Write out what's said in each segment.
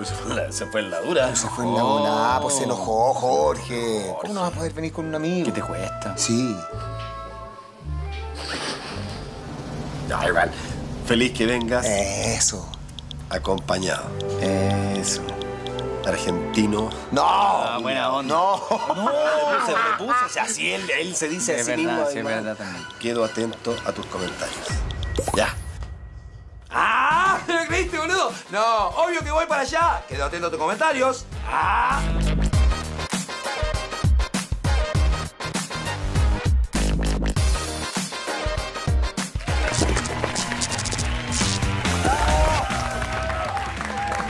Uy, se fue, en la, se fue en la dura. Se fue en la bola, pues se enojó, Jorge. ¿Cómo no vas a poder venir con un amigo? ¿Qué te cuesta? Sí. Ya, igual. Feliz que vengas Eso. acompañado. Eso. Argentino. ¡No! Ah, buena onda. ¡No! Se repuso, o sea, así él, él se dice a Es sí verdad, mismo. sí, es además. verdad también. Quedo atento a tus comentarios. Ya. ¡Ah! ¿Me lo creíste, boludo? No, obvio que voy para allá. Quedo atento a tus comentarios. ¡Ah!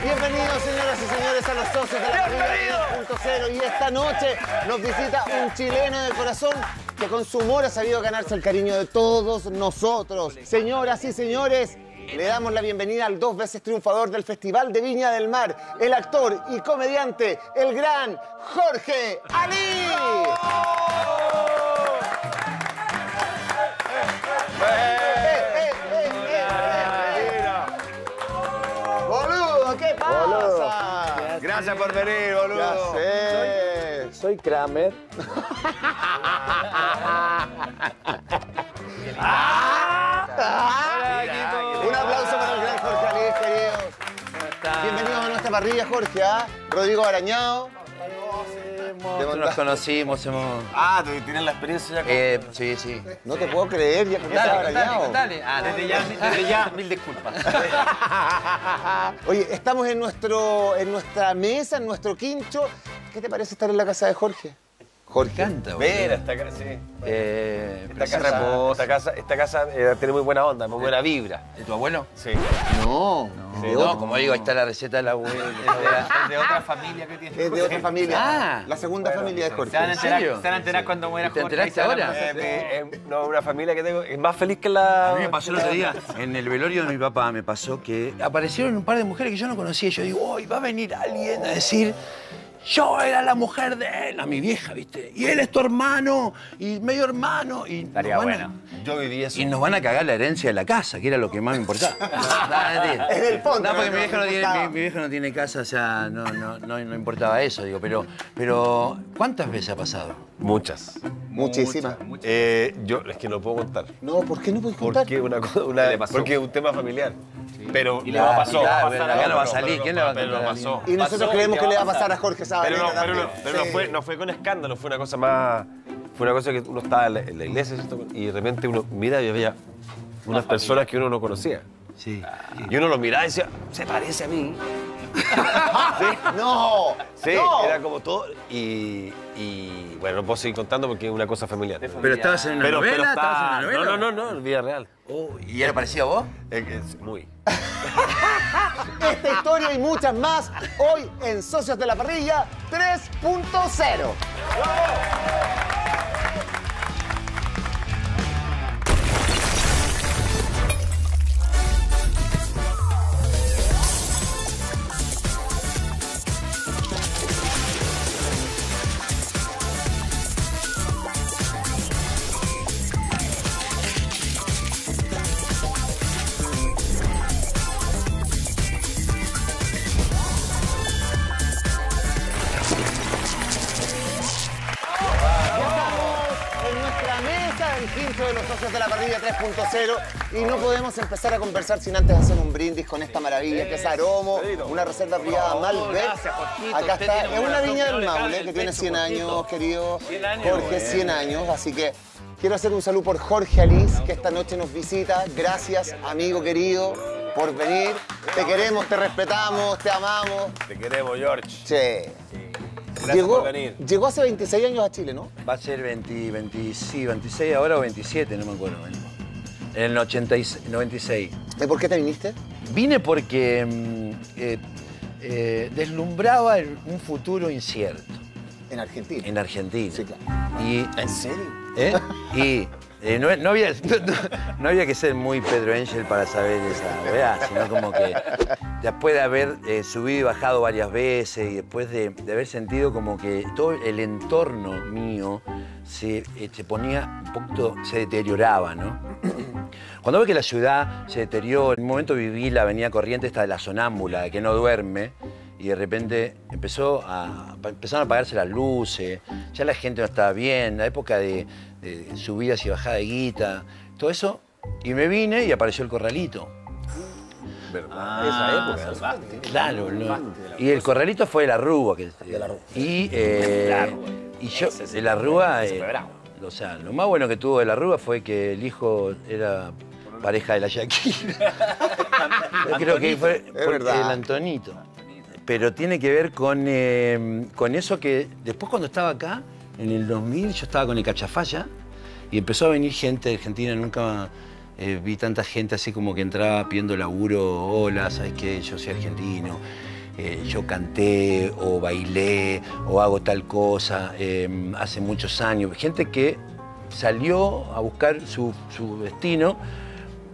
Bienvenidos, señoras y señores, a los socios de la Parrilla 3.0. Y esta noche nos visita un chileno de corazón que con su humor ha sabido ganarse el cariño de todos nosotros. Señoras y señores, le damos la bienvenida al dos veces triunfador del Festival de Viña del Mar, el actor y comediante, el gran Jorge Ali. ¡Eh, eh, eh, eh, eh! Boludo, ¿qué pasa? Gracias por venir, boludo. Sé. Soy Kramer. Un aplauso para el gran Jorge Alí, queridos. Bienvenidos a nuestra parrilla, Jorge. ¿ah? Rodrigo Arañado. Nosotros nos conocimos, hemos... Ah, tú tienes la experiencia ya con... Eh, sí, sí. No te puedo creer, ya conoces a Dale, Arañado. dale, dale. Ah, desde ya, desde ya, mil disculpas. Oye, estamos en, nuestro, en nuestra mesa, en nuestro quincho. ¿Qué te parece estar en la casa de Jorge? Jorge. Canta. Vera, esta casa, sí. Eh, Esta casa, esta casa, esta casa eh, tiene muy buena onda, muy buena vibra. ¿De tu abuelo? Sí. No, No, de, otro- como digo, ahí está la receta del abuelo. Es de otra familia que tiene. es de otra familia. Ah. la segunda familia de Jorge. Se van a enterar, serio? se van a enterar cuando muera ¿Te Jorge. enteraste van a ahora? Eh, eh, no, una familia que tengo es más feliz que la... A mí me pasó el otro día, en el velorio de mi papá, me pasó que aparecieron un par de mujeres que yo no conocía. Y yo digo, hoy va a venir alguien a decir, yo era la mujer de él, a mi vieja, ¿viste? Y él es tu hermano, y medio hermano. Y Estaría nos van a- bueno. Yo viví eso. Y nos van a cagar la herencia de la casa, que era lo que más me importaba. No, mentira. En el fondo, No, porque no, mi vieja no, no tiene, importaba. mi, mi vieja no tiene casa, o sea, no, no, no, no importaba eso, digo. Pero, pero, ¿cuántas veces ha pasado? Muchas. Muchísimas. Eh, yo, es que no puedo contar. No, ¿por qué no puedes contar? Porque, una, co- una, le pasó? porque es un tema familiar. Pero Y la- va a pasar acá no va a pero- salir. ¿Quién le va a Pero contar pasó. Y nosotros Pasó creemos y que le va a pasar. a Jorge Pero, no, pero, no, fue, no fue con escándalo, fue una cosa más. Fue una cosa que uno estaba en la, en la iglesia ¿cierto? y de repente uno mira y había unas personas que uno no conocía. Sí. Y uno los miraba y decía, se parece a mí. No. Sí, no. era como todo. Y, y, bueno, no puedo seguir contando porque es una cosa familiar. ¿Pero estabas en una Pero, novela? pero ¿Estabas en una novela? No, no, no, no, en vida real. Oh, ¿Y era parecido a vos? Es, es muy. Esta historia y muchas más hoy en Socios de la Parrilla 3.0. y no podemos empezar a conversar sin antes hacer un brindis con esta maravilla que es Aromo, una reserva privada Malbec. gracias, Jorgito. Acá está, es un una viña del Maule que el tiene pecho, 100 Jorgito. años, querido 100 años, Jorge, bueno. 100 años, así que quiero hacer un saludo por Jorge Alice que esta noche nos visita. Gracias, amigo querido, por venir. Te queremos, te respetamos, te amamos. Te queremos, George. Che. Gracias Llegó, por venir. llegó hace 26 años a Chile, ¿no? Va a ser 20, 20, sí, 26 ahora o 27, no me acuerdo. En el 80 y- 96. ¿Y por qué te viniste? Vine porque mm, eh, eh, deslumbraba un futuro incierto En Argentina. en Argentina. Sí, claro. Y, ¿En serio? ¿eh? y eh, no, había, no, había que ser muy Pedro Angel para saber esa weá, sino como que después de haber eh, subido y bajado varias veces y después de, de haber sentido como que todo el entorno mío se, eh, se ponía un poquito, se deterioraba, ¿no? Cuando ves que la ciudad se deteriora, en un momento viví la avenida Corriente, esta de la sonámbula, que no duerme, y de repente empezó a, empezaron a apagarse las luces, ya la gente no estaba bien, la época de, de subidas y bajadas de guita, todo eso. Y me vine y apareció el corralito. Esa época. Claro, lo- y el corralito fue de la Rúa. Que, Y, eh, y yo, de la Rúa, eh, o sea, lo más bueno que tuvo de la Rúa fue que el hijo era pareja de la Shakira. Yo creo que fue verdad. el Antonito. Pero tiene que ver con, eh, con eso que después cuando estaba acá, en el 2000, yo estaba con el Cachafaya y empezó a venir gente de Argentina, nunca eh, vi tanta gente así como que entraba pidiendo laburo, hola, ¿sabes qué? Yo soy argentino, eh, yo canté o bailé o hago tal cosa eh, hace muchos años. Gente que salió a buscar su, su destino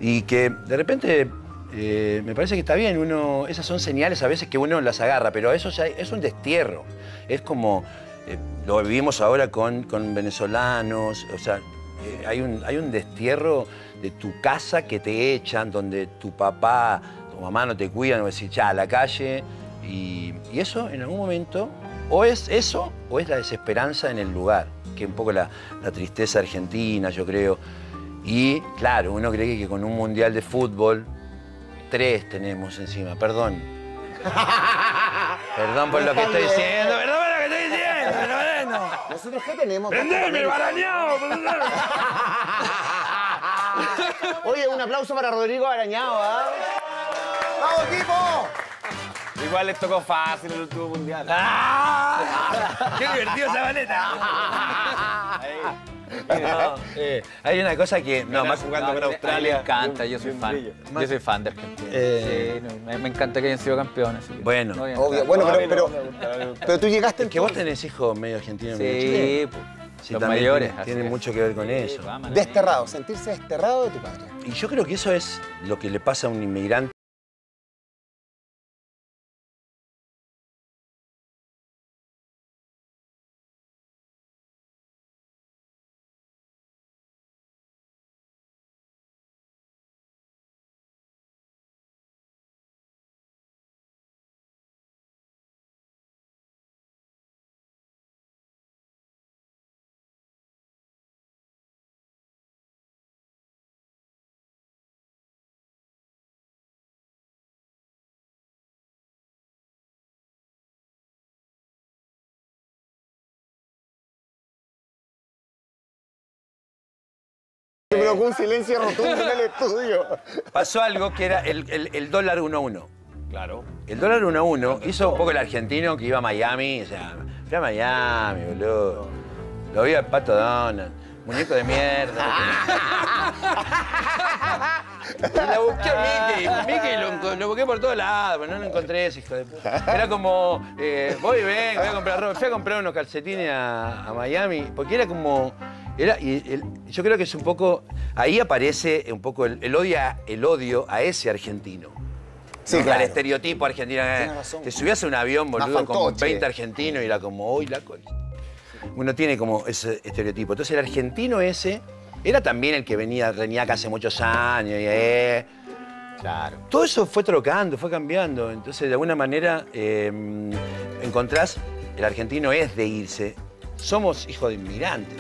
y que de repente eh, me parece que está bien, uno, esas son señales a veces que uno las agarra, pero eso ya es un destierro. Es como, eh, lo vivimos ahora con, con venezolanos, o sea, eh, hay, un, hay un destierro de tu casa que te echan, donde tu papá, tu mamá no te cuidan, o decir, ya, a la calle. Y, y eso en algún momento, o es eso, o es la desesperanza en el lugar, que es un poco la, la tristeza argentina, yo creo. Y claro, uno cree que con un mundial de fútbol, tres tenemos encima, perdón. Perdón por lo que estoy diciendo, perdón por lo que estoy diciendo, pero bueno. ¿Nosotros qué tenemos? ¡Prendeme, barañao! Oye, un aplauso para Rodrigo Arañado, ¿ah? ¡Vamos, equipo! Igual les tocó fácil el último mundial. ¡Ah! ¡Qué divertido esa baleta! No, eh, hay una cosa que. No, más jugando con A mí Australia. Me encanta, yo soy fan. Yo soy fan de Argentina. Eh, Sí, no, me, me encanta que hayan sido campeones. Bueno. Obvio, bueno, pero, pero, pero tú llegaste en que vos tenés hijos medio argentinos, medio Sí, Sí, los mayores. Tiene, es. mucho que ver con Sí, eso. desterrado, sentirse desterrado de tu padre. Y yo creo que eso es lo que le pasa a un inmigrante. Provocó un silencio rotundo en el estudio. Pasó algo que era el, el- el dólar 1 a 1. Claro. El dólar 1 a 1 hizo un poco el argentino que iba a Miami. O sea, fui a Miami, boludo. Lo vi al pato Donald. Muñeco de mierda. y la busqué a Mickey. Mickey lo, lo busqué por todos lados, pero no lo encontré ese hijo de puta. Era como, eh, voy y vengo, voy a comprar ropa. Fui a comprar unos calcetines a, a Miami, porque era como. Era, y el- yo creo que es un poco. Ahí aparece un poco el, el odio, a- el odio a ese argentino. Sí, Al claro. estereotipo argentino. Razón. Te subías a un avión, boludo, con fantoche. 20 argentinos y era como, uy, la co-". Uno tiene como ese estereotipo. Entonces el argentino ese era también el que venía, acá hace muchos años. Y, eh, Claro. todo eso fue trocando, fue cambiando. Entonces, de alguna manera, eh, encontrás, el argentino es de irse. Somos hijos de inmigrantes.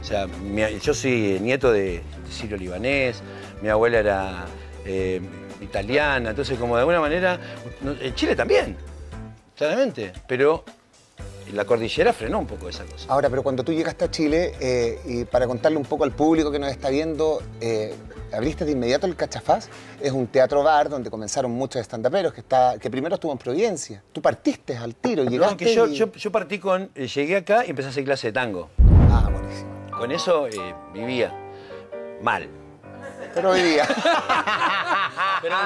O sea, mi- yo soy nieto de, de sirio libanés, mi abuela era eh, italiana, entonces como de alguna manera, no- en Chile también, claramente, pero la cordillera frenó un poco esa cosa. Ahora, pero cuando tú llegaste a Chile, eh, y para contarle un poco al público que nos está viendo, eh, abriste de inmediato el Cachafaz. Es un teatro bar donde comenzaron muchos estandaperos, que, está, que primero estuvo en Providencia. Tú partiste al tiro, No, llegaste que yo, y- yo, yo partí con, eh, llegué acá y empecé a hacer clase de tango. Ah, buenísimo. Con eso eh, vivía mal. Pero día... Pero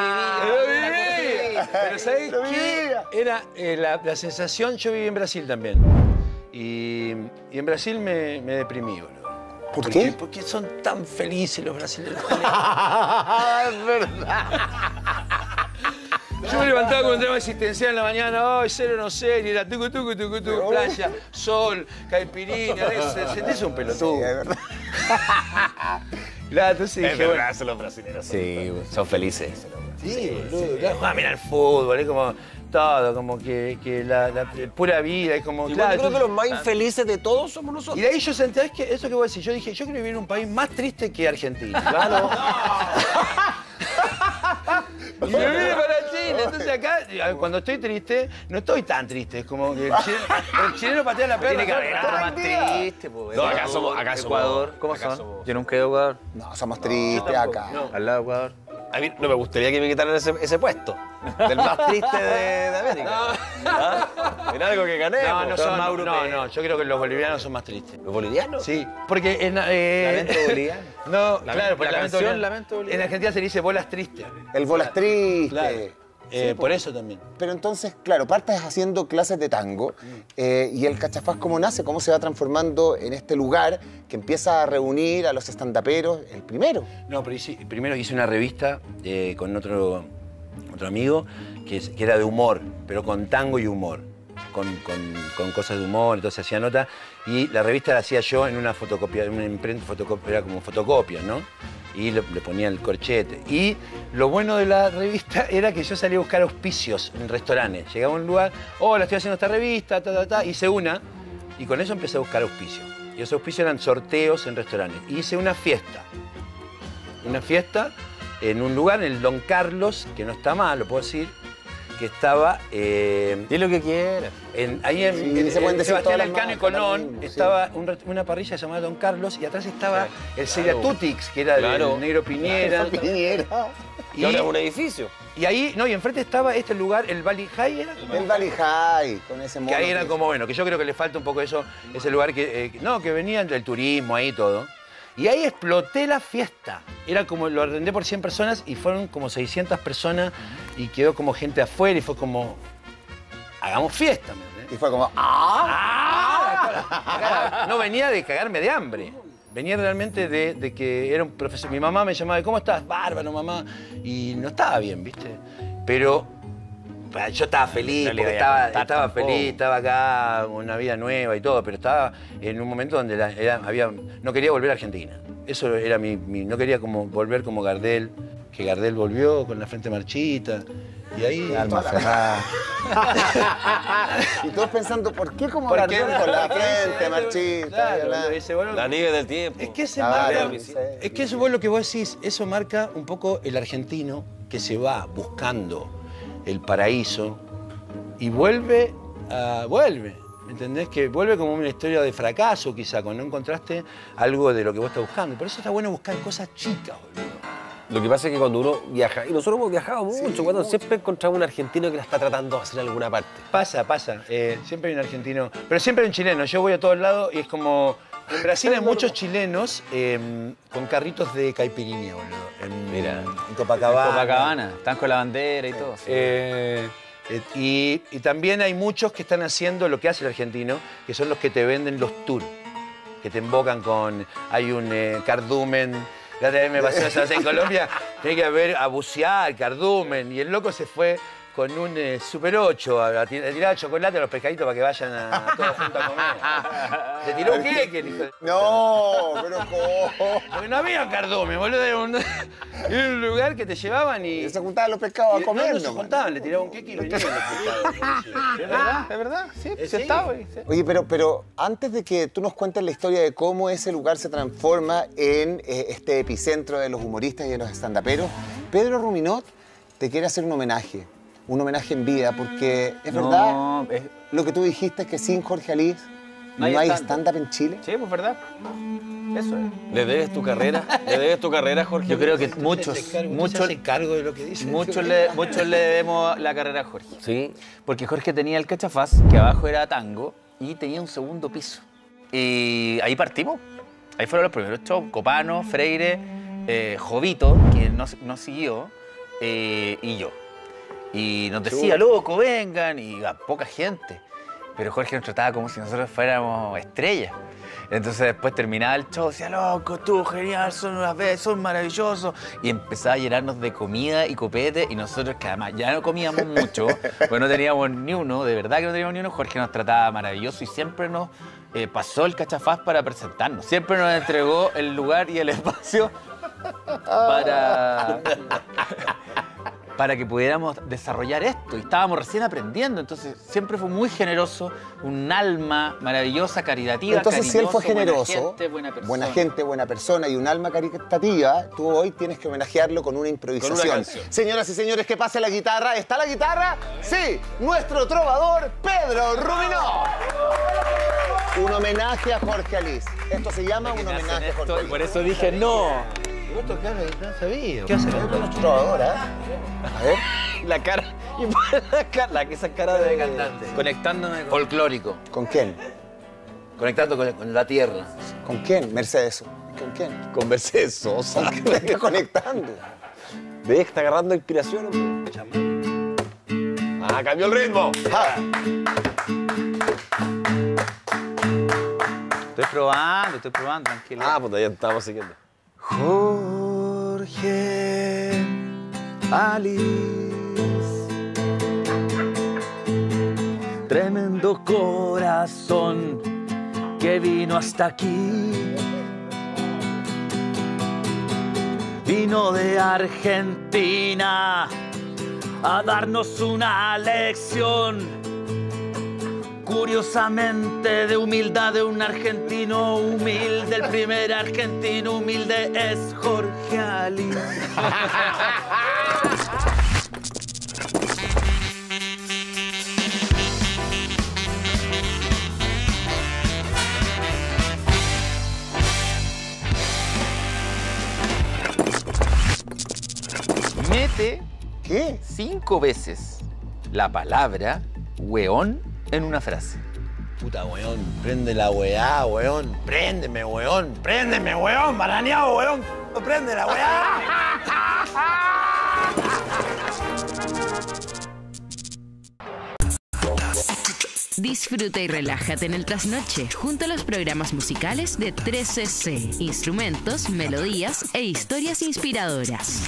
vivía. Pero ¿sabes Pero qué? vivía. Era eh, la, la sensación, yo viví en Brasil también. Y, y en Brasil me, me deprimí, boludo. ¿Por Porque- qué? Porque son tan felices los brasileños. es verdad. Yo me levantaba con un drama existencial en la mañana, ay, cero no sé, y era tucu, tucu, tucu, tucu, playa, sol, caipiriña, se- sentís un pelotudo. Sí, es verdad. Claro, entonces Es dije, bueno, verdad, son los brasileños. Sí, son felices. Sí, boludo. claro, Juega bien al fútbol, es como todo, como que, que la, la pura vida, es como. Claro, yo creo que los más infelices de todos somos Y nosotros. de ahí yo sentí, ¿sabes qué? Eso que vos decís, yo dije, yo quiero vivir en un país más triste que Argentina. Claro. y me vine para Chile. Entonces acá, cuando estoy triste, no estoy tan triste. Es como que el chileno, el chileno patea la perra. Tiene que haber más triste, pues. No, acá somos- acá somos- Ecuador, ¿cómo acá son? somos- Yo nunca he ido a Ecuador. No, somos tristes acá. Al lado de Ecuador. A mí no me gustaría que me quitaran ese, ese puesto. Del más triste de, de América. ¿Ah? En algo que gané. No, no, Son no, europeos. no, yo creo que los bolivianos son más tristes. ¿Los bolivianos? Sí, porque en... Eh, Lamento boliviano. No, claro, porque la lamento canción. Lamento boliviano. En Argentina se dice bolas tristes. El bolas triste. Claro. Eh, Sí, por po. eso también. Pero entonces, claro, partes haciendo clases de tango eh, y el cachafaz cómo nace, cómo se va transformando en este lugar que empieza a reunir a los estandaperos, el primero. No, pero hice- primero hice una revista eh, con otro, otro amigo que, era de humor, pero con tango y humor. Con, con- con cosas de humor, entonces hacía nota. Y la revista la hacía yo en una fotocopia, en una imprenta fotocopia, era como fotocopia, ¿no? Y le, le ponía el corchete. Y lo bueno de la revista era que yo salía a buscar auspicios en restaurantes. Llegaba a un lugar, hola, estoy haciendo esta revista, ta, ta, ta, hice una. Y con eso empecé a buscar auspicios. Y esos auspicios eran sorteos en restaurantes. Y hice una fiesta una fiesta en un lugar, en el Don Carlos, que no está mal, lo puedo decir, que estaba eh, lo que quieras. en- ahí en, Sí, en- se pueden en decir Sebastián Elcano y Colón, mismo, sí. estaba un una parrilla llamada Don Carlos y atrás estaba el Seriatutix, que era Claro. del Negro Piñera. Piñera. Y ahora es un edificio. y ahí, no, y enfrente estaba este lugar, el Valley High, era El Valley High, con ese mono. que ahí era como, bueno, que yo creo que le falta un poco eso, ese lugar que, eh, que- no, que venían del turismo ahí y todo. Y ahí exploté la fiesta. Era como, lo arrendé por 100 personas y fueron como 600 personas y quedó como gente afuera y fue como, hagamos fiesta, ¿me? Y fue como, ¡ah! ¡Ah! No venía de cagarme de hambre. Venía realmente de, de que era un profesor. Mi mamá me llamaba, ¿cómo estás? Bárbaro, mamá. Y no estaba bien, ¿viste? Pero yo estaba feliz, No porque estaba, feliz, estaba acá, una vida nueva y todo, pero estaba en un momento donde la- era- había, no quería volver a Argentina. Eso era mi, mi- No quería como volver como Gardel, que Gardel volvió con la frente marchita. Y ahí. Alma cerrada. y todos pensando, ¿por qué como ¿Por qué? Gardel con la frente, marchita? Claro, bueno, La nieve del tiempo. Es que ese Claro, marca, es que eso es lo que vos decís, eso marca un poco el argentino que se va buscando el paraíso y vuelve, a- vuelve, ¿me entendés? Que vuelve como una historia de fracaso quizá, cuando no encontraste algo de lo que vos estás buscando. Por eso está bueno buscar cosas chicas, boludo. Lo que pasa es que cuando uno viaja, y nosotros hemos viajado mucho, cuando siempre encontramos un argentino que la está tratando de hacer en alguna parte. Pasa, pasa. eh, siempre hay un argentino, pero siempre hay un chileno. Yo voy a todos lados y es como... En Brasil hay muchos chilenos eh, con carritos de caipirinha, boludo. En, Mira. en Copacabana. Copacabana, están con la bandera y todo. sí. Eh, y, y también hay muchos que están haciendo lo que hace el argentino, que son los que te venden los tours, que te embocan con. Hay un eh, cardumen. La otra vez me pasó en Colombia, tenía que ver a bucear, cardumen, y el loco se fue con un eh, Super 8 a, a tir- a tirar chocolate a los pescaditos para que vayan a, todos juntos a comer. Se tiró un queque, el hijo de- No, pero ¿cómo? Porque no había cardumen, boludo. Era un, era un lugar que te llevaban y. Se juntaban los pescados a comer, no, no se juntaban, le tiraban un queque y venían los pescados. ¿Es verdad? ¿Es verdad? Sí, Eh, sí, sí. estaba ahí. sí. Oye, pero, pero antes de que tú nos cuentes la historia de cómo ese lugar se transforma en eh, este epicentro de los humoristas y de los estandaperos, Pedro Ruminot te quiere hacer un homenaje, un homenaje en vida, porque es verdad No, es- lo que tú dijiste, que sin Jorge Alís no hay hay stand-up. en Chile. Sí, pues verdad. Eso es. ¿Le debes tu carrera? ¿Le debes tu carrera, Jorge? Yo creo que Usted muchos, se cargo- usted se muchos, cargo de lo que dice. muchos le, muchos le debemos la carrera a Jorge. Sí. Porque Jorge tenía el cachafaz, que abajo era tango, y tenía un segundo piso. Y ahí partimos. Ahí fueron los primeros shows. Copano, Freire, eh, Jovito, que no, no siguió, eh, y yo. Y nos decía, loco, vengan, y a poca gente. Pero Jorge nos trataba como si nosotros fuéramos estrellas. Entonces después terminaba el show, decía, loco, tú, genial, son unas veces, son maravillosos. Y empezaba a llenarnos de comida y copete, y nosotros que además ya no comíamos mucho, pues no teníamos ni uno, de verdad que no teníamos ni uno, Jorge nos trataba maravilloso y siempre nos eh, pasó el cachafaz para presentarnos. Siempre nos entregó el lugar y el espacio para, para que pudiéramos desarrollar esto. Y estábamos recién aprendiendo, entonces siempre fue muy generoso, un alma maravillosa, caritativa. Entonces, si él fue generoso, buena gente, buena persona. buena gente, buena persona y un alma caritativa, tú hoy tienes que homenajearlo con una improvisación. Señoras y señores, que pase la guitarra. ¿Está la guitarra? Sí, nuestro trovador Pedro Rubinó. Un homenaje a Jorge Alice. Esto se llama un homenaje a esto, Jorge y Alice. por eso dije no. Otro claro, no sabía. ¿Qué hace nuestro trovador, eh? A ver. La cara, y la cara, esa cara de cantante. Conectándome con... Folclórico. ¿Con quién? Conectando con, con la tierra. ¿Con quién? Mercedes. ¿Con quién? Con Mercedes Sosa. ¿Con quién me está conectando? ¿Ves está agarrando inspiración? hombre? Ah, cambió el ritmo. Ah, Estoy probando, estoy probando, tranquilo. Ah, pues ya estamos siguiendo. Jorge Alice. Tremendo corazón que vino hasta aquí. Vino de Argentina a darnos una lección. Curiosamente de humildad de un argentino humilde, el primer argentino humilde es Jorge Ali. Mete ¿Qué? cinco veces la palabra weón en una frase. Puta, weón, prende la weá, weón. Préndeme, weón. Préndeme, weón. Baraneado, weón. Prende la weá. Disfruta y relájate en el trasnoche junto a los programas musicales de 3CC, instrumentos, melodías e historias inspiradoras.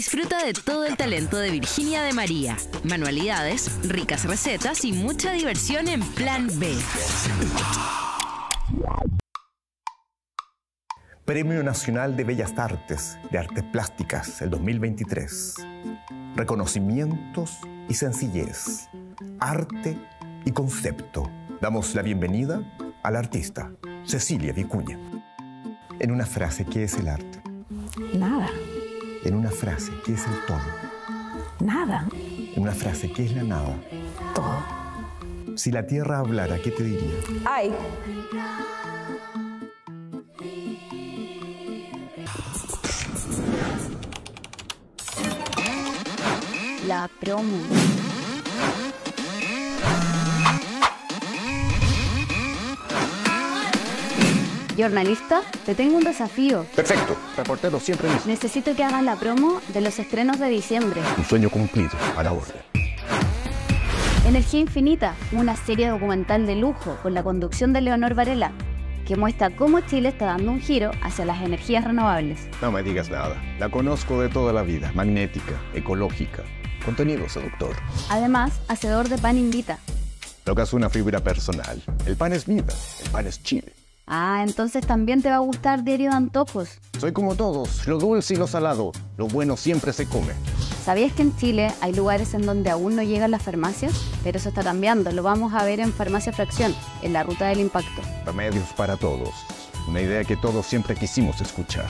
Disfruta de todo el talento de Virginia de María, manualidades, ricas recetas y mucha diversión en Plan B. Premio Nacional de Bellas Artes de Artes Plásticas el 2023. Reconocimientos y sencillez. Arte y concepto. Damos la bienvenida al artista Cecilia Vicuña. En una frase, ¿qué es el arte? Nada, En una frase, ¿qué es el todo? nada, En una frase, ¿qué es la nada? todo. Si la tierra hablara, ¿qué te diría? Ay, La promo. Jornalista, te tengo un desafío. Perfecto. Reportero siempre mismo. Necesito que hagas la promo de los estrenos de diciembre. Un sueño cumplido. A la orden. Energía Infinita, una serie documental de lujo con la conducción de Leonor Varela, que muestra cómo Chile está dando un giro hacia las energías renovables. No me digas nada. La conozco de toda la vida. Magnética, ecológica. Contenido seductor. Además, Hacedor de Pan invita. Tocas una fibra personal. El pan es vida. El pan es Chile. Ah, entonces también te va a gustar Diario de Antojos. Soy como todos, lo dulce y lo salado. Lo bueno siempre se come. ¿Sabías que en Chile hay lugares en donde aún no llegan las farmacias? Pero eso está cambiando, lo vamos a ver en Farmacia Fracción, en la Ruta del Impacto. Remedios para todos. Una idea que todos siempre quisimos escuchar.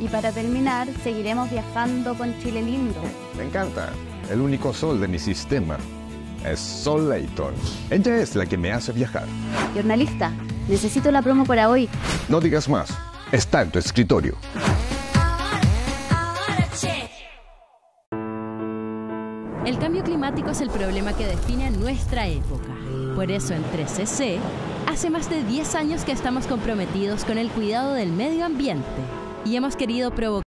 Y para terminar, seguiremos viajando con Chile Lindo. Me encanta. El único sol de mi sistema es Sol Layton. Ella es la que me hace viajar. Jornalista, necesito la promo para hoy. No digas más. Está en tu escritorio. El cambio climático es el problema que define a nuestra época. Por eso en 3CC, hace más de 10 años que estamos comprometidos con el cuidado del medio ambiente y hemos querido provocar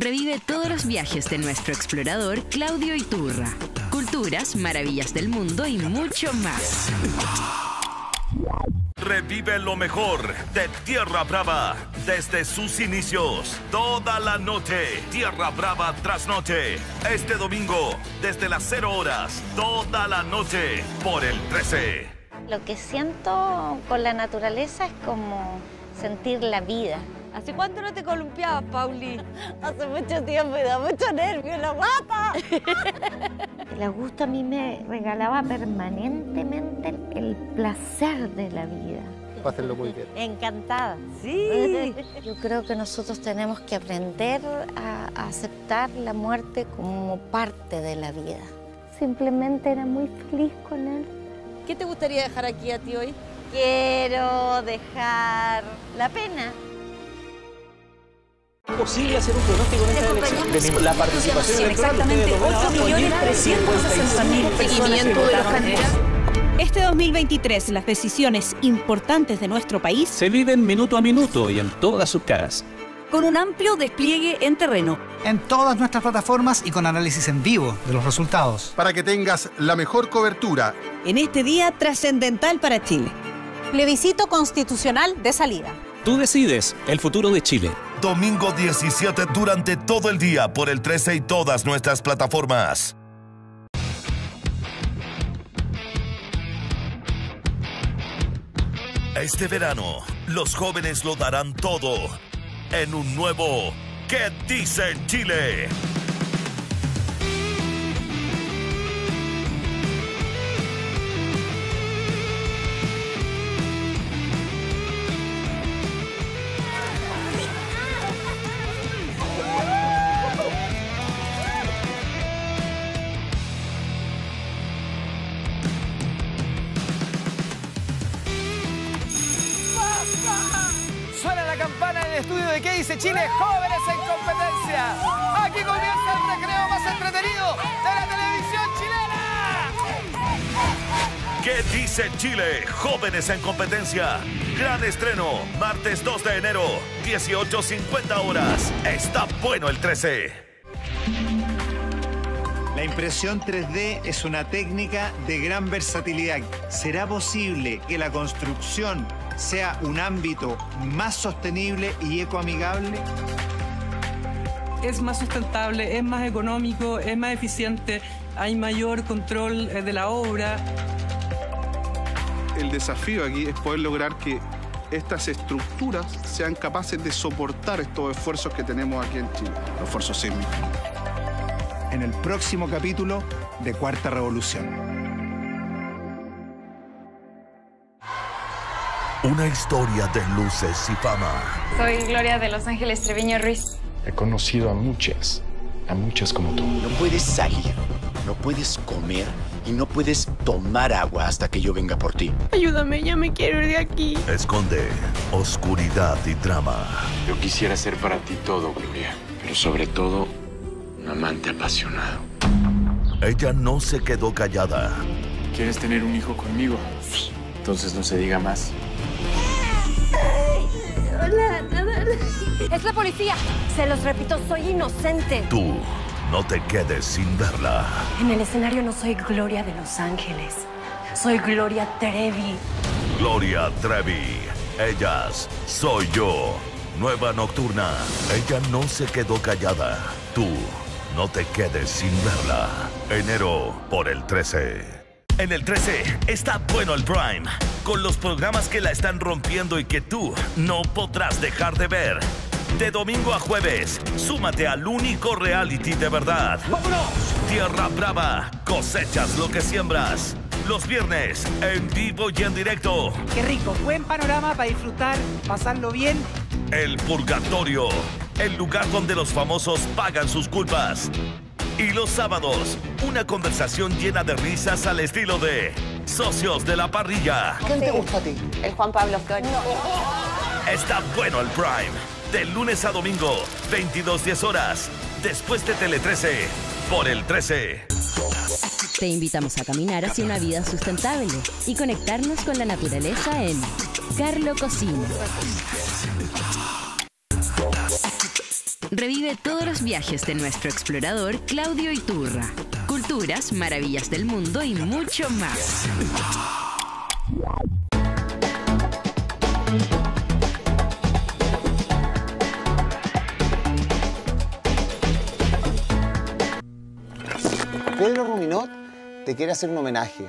revive todos los viajes de nuestro explorador Claudio Iturra. Culturas, maravillas del mundo y mucho más. Revive lo mejor de Tierra Brava desde sus inicios. Toda la noche. Tierra Brava tras noche. Este domingo, desde las 0 horas. Toda la noche. Por el 13. Lo que siento con la naturaleza es como sentir la vida. ¿Hace cuánto no te columpiabas, Pauli? Hace mucho tiempo y da mucho nervio la guapa. El Augusto a mí me regalaba permanentemente el, el placer de la vida. Pásenlo muy bien. Encantada. Sí. Yo creo que nosotros tenemos que aprender a, a aceptar la muerte como parte de la vida. Simplemente era muy feliz con él. ¿Qué te gustaría dejar aquí a ti hoy? Quiero dejar la pena. Posible hacer un pronóstico en esta elección? La participación electoral. Exactamente ustedes lo 8.360.000 personas votaron. Este 2023, las decisiones importantes de nuestro país Se viven minuto a minuto y en todas sus caras. con un amplio despliegue en terreno. En todas nuestras plataformas y con análisis en vivo de los resultados. Para que tengas la mejor cobertura. En este día trascendental para Chile. Plebiscito constitucional de salida. Tú decides el futuro de Chile. Domingo 17 durante todo el día por el 13 y todas nuestras plataformas. Este verano, los jóvenes lo darán todo en un nuevo ¿Qué dice Chile? ¿Qué dice Chile? Jóvenes en competencia. Gran estreno, martes 2 de enero, 18.50 horas. Está bueno el 13. La impresión 3D es una técnica de gran versatilidad. ¿Será posible que la construcción sea un ámbito más sostenible y ecoamigable? Es más sustentable, es más económico, es más eficiente, hay mayor control eh, de la obra. El desafío aquí es poder lograr que estas estructuras sean capaces de soportar estos esfuerzos que tenemos aquí en Chile, los esfuerzos sísmicos. En el próximo capítulo de Cuarta Revolución. Una historia de luces y fama. Soy Gloria de Los Ángeles Treviño Ruiz. He conocido a muchas, a muchas como tú. No puedes salir, no puedes comer y no puedes tomar agua hasta que yo venga por ti. Ayúdame, ya me quiero ir de aquí. Esconde oscuridad y drama. Yo quisiera ser para ti todo, Gloria, pero sobre todo un amante apasionado. Ella no se quedó callada. ¿Quieres tener un hijo conmigo? Sí. Entonces no se diga más. Hola, nada. Es la policía. Se los repito, soy inocente. Tú no te quedes sin verla. En el escenario no soy Gloria de Los Ángeles. Soy Gloria Trevi. Gloria Trevi. Ellas soy yo. Nueva nocturna. Ella no se quedó callada. Tú no te quedes sin verla. Enero por el 13. En el 13 está bueno el Prime, con los programas que la están rompiendo y que tú no podrás dejar de ver. De domingo a jueves, súmate al único reality de verdad. ¡Vámonos! Tierra Brava, cosechas lo que siembras. Los viernes, en vivo y en directo. Qué rico, buen panorama para disfrutar, pasarlo bien. El Purgatorio, el lugar donde los famosos pagan sus culpas. Y los sábados, una conversación llena de risas al estilo de Socios de la Parrilla. ¿Quién te gusta a ti? El Juan Pablo Flores. Está bueno el Prime. De lunes a domingo, 22.10 horas. Después de Tele 13, por el 13. Te invitamos a caminar hacia una vida sustentable y conectarnos con la naturaleza en Carlo Cocina. revive todos los viajes de nuestro explorador Claudio Iturra. Culturas, maravillas del mundo y mucho más. Pedro Ruminot te quiere hacer un homenaje,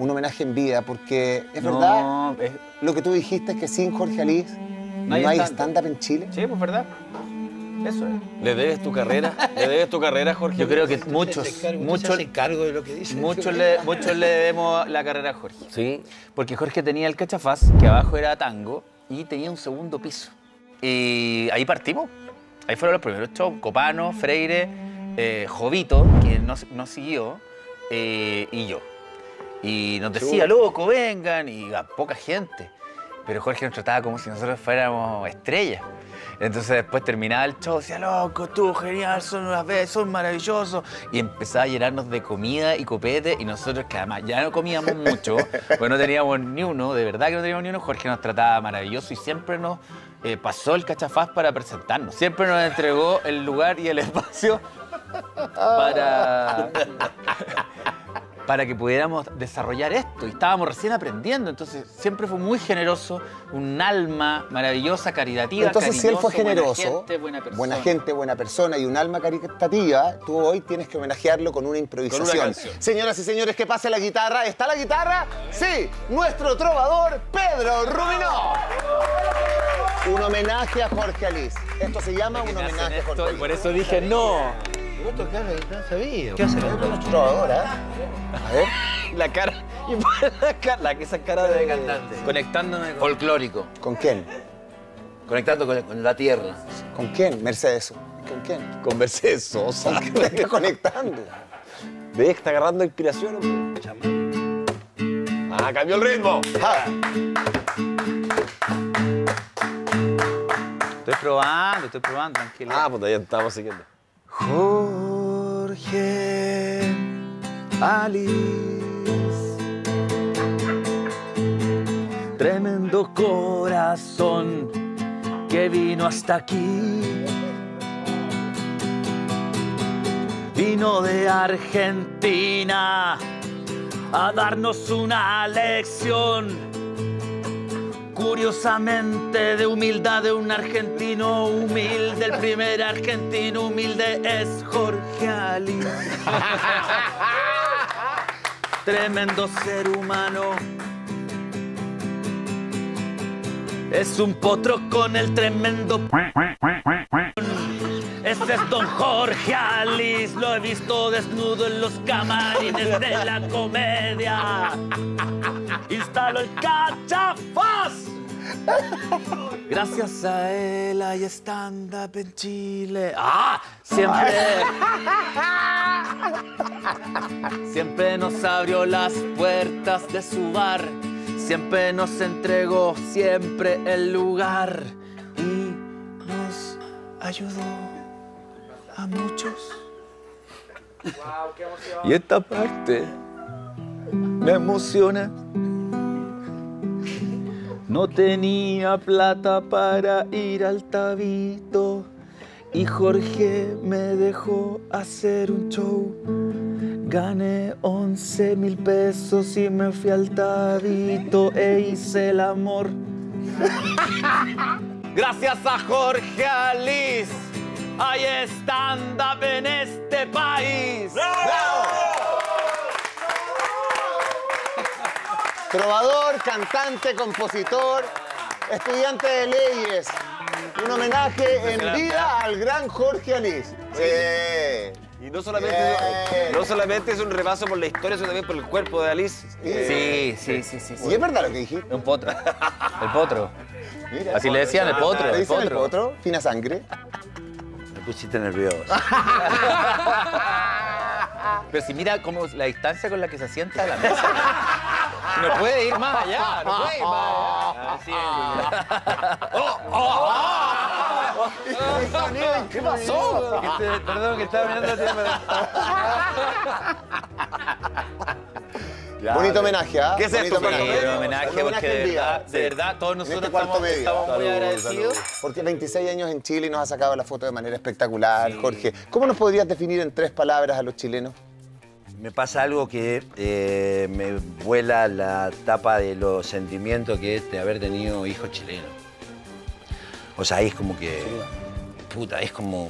un homenaje en vida, porque es No, verdad es- lo que tú dijiste es que sin Jorge Alís no hay, stand-up. stand-up en Chile. Sí, pues verdad. Eso es. ¿Le debes tu carrera? ¿Le debes tu carrera, Jorge? Yo creo que muchos, muchos, cargo de lo que dice. muchos le, muchos le debemos la carrera a Jorge. Sí. Porque Jorge tenía el cachafaz, que abajo era tango, y tenía un segundo piso. Y ahí partimos. Ahí fueron los primeros shows. Copano, Freire, eh, Jovito, que nos, nos siguió, eh, y yo. Y nos decía, loco, vengan, y a poca gente. Pero Jorge nos trataba como si nosotros fuéramos estrellas. Entonces después terminaba el show, decía, loco, tú, genial, son unas veces, son maravillosos. Y empezaba a llenarnos de comida y copete, y nosotros que además ya no comíamos mucho, pues no teníamos ni uno, de verdad que no teníamos ni uno, Jorge nos trataba maravilloso y siempre nos eh, pasó el cachafaz para presentarnos. Siempre nos entregó el lugar y el espacio para, para que pudiéramos desarrollar esto. Y estábamos recién aprendiendo, entonces siempre fue muy generoso, un alma maravillosa, caritativa. Entonces, si él fue cariñoso, generoso, buena gente, buena persona. buena gente, buena persona y un alma caritativa, tú hoy tienes que homenajearlo con una improvisación. Señoras y señores, que pase la guitarra. ¿Está la guitarra? Sí, nuestro trovador Pedro Rubinó. Un homenaje a Jorge Alís. Esto se llama un homenaje a Jorge Alís. por eso dije no. No tocar la guitarra, sabía. ¿Qué? A ver. La cara. Y la cara, la- esa cara de cantante. Conectándome con. Folclórico. ¿Con quién? Conectando con, con la tierra. ¿Con quién? Mercedes. ¿Con quién? Con Mercedes Sosa. ¿Con quién te estás conectando? ¿Ves que está agarrando inspiración? hombre? Ah, cambió el ritmo. Ah, Estoy probando, estoy probando, tranquilo. Ah, pues ya estamos siguiendo. Jorge Alice. Tremendo corazón que vino hasta aquí. Vino de Argentina a darnos una lección. Curiosamente de humildad de un argentino humilde, el primer argentino humilde es Jorge Ali. Tremendo ser humano. Es un potro con el tremendo. Este es don Jorge Alice, lo he visto desnudo en los camarines de la comedia. Instalo el cachafaz. Gracias a él hay stand-up en Chile. ¡Ah! Siempre. Siempre nos abrió las puertas de su bar. Siempre nos entregó siempre el lugar. Y nos ayudó a muchos. Y esta parte me emociona. No tenía plata para ir al tabito y Jorge me dejó hacer un show. Gané 11 mil pesos y me fui al tabito e hice el amor. Gracias a Jorge Alice hay stand-up en este país. Trovador, cantante, compositor, estudiante de leyes. Un homenaje en vida al gran Jorge Alís. Sí. Y no solamente, no solamente es un repaso por la historia, sino también por el cuerpo de Alice. Sí, sí, sí, sí. sí. ¿Y es verdad lo que dijiste? Un potro. El potro. Mira. Así le decían el potro. ¿Le El dicen el potro. potro? Fina sangre. Me pusiste nervioso. Pero si mira cómo la distancia con la que se sienta a la mesa. No puede ir más allá, no puede ir más allá. Así es. ¡Oh, oh, oh! ¿Qué pasó? Perdón, que estaba mirando el Bonito homenaje, ¿ah? ¿Qué es esto, homenaje. un homenaje, Un porque de en vida. verdad, de verdad, todos nosotros este cuarto estamos, medio. estamos muy agradecidos. salud. Porque 26 años en Chile y nos ha sacado la foto de manera espectacular, Jorge. ¿Cómo nos podrías definir en tres palabras a los chilenos? Me pasa algo que eh, me vuela la tapa de los sentimientos que es de haber tenido hijos chilenos. O sea, es como que. Puta, es como.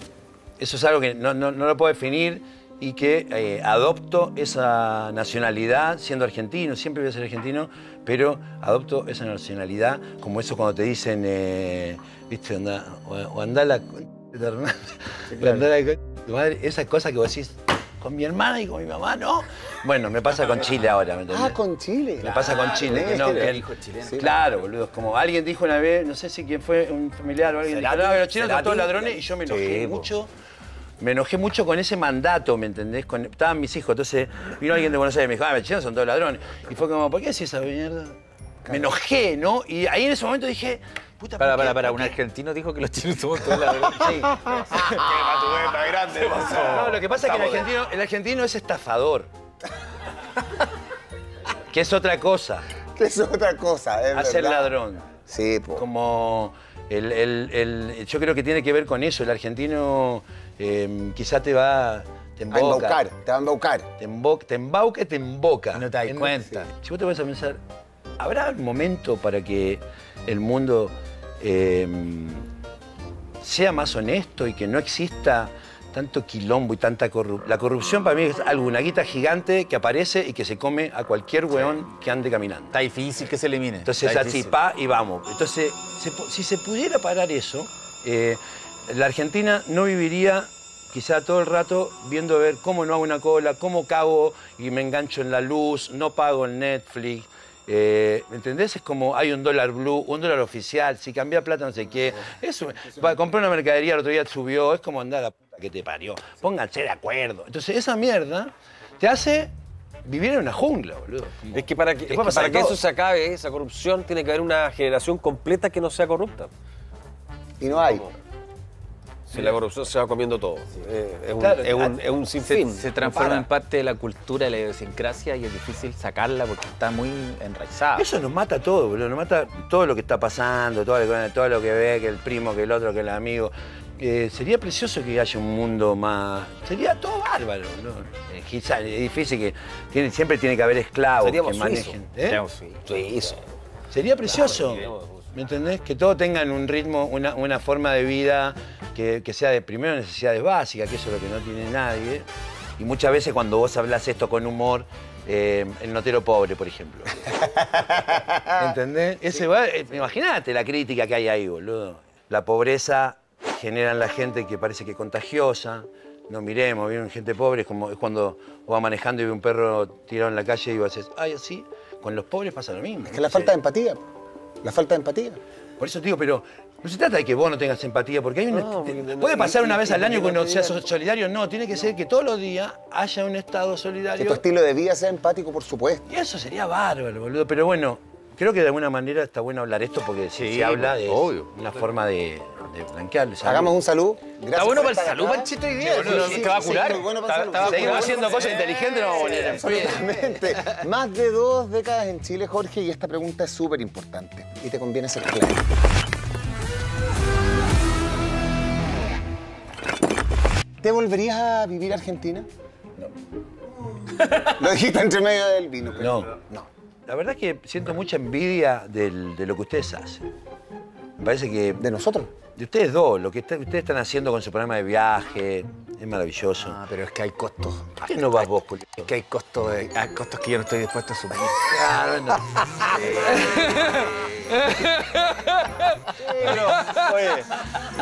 Eso es algo que no, no- no lo puedo definir y que eh, adopto esa nacionalidad siendo argentino, siempre voy a ser argentino, pero adopto esa nacionalidad como eso cuando te dicen, eh, viste, anda, o, o andá la. tu madre, esa cosa que vos decís, con mi hermana y con mi mamá, ¿no? Bueno, me pasa con Chile ahora, ¿me entendés? Ah, con Chile. Me pasa con Chile, que no, Claro. que el- Claro, boludo. Como alguien dijo una vez, no sé si quién fue, un familiar o alguien, dijo, no, los chinos son todos ladrones y yo me enojé Sí, mucho. Me enojé mucho con ese mandato, ¿me entendés? Con, estaban mis hijos, entonces vino alguien de Buenos Aires y me dijo, ah, los chinos son todos ladrones. Y fue como, ¿por qué decís esa mierda? Me enojé, ¿no? Y ahí en ese momento dije, puta, Para, ¿por para, para, ¿Por un argentino dijo que los chinos somos todos ladrones. Sí. más grande No, lo que pasa es que el argentino, el argentino es estafador. que es otra cosa. Que es otra cosa, es verdad. ladrón. Sí, po. Como el, el- el- yo creo que tiene que ver con eso. El argentino eh, quizá te va. Te A embaucar, te va a embaucar. Te, emboca, te embauca y te emboca. No te das En- cuenta. Si vos te vas a pensar, ¿habrá un momento para que el mundo eh, sea más honesto y que no exista tanto quilombo y tanta corrupción? La corrupción para mí es algo, una guita gigante que aparece y que se come a cualquier weón que ande caminando. Está difícil que se elimine. Entonces, así, pa y vamos. Entonces, se si se pudiera parar eso, eh, la Argentina no viviría quizá todo el rato viendo ver cómo no hago una cola, cómo cago y me engancho en la luz, no pago el Netflix. eh, ¿Me entendés? Es como hay un dólar blue, un dólar oficial, si cambia plata no sé qué. Eso, va, compré una mercadería, el otro día subió, es como andar a la puta que te parió. Pónganse de acuerdo. Entonces esa mierda te hace vivir en una jungla, boludo. Como- Es que para que, Te es puede que, pasar para que todo. eso se acabe, esa corrupción, tiene que haber una generación completa que no sea corrupta. Y no hay. Si la corrupción se va comiendo todo. Eh, es, un, Claro, es, un, es un Se, sinfín. se transforma en parte de la cultura, de la idiosincrasia y es difícil sacarla porque está muy enraizada. Eso nos mata todo, boludo. Nos mata todo lo que está pasando, todo lo, todo lo que ve, que el primo, que el otro, que el amigo. Eh, sería precioso que haya un mundo más. Sería todo bárbaro, boludo. Eh, quizá es difícil que. tiene- siempre tiene que haber esclavos Seríamos que manejen. ¿eh? Seríamos. Suizo. Sería precioso. ¿Me entendés? Que todos tengan un ritmo, una, una forma de vida que, que sea de primero necesidades básicas, que eso es lo que no tiene nadie. Y muchas veces cuando vos hablas esto con humor, eh, el notero pobre, por ejemplo. ¿Entendés? Ese va- eh, Imagínate la crítica que hay ahí, boludo. La pobreza genera en la gente que parece que es contagiosa. No miremos, viven gente pobre, es como es cuando vas manejando y ve un perro tirado en la calle y vos haces, ay, así. Con los pobres pasa lo mismo. Es que la falta de empatía. La falta de empatía. Por eso te digo, pero no se trata de que vos no tengas empatía, porque hay una. No, te- porque no- puede pasar una vez al año que uno no sea solidario. No, tiene que ser que todos los días haya un estado Que solidario. tu estilo de vida sea empático, por supuesto. Y eso sería bárbaro, boludo. Pero bueno, creo que de alguna manera está bueno hablar esto porque si Sí, se habla de obvio. una forma de, de. Hagamos un salud. Gracias Está bueno para el salud. Panchito, hoy día. Sí, sí, sí, te va a sí, curar. muy bueno para Está- Seguimos haciendo cosas inteligentes, no vamos a poner en pie. Absolutamente. Más de dos décadas en Chile, Jorge, y esta pregunta es súper importante. Y te conviene ser claro. ¿Te volverías a vivir a Argentina? No. Lo dijiste entre medio del vino. pero- No. No. La verdad es que siento mucha envidia del- de lo que ustedes hacen. Me parece que. ¿De nosotros? De ustedes dos, lo que está- ustedes están haciendo con su programa de viaje es maravilloso. Ah, pero es que hay costos. ¿Por qué no vas vos, Julio? Es que hay costos, de- hay costos que yo no estoy dispuesto a asumir. Claro, no. Oye,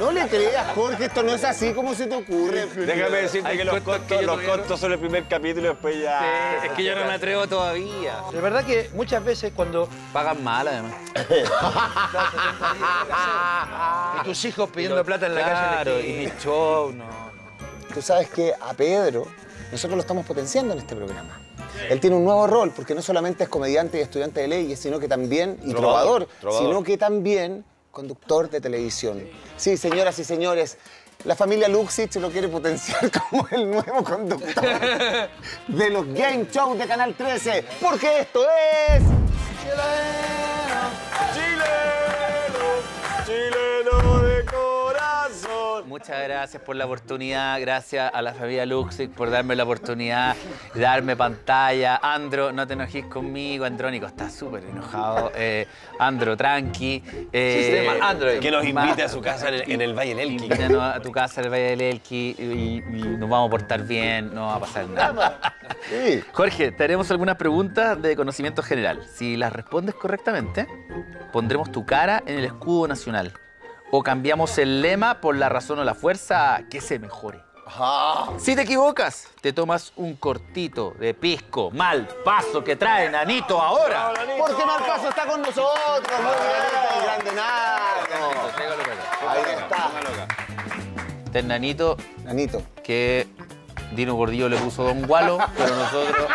no le creas, Jorge, esto no es así como se te ocurre. Déjame decirte que los costos costos, que yo los costos son el primer capítulo y después ya. es que yo no me atrevo todavía. De verdad que muchas veces cuando Pagan mal, además. y tus hijos pidiendo plata en la Claro, calle. y mi show, no, no. Tú sabes que a Pedro nosotros lo estamos potenciando en este programa. Él tiene un nuevo rol, porque no solamente es comediante y estudiante de leyes, sino que también, y trovador, Trovador, trovador. sino que también conductor de televisión. Sí, señoras y señores, la familia Luxich lo quiere potenciar como el nuevo conductor de los game shows de Canal 13, porque esto es... Chileno de corazón. Muchas gracias por la oportunidad, gracias a la familia Luxic por darme la oportunidad, de darme pantalla. Andro, no te enojes conmigo, Andrónico está súper enojado. Eh, Andro, tranqui. Eh, Sí, se llama Andro, que nos invite a su casa en el- en el Valle del Elqui. Invítanos a tu casa en el Valle del Elqui y, y nos vamos a portar bien, no va a pasar nada. Jorge, te haremos algunas preguntas de conocimiento general. Si las respondes correctamente, pondremos tu cara en el escudo nacional. O cambiamos el lema por la razón o la fuerza que se mejore. Si te equivocas, te tomas un cortito de pisco, mal paso que trae Nanito ahora. Porque Marcaso está con nosotros, muy bien, el grande Nano. Ahí está. Este es Nanito. Nanito. Que Dino Gordillo le puso Don Gualo, pero nosotros.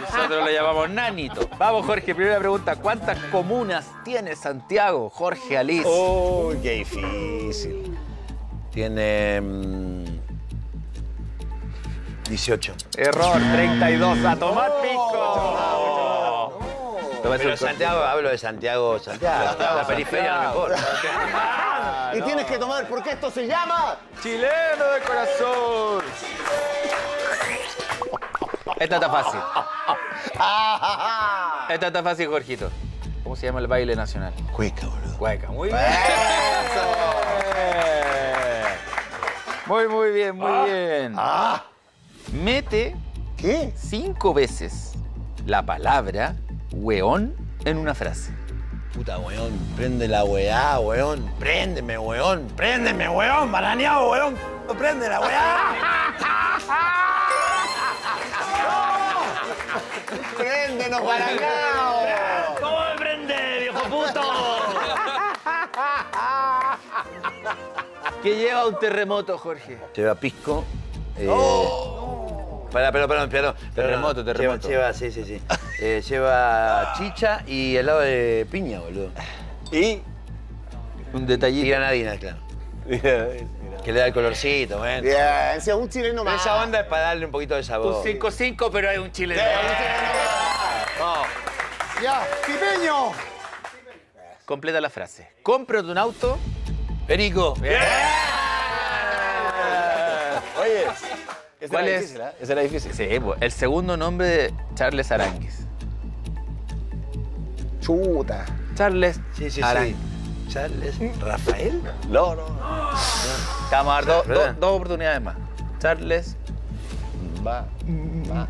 Nosotros le llamamos Nanito. Vamos, Jorge, primera pregunta. ¿Cuántas comunas tiene Santiago, Jorge Alice? Uy, qué difícil. Tiene. mm, 18. Error, 32. A tomar pico. Pero Santiago, hablo de Santiago, Santiago. La periferia no me importa. Y tienes que tomar, porque esto se llama... Chileno de corazón. Esta está fácil. Esta está fácil, Jorgito. ¿Cómo se llama el baile nacional? Cueca, boludo. Cueca, muy bien. Muy, muy bien, muy bien. Mete ¿Qué? cinco veces la palabra weón en una frase. Puta, weón, prende la weá, weón. Préndeme, weón. Préndeme, weón. Baraneado, weón. Prende la weá. ¡Préndenos, Barangao! ¿Cómo me prende, viejo puto? ¿Qué lleva un terremoto, Jorge? Lleva pisco. Eh, Para, pero, perdón, perdón. Terremoto, terremoto. Lleva, sí, sí, sí. Eh, lleva chicha y helado de piña, boludo. Y. Un Y detallito. granadina, claro. Que le da el colorcito, ven. Bien, si a un chileno más. Esa onda es para darle un poquito de sabor. Un 5-5, pero hay un chileno. Ya, pipeño. Completa la frase. Cómprate un auto. Perico. Oye. ese ¿Cuál era es? difícil, ¿eh? Ese era difícil. Sí, pues, el segundo nombre de Charles Aranguis. Chuta. Charles Sí, sí, Aranguis. sí. Charles. ¿Rafael? No, no. Te vamos a dar dos- ¿Verdad? dos- oportunidades más. Charles. Va. Va.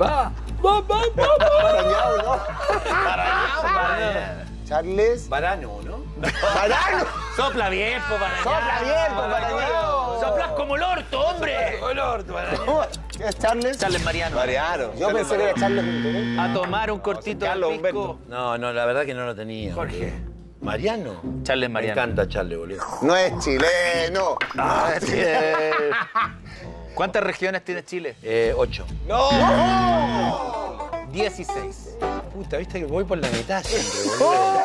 Va. Va, va, Barañao, ¿no? Charles. Varano, ¿no? ¡Barano! Sopla bien, po, para ¡Sopla bien, pues, Barañao! Soplas como el orto, hombre. ¿Cómo? ¿Qué es Charles? Charles Mariano. Mariano. Yo pensé que era Charles. A tomar un cortito de pisco. No, no, la verdad que no lo tenía. Jorge. ¿Mariano? Charles Me Mariano. encanta Charles, boludo. No es chileno. Ah, sí. ¿Cuántas regiones tiene Chile? Eh, ocho. ¡No! 16. Puta, viste que voy por la mitad siempre, boludo.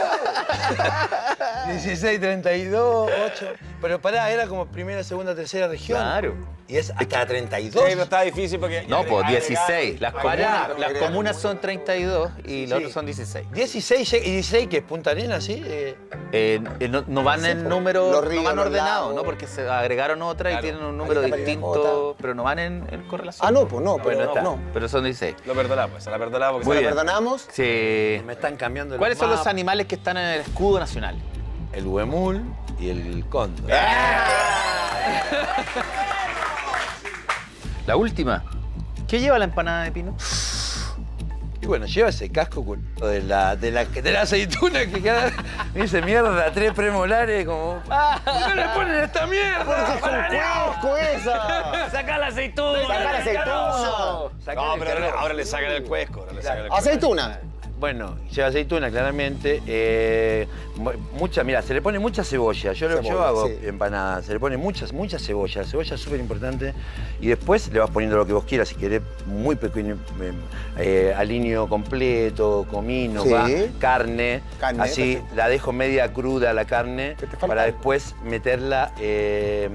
16, 32, 8. Pero pará, era como primera, segunda, tercera región. Claro. Y es hasta 32. Sí, pero está difícil porque. No, pues agregar- 16. Las Pará, comunas, las comunas son 32 y los Sí. otros son 16. 16 y 16, que es Punta Arena, ¿sí? Eh, Eh, eh, no, no van en po. número, Los no ríos, van los ordenados. ¿no? Porque se agregaron otra y Claro. tienen un número distinto, pero no van en, en correlación. Ah, no, pues no, pero está. no. Pero son 16. Lo perdonamos, se la perdonamos porque Muy se ¿Lo la bien. perdonamos? Sí. me están cambiando ¿Cuáles son los animales que están en el escudo nacional? El huemul y el cóndor. La última. ¿Qué lleva la empanada de pino? Y bueno, lleva ese casco culo, de la, de la, de la aceituna que cada me dice mierda, tres premolares, como. ¿Por qué le ponen esta mierda? Es un cuesco esa. ¡Saca la aceituna! Saca la aceituna. No, pero ahora, ahora le sacan el cuesco. Ahora le sacan el cuesco. Aceituna. Bueno, lleva aceituna, claramente. eh, mucha, mira, se le pone mucha cebolla. Yo, lo- yo Cebolla, hago sí. empanadas. Se le pone mucha, mucha cebolla. La cebolla es súper importante. Y después le vas poniendo lo que vos quieras. Si querés, muy pequeño, eh, eh, alineo completo, comino, Sí. va, carne. Carne, Así perfecto. la dejo media cruda la carne para después meterla eh,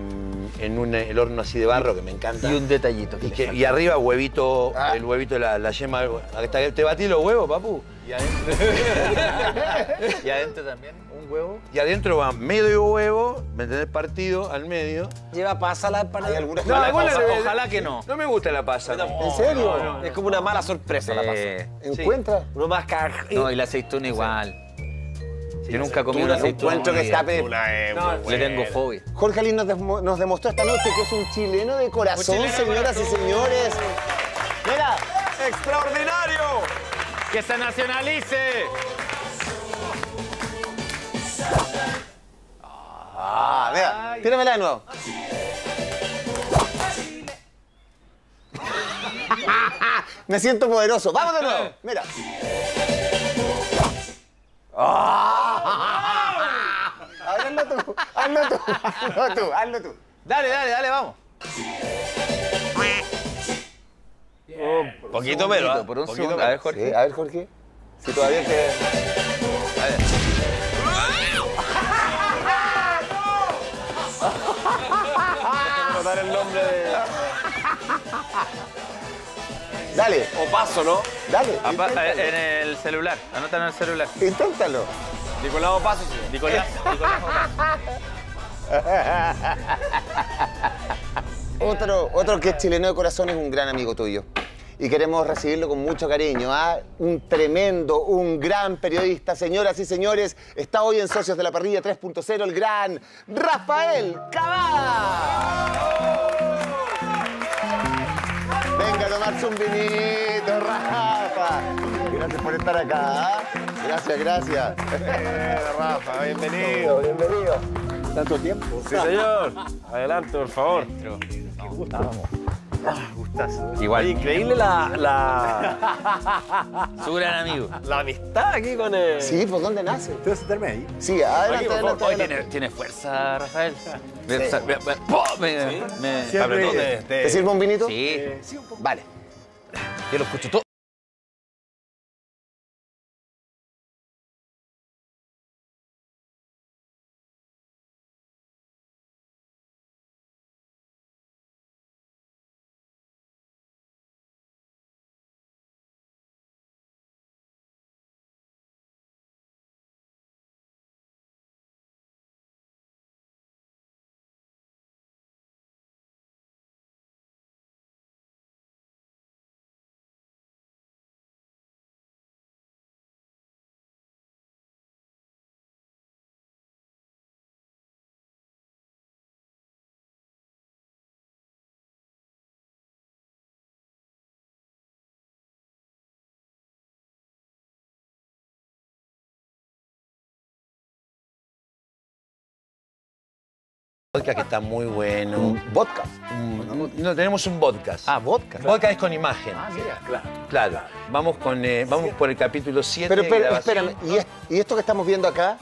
en un, el horno así de barro que me encanta. Y un detallito. que Y, que- arriba huevito, Ah. el huevito, la, la yema. ¿Te, te batí los huevos, papu? Y adentro, y adentro también un huevo. Y adentro va medio huevo, ¿me entendés? Partido al medio. ¿Lleva pasa la empanada? Algunas No, alguna ojalá- le- ojalá que no. No me gusta la pasa. no. ¿En serio? No, no, Es como una mala sorpresa la pasa. ¿Encuentra? Uno más cag... no, y la aceituna igual. Yo nunca comí una aceituna. Encuentro que está... pe- Le tengo fobia. Jorge Alín nos, desmo- nos demostró esta noche que es un chileno de corazón, de señoras y señores. Mira, ¡Extraordinario! ¡Que se nacionalice! ah, mira, tíramela de nuevo. Me siento poderoso. Vamos de nuevo. Mira. Ah. Hazlo tú, hazlo tú, hazlo tú, hazlo tú. Dale, dale, dale, vamos. Poquito menos. ¿ah? Por un Poquito segundo. A ver. Jorge. Sí, a ver, Jorge. Si todavía te... Anotar el nombre de... Dale, O paso, ¿no? dale. Apa- inténtalo. eh, en el celular. Anótalo en el celular. Inténtalo. Nicolau Paso, sí. Nicolás. Nicolás. Otro, otro que es chileno de corazón es un gran amigo tuyo. Y queremos recibirlo con mucho cariño. ¿ah? Un tremendo, un gran periodista. Señoras y señores, está hoy en Socios de la Parrilla 3.0 el gran Rafael Cavada. Venga a tomarse un vinito, Rafa. Gracias por estar acá. ¿ah? Gracias, gracias. Rafa, bienvenido, bienvenido. Tanto tiempo. Sí, señor. Adelante, por favor. Igual. Oye, increíble la, la, Su gran amigo. la amistad aquí con el... Sí, ¿por dónde nace? ¿Puedo sentarme ahí? Sí, adelante, Aquí, por adelante, Hoy tiene, tiene fuerza, Rafael. Me- me- me- ¡Po! me- me- Siempre- Apretó, te- te- ¿Te sirvo un vinito? Sí. Vale. Yo lo escucho todo. Vodka que está muy bueno. Vodka. Un- no, tenemos un podcast. Ah, vodka. Vodka es con imagen. Ah, mira. Claro. Claro. Vamos, con, eh, vamos por el capítulo 7. Pero, pero espérame, ¿y, es- y esto que estamos viendo acá?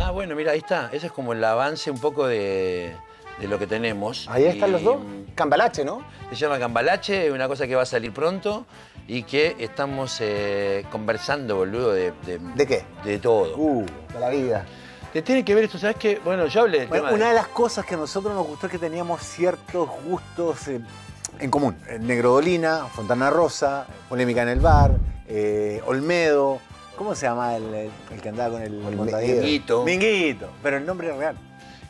Ah, bueno, mira, ahí está. Ese es como el avance un poco de, de lo que tenemos. Ahí están Y, los dos. mm, Cambalache, ¿no? Se llama Cambalache, es una cosa que va a salir pronto y que estamos eh, conversando, boludo, de, de, ¿De qué? de todo. Uh, de la vida. Que tiene que ver esto, ¿sabes qué? Bueno, yo hablé del Bueno, tema una de las cosas que a nosotros nos gustó es que teníamos ciertos gustos eh, en común. Eh, Negrodolina, Fontana Rosa, Polémica en el Bar, eh, Olmedo. ¿Cómo se llama el, el- el que andaba con el montadiero? Minguito. Minguito, pero el nombre es real.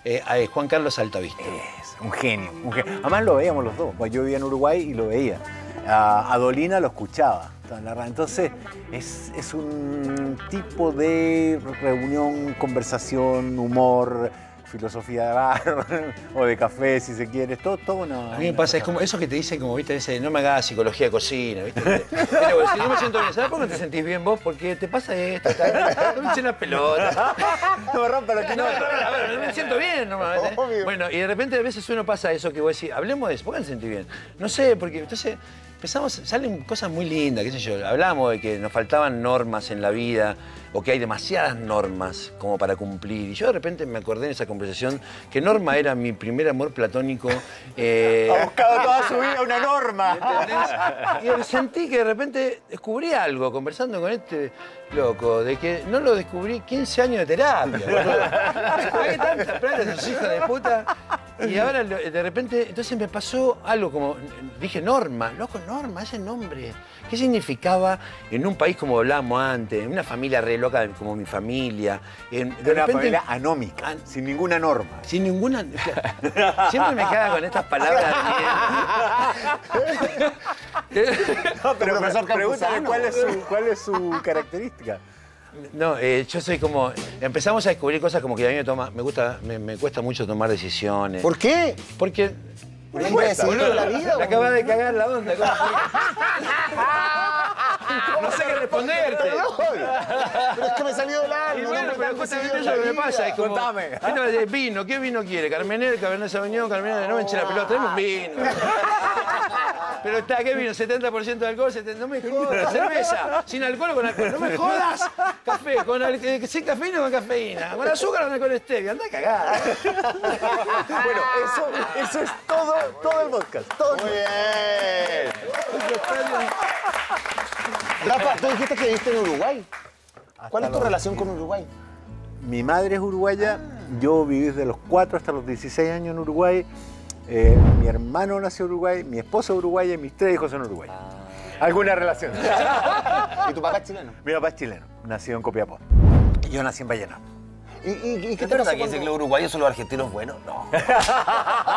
eh, Juan Carlos Altavista. Es un genio, un genio. Además lo veíamos los dos. Pues yo vivía en Uruguay y lo veía. A, a Dolina lo escuchaba. Estaba en la radio. Entonces es, es un tipo de reunión, conversación, humor, filosofía de bar o de café si se quiere. Todo, todo una, A mí me pasa, es como eso que te dicen, como viste, ese, no me hagas psicología de cocina, ¿viste? Pero, si no me siento bien, ¿sabes por qué no te sentís bien vos? Porque te pasa esto, tal, no me echen las pelotas. No me rompa la No, ver, no me siento bien normalmente. Bueno, y de repente a veces uno pasa eso que vos decís, hablemos de eso, ¿por qué no te sentís bien? No sé, porque entonces empezamos, salen cosas muy lindas, qué sé yo. Hablamos de que nos faltaban normas en la vida o que hay demasiadas normas como para cumplir. Y yo de repente me acordé en esa conversación que Norma era mi primer amor platónico. eh, Ha buscado toda su vida una norma. y sentí que de repente descubrí algo conversando con este loco, de que no lo descubrí 15 años de terapia. Pagué tanta plata a esos hijos de puta. Y ahora de repente, entonces me pasó algo como, dije Norma, loco, Norma, ese nombre. ¿Qué significaba en un país como hablábamos antes, en una familia loca como mi familia? En, De una familia anómica, sin ninguna norma. Sin ninguna. Siempre me caga con estas palabras. No, pero Profesor pregúntale cuál es su, cuál es su característica. No, eh, yo soy como. Empezamos a descubrir cosas como que a mí me toma. Me gusta, me, me cuesta mucho tomar decisiones. ¿Por qué? Porque. ¿Por qué decidir boludo, la vida, acabas de cagar la onda. No sé qué responderte. Pero es que me salió del alma. Y bueno, pero justamente eso es lo que me pasa. Es como, Contame. Vino, ¿qué vino quiere? Carmener, Cabernet Sauvignon, Carmener, no me eche la pelota, tráeme un vino. Pero está, ¿qué vino? 70% de alcohol, 70, no me jodas. Cerveza, sin alcohol o con alcohol. No me jodas. Café, con, al- eh, sin cafeína o con cafeína. Con azúcar o con stevia. Anda a cagar. Bueno, eso, eso es todo, todo el podcast. Todo Muy bien. Rafa, tú dijiste que viviste en Uruguay. ¿Cuál es tu relación con Uruguay? Mi madre es uruguaya, yo viví desde los 4 hasta los 16 años en Uruguay. Eh, mi hermano nació en Uruguay, mi esposa es uruguaya y mis tres hijos son uruguayos. ¿Alguna relación? ¿Y tu papá es chileno? Mi papá es chileno, nacido en Copiapó. Yo nací en Vallenar. ¿Y, y, y qué ¿Es te verdad pasó que ese cuando- club uruguayo son los argentinos buenos? No.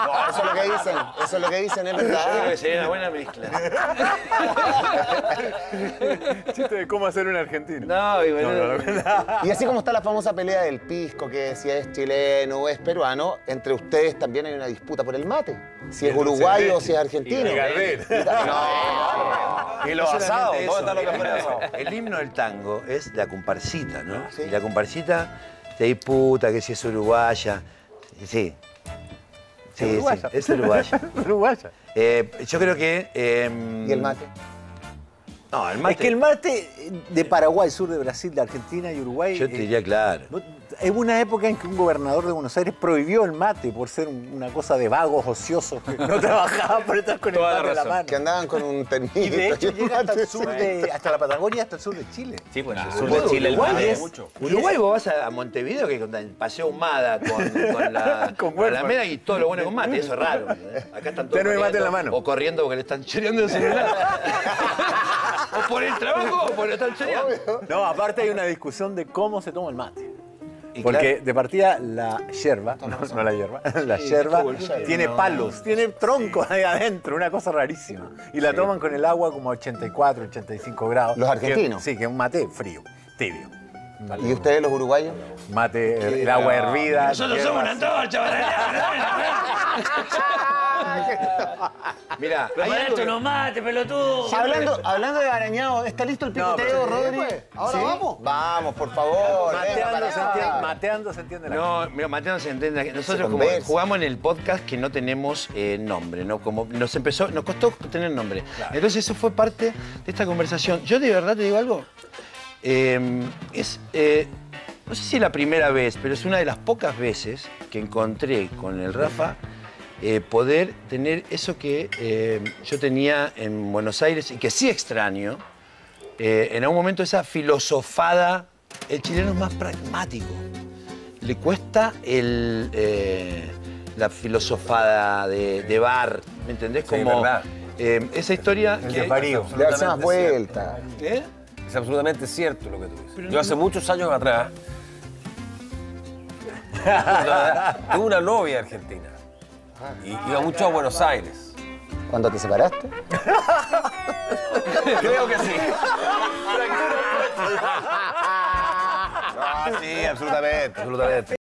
No, eso es lo que dicen. Eso es lo que dicen, es Yo creo verdad. que sería una buena mezcla. Chiste de cómo hacer un argentino. No, y bueno. No, no, no. Y así como está la famosa pelea del pisco, que si es chileno o es peruano, entre ustedes también hay una disputa por el mate. Si es uruguayo o si es argentino. Y Gardel. No. Y los No asados, solamente ¿dónde están los cafés el- asados? El himno del tango es la comparsita, ¿no? Y la comparsita te disputa que si es uruguaya. Sí. Sí, sí, uruguaya. es uruguaya. Uruguaya. Eh, yo creo que. eh, ¿Y el mate? No, el mate. Es que el mate de Paraguay, sur de Brasil, de Argentina y Uruguay. Yo te eh, diría claro. Hubo una época en que un gobernador de Buenos Aires prohibió el mate por ser un- una cosa de vagos ociosos que no trabajaban por estar con el la mate en la razón. mano. Que andaban con un termito. Y de hecho llega hasta el sur de, hasta la Patagonia, hasta el sur de Chile. Sí, pues en el sur de Chile el Uruguay mate. es- Uruguay vos vas a, Montevideo que con el paseo Humada con, con la Con la y todo lo bueno con mate, eso es raro. ¿eh? Acá están todos hay mate en la mano. O corriendo porque le están choreando el celular. o por el trabajo o porque le están choreando. No, aparte hay una discusión de cómo se toma el mate. Porque claro, de partida la yerba, no, no la hierba, la yerba tiene palos, tiene troncos ahí adentro, una cosa rarísima. Y la toman con el agua como a 84, 85 grados. ¿Los Que- argentinos? sí, que es un mate frío, tibio. ¿Y ustedes, los uruguayos? Mate, el agua hervida. nosotros somos una antorcha, Mira, hay algo que- mate, pelotudo. Hablando, hablando de arañado, ¿está listo el No, picoteo, Rodri? pues, ¿Ahora vamos? Vamos, por favor. Mateando, se entiende, mateando se entiende la. No, mira, Mateo no se entiende. Nosotros como jugamos en el podcast que no tenemos eh, nombre, ¿no? Como nos empezó, nos costó tener nombre. Entonces eso fue parte de esta conversación. Yo de verdad te digo algo. Eh, es, eh, no sé si es la primera vez, pero es una de las pocas veces que encontré con el Rafa eh, poder tener eso que eh, yo tenía en Buenos Aires y que sí extraño. Eh, en algún momento esa filosofada, el chileno es más pragmático. Le cuesta el, eh, la filosofada de, de bar, ¿me entendés? Sí, Como verdad. eh, esa historia El que... desvarío. Le más vuelta. ¿Eh? Es absolutamente cierto lo que tú dices. Yo hace muchos años atrás tuve una novia argentina y iba mucho a Buenos Aires. ¿Cuándo te separaste? Creo que sí. Ah, sí, absolutamente, absolutamente.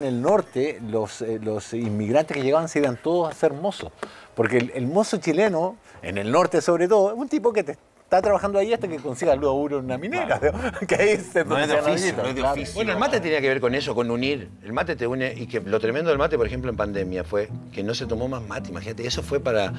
En el norte, los, eh, los inmigrantes que llegaban se iban todos a ser mozos. Porque el, el mozo chileno, en el norte sobre todo, es un tipo que te está trabajando ahí hasta que consiga el laburo en una minera. Que ahí se No es de oficio, no es de claro. oficio. Bueno, el mate tenía que ver con eso, con unir. El mate te une y que lo tremendo del mate, por ejemplo, en pandemia fue que no se tomó más mate. Imagínate, eso fue para,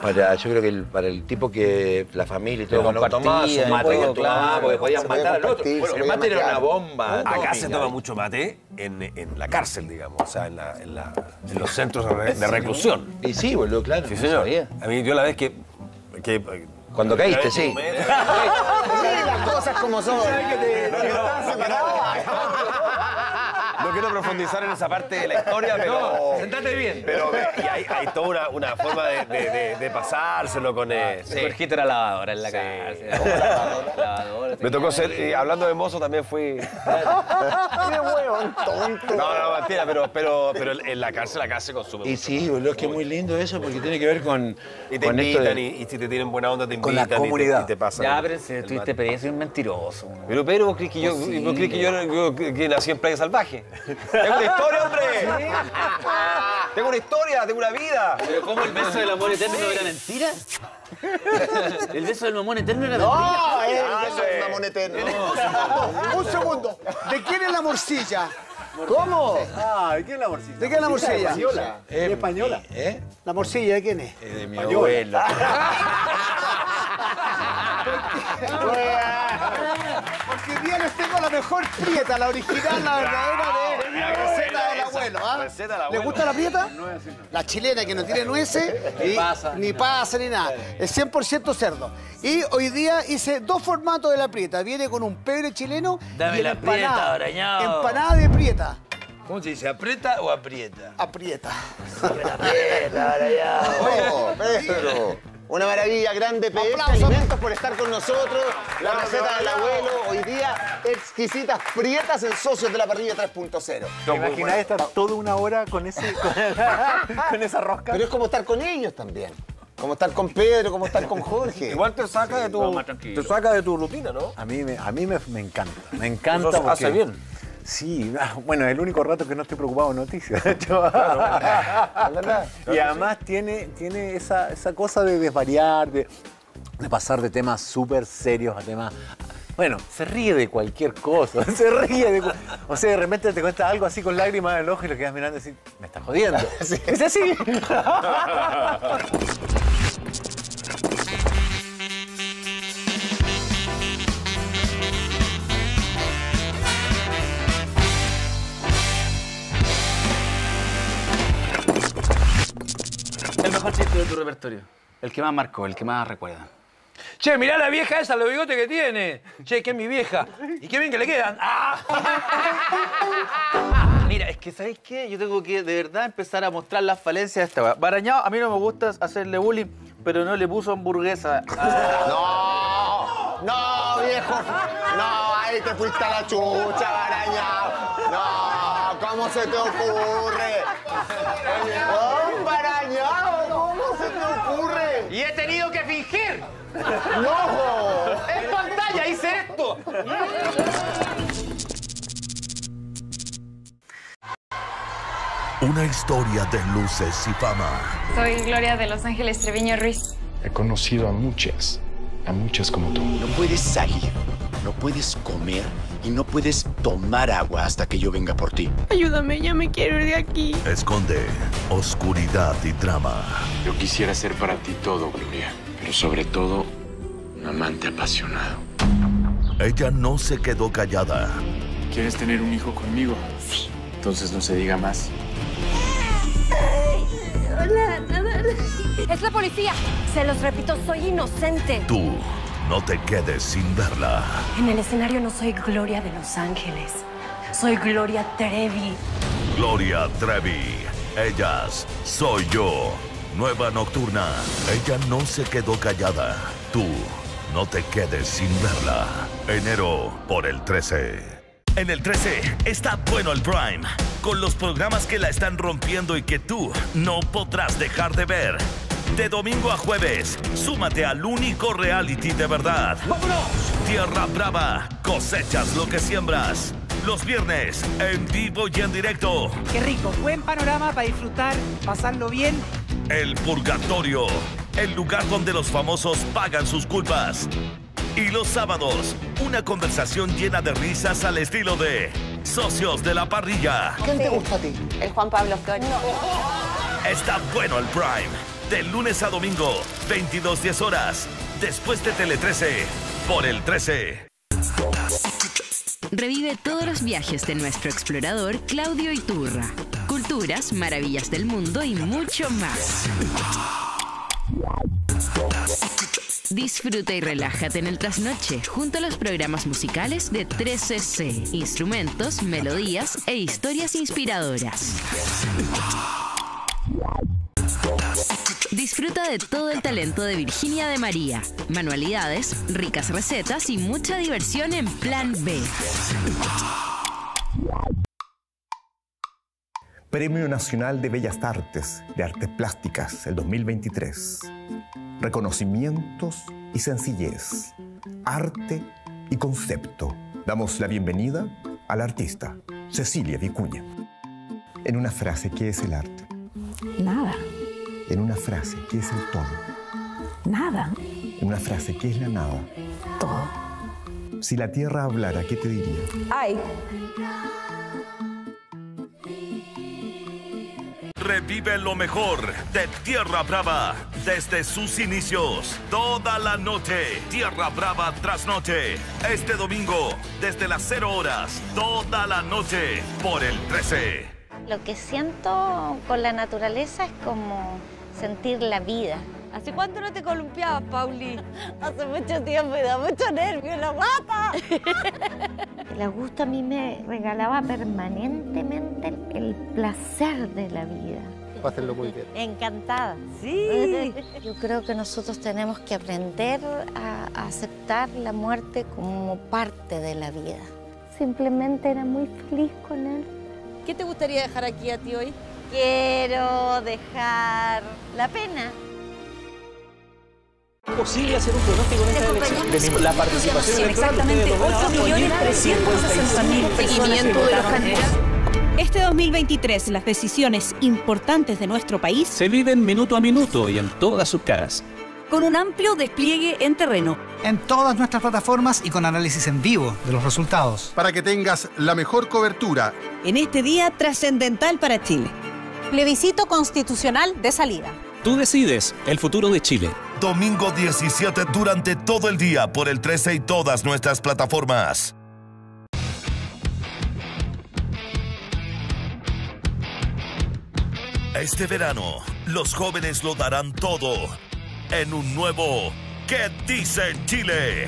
para yo creo que el, para el tipo que la familia y todo, compartía un y mate todo, con tu mamá, claro. porque podías matar al otro. Bueno, el mate era una bomba. Acá se toma mucho mate en, en la cárcel, digamos, o sea, en, la- en la- en los centros de, re- de reclusión. Y sí, boludo, claro. Sí, no señor. sabía. A mí, yo la vez que... que Cuando caíste, sí. Las cosas como son. No quiero profundizar en esa parte de la historia, pero... No, sentate bien. Pero y hay, hay toda una, una forma de, de- de- de pasárselo con... eh, Sí. Jorgito era lavadora en la cárcel. Lavadora. Me tocó ser, y hablando de mozo también fui... Qué huevón tonto. No, no, mentira, pero, pero, pero en la cárcel acá se consume. Y mucho. sí, boludo, es que es muy lindo eso porque tiene que ver con, Y te con esto invitan, de- y, y si te tienen buena onda, te Con invitan. la y te- comunidad. Y te, pasan. Ya, pero si mate. preso, es un mentiroso. Pero Pedro, vos crees que yo, vos crees que yo, que nací en Playa Salvaje. Tengo una historia, hombre. Tengo una historia, tengo una vida. Pero ¿cómo el beso del amor eterno no era mentira? ¿El beso del amor eterno era mentira? No, es el mamón eterno. Un segundo. ¿De quién es la morcilla? ¿Cómo? Ah, ¿de quién es la morcilla? ¿De quién es la morcilla? Española. ¿Es española? ¿Eh? La morcilla, ¿de quién es? Eh, de mi abuelo. Bien les tengo la mejor prieta, la original, la verdadera de la receta del abuelo. ¿ah? Receta del ¿Le gusta la prieta? La chilena que no tiene nueces, Ni pasa. ni pasa ni nada. Es 100% cerdo. Y hoy día hice dos formatos de la prieta. Viene con un pebre chileno Dame y la prieta, arañado. Empanada de prieta. ¿Cómo se dice? ¿Aprieta o aprieta? Aprieta. Oh, Pedro. Una maravilla, grande PS Aplausos. Alimentos por estar con nosotros. La receta del abuelo, hoy día exquisitas prietas en socios de la parrilla 3.0. ¿Te imaginas estar toda una hora con, ese, con, con esa rosca? Pero es como estar con ellos también. Como estar con Pedro, como estar con Jorge. Igual te saca de tu, te saca de tu rutina, ¿no? A mí, me, a mí me, me encanta. Me encanta Eso porque... hace bien. Sí, bueno, el único rato que no estoy preocupado en noticias. Y además tiene, tiene esa, esa cosa de desvariar, de, de pasar de temas súper serios a temas... Bueno, se ríe de cualquier cosa, se ríe de... O sea, de repente te cuenta algo así con lágrimas en el ojo y lo quedas mirando y decís, me estás jodiendo. Es así. De tu repertorio. El que más marcó, el que más recuerda. Che, mirá la vieja esa, los bigotes que tiene. Che, que es mi vieja. Y qué bien que le quedan. ¡Ah! Mira, es que ¿sabéis qué? Yo tengo que de verdad empezar a mostrar las falencias de esta weá. Barañado, a mí no me gusta hacerle bullying, pero no le puso hamburguesa. No, no, viejo. No, ahí te fuiste a la chucha, barañado. No, ¿cómo se te ocurre? Oh, barañado, ¿cómo se te ocurre? Y he tenido que fingir. ¡No! En pantalla hice esto. Una historia de luces y fama. Soy Gloria de Los Ángeles Treviño Ruiz. He conocido a muchas, a muchas como tú. No puedes salir, no puedes comer y no puedes tomar agua hasta que yo venga por ti. Ayúdame, ya me quiero ir de aquí. Esconde oscuridad y drama. Yo quisiera ser para ti todo, Gloria, pero sobre todo un amante apasionado. Ella no se quedó callada. ¿Quieres tener un hijo conmigo? Sí. Entonces no se diga más. Hola, nada. Es la policía. Se los repito, soy inocente. Tú no te quedes sin verla. En el escenario no soy Gloria de Los Ángeles. Soy Gloria Trevi. Gloria Trevi. Ellas soy yo. Nueva nocturna. Ella no se quedó callada. Tú no te quedes sin verla. Enero por el 13. En el 13 está bueno el Prime, con los programas que la están rompiendo y que tú no podrás dejar de ver. De domingo a jueves, súmate al único reality de verdad. ¡Vámonos! Tierra Brava, cosechas lo que siembras. Los viernes, en vivo y en directo. Qué rico, buen panorama para disfrutar, pasarlo bien. El Purgatorio, el lugar donde los famosos pagan sus culpas. Y los sábados, una conversación llena de risas al estilo de Socios de la Parrilla. ¿Quién te gusta a ti? El Juan Pablo Flores. Está bueno el Prime. De lunes a domingo, 22 10 horas. Después de Tele 13, por el 13. Revive todos los viajes de nuestro explorador Claudio Iturra. Culturas, maravillas del mundo y mucho más. Disfruta y relájate en el trasnoche junto a los programas musicales de 13C. Instrumentos, melodías e historias inspiradoras. Disfruta de todo el talento de Virginia de María, manualidades, ricas recetas y mucha diversión en Plan B. Premio Nacional de Bellas Artes de Artes Plásticas el 2023. Reconocimientos y sencillez. Arte y concepto. Damos la bienvenida al artista Cecilia Vicuña. En una frase, ¿qué es el arte? Nada, En una frase, ¿qué es el todo? nada, En una frase, ¿qué es la nada? todo. Si la tierra hablara, ¿qué te diría? Ay, Revive lo mejor de Tierra Brava desde sus inicios. Toda la noche, Tierra Brava tras noche. Este domingo, desde las 0 horas, toda la noche, por el 13. Lo que siento con la naturaleza es como sentir la vida. ¿Hace cuánto no te columpiabas, Pauli? Hace mucho tiempo y da mucho nervio, la guapa. El Augusto a mí me regalaba permanentemente el, el placer de la vida. Pásenlo muy bien. Encantada. Sí. Yo creo que nosotros tenemos que aprender a, a aceptar la muerte como parte de la vida. Simplemente era muy feliz con él. ¿Qué te gustaría dejar aquí a ti hoy? Quiero dejar la pena. ¿Es posible hacer un pronóstico en esta elección? La participación Exactamente 8.360.000 Seguimiento de los candidatos. Este 2023, las decisiones importantes de nuestro país Se viven minuto a minuto y en todas sus caras. Con un amplio despliegue en terreno. En todas nuestras plataformas y con análisis en vivo de los resultados. Para que tengas la mejor cobertura. En este día trascendental para Chile. Plebiscito constitucional de salida. Tú decides el futuro de Chile. Domingo 17 durante todo el día por el 13 y todas nuestras plataformas. Este verano, los jóvenes lo darán todo en un nuevo ¿Qué dice Chile?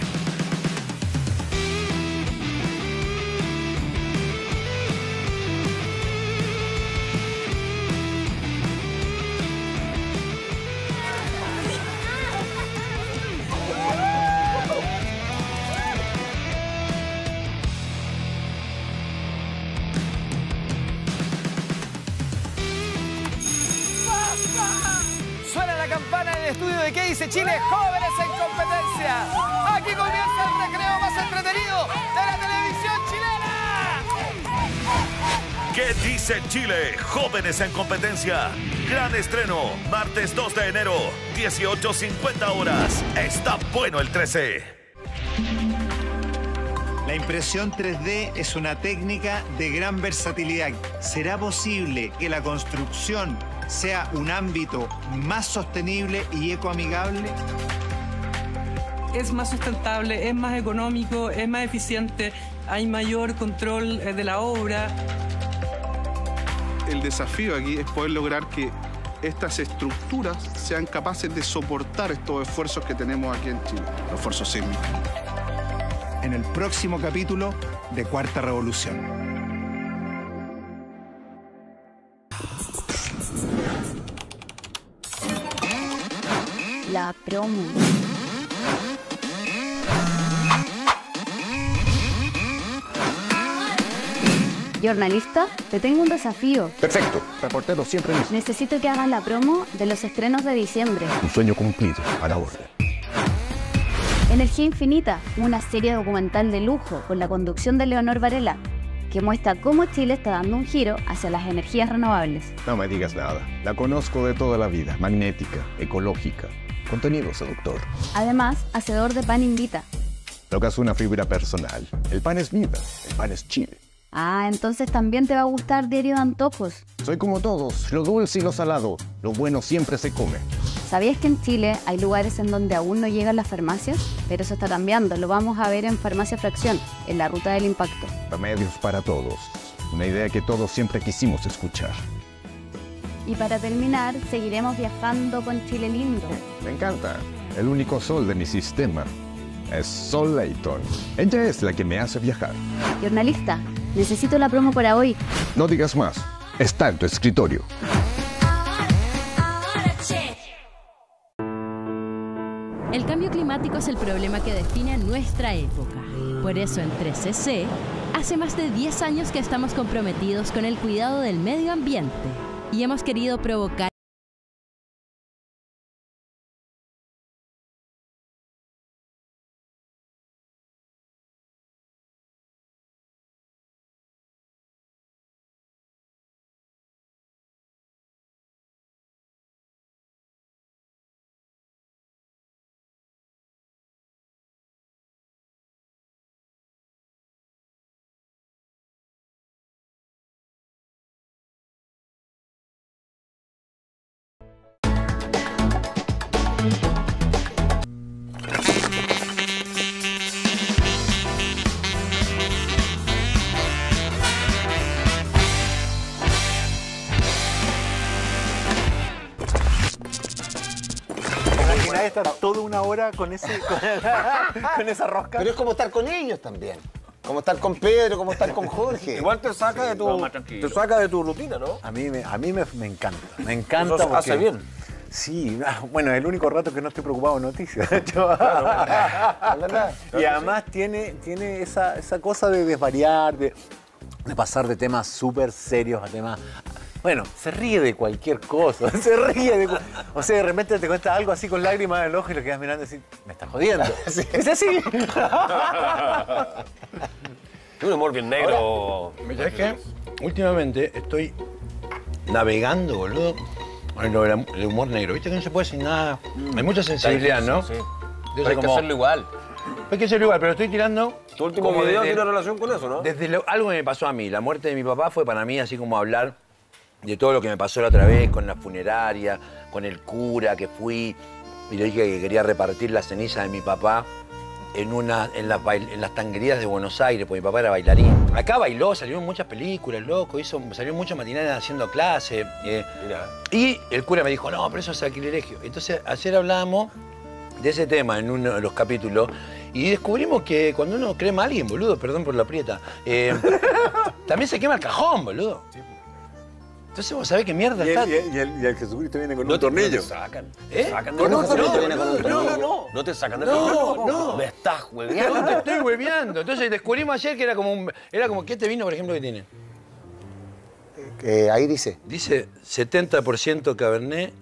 Chile? Jóvenes en competencia. Aquí comienza el recreo más entretenido de la televisión chilena. ¿Qué dice Chile? Jóvenes en competencia. Gran estreno, martes 2 de enero, 18.50 horas. Está bueno el 13. La impresión 3D es una técnica de gran versatilidad. ¿Será posible que la construcción sea un ámbito más sostenible y ecoamigable? Es más sustentable, es más económico, es más eficiente, hay mayor control eh, de la obra. El desafío aquí es poder lograr que estas estructuras sean capaces de soportar estos esfuerzos que tenemos aquí en Chile, los esfuerzos sísmicos. En el próximo capítulo de Cuarta Revolución. La promo. Jornalista, te tengo un desafío. Perfecto. Reportero siempre listo. Necesito que hagas la promo de los estrenos de diciembre. Un sueño cumplido. A la orden. Energía Infinita, una serie documental de lujo con la conducción de Leonor Varela, que que muestra cómo Chile está dando un giro hacia las energías renovables. No me digas nada. La conozco de toda la vida. Magnética, ecológica. Contenido seductor. Además, hacedor de pan invita. Tocas una fibra personal. El pan es vida. El pan es Chile. Ah, entonces también te va a gustar Diario de Antojos. Soy como todos, lo dulce y lo salado. Lo bueno siempre se come. ¿Sabías que en Chile hay lugares en donde aún no llegan las farmacias? Pero eso está cambiando, lo vamos a ver en Farmacia Fracción, en la Ruta del Impacto. Remedios para todos. Una idea que todos siempre quisimos escuchar. Y para terminar, seguiremos viajando con Chile Lindo. Me encanta. El único sol de mi sistema es Sol Layton. Ella es la que me hace viajar. Jornalista, necesito la promo para hoy. No digas más. Está en tu escritorio. El cambio climático es el problema que define a nuestra época. Por eso en 3CC, hace más de 10 años que estamos comprometidos con el cuidado del medio ambiente y hemos querido provocar estar toda una hora con, ese, con, con esa rosca. Pero es como estar con ellos también. Como estar con Pedro, como estar con Jorge. Igual te saca de tu, te saca de tu rutina, ¿no? A mí me, a mí me, me encanta. Me encanta Eso porque... hace bien. Sí, bueno, es el único rato que no estoy preocupado en noticias. hecho. y además tiene, tiene esa, esa cosa de desvariar, de, de pasar de temas súper serios a temas... Bueno, se ríe de cualquier cosa, se ríe de... O sea, de repente te cuenta algo así con lágrimas en el ojo y lo quedas mirando y decís, me estás jodiendo. Es así. un humor bien negro. ¿Sabes qué? Últimamente estoy navegando, boludo, con lo del el humor negro. Viste que no se puede sin nada. Hay mucha sensibilidad, ¿no? Sí. Pero hay que hacerlo igual. Hay que hacerlo igual, pero estoy tirando. Tu último como video desde- tiene relación con eso, ¿no? Desde lo- algo que me pasó a mí. La muerte de mi papá fue para mí así como hablar de todo lo que me pasó la otra vez con la funeraria, con el cura que fui. Y le dije que quería repartir la ceniza de mi papá en, una, en, las, en las tanguerías de Buenos Aires, porque mi papá era bailarín. Acá bailó, salió en muchas películas, loco, hizo, salió muchas matinales haciendo clase. eh. y el cura me dijo, no, pero eso es sacrilegio. Entonces, ayer hablábamos de ese tema en uno de los capítulos y descubrimos que cuando uno crema a alguien, boludo, perdón por la prieta, eh, también se quema el cajón, boludo. Entonces vos sabés qué mierda Y está. y el- y el- y el Jesucristo viene con No un te- tornillo. no te sacan. ¿Eh? Te sacan Con un tornillo No, viene con un no, no, tornillo. no. No te sacan del No, cajón. no. Me estás No te hueveando. estoy hueveando. Entonces descubrimos ayer que era como un. Era como, ¿qué te vino, por ejemplo, que tiene? Eh, ahí dice. Dice 70% Cabernet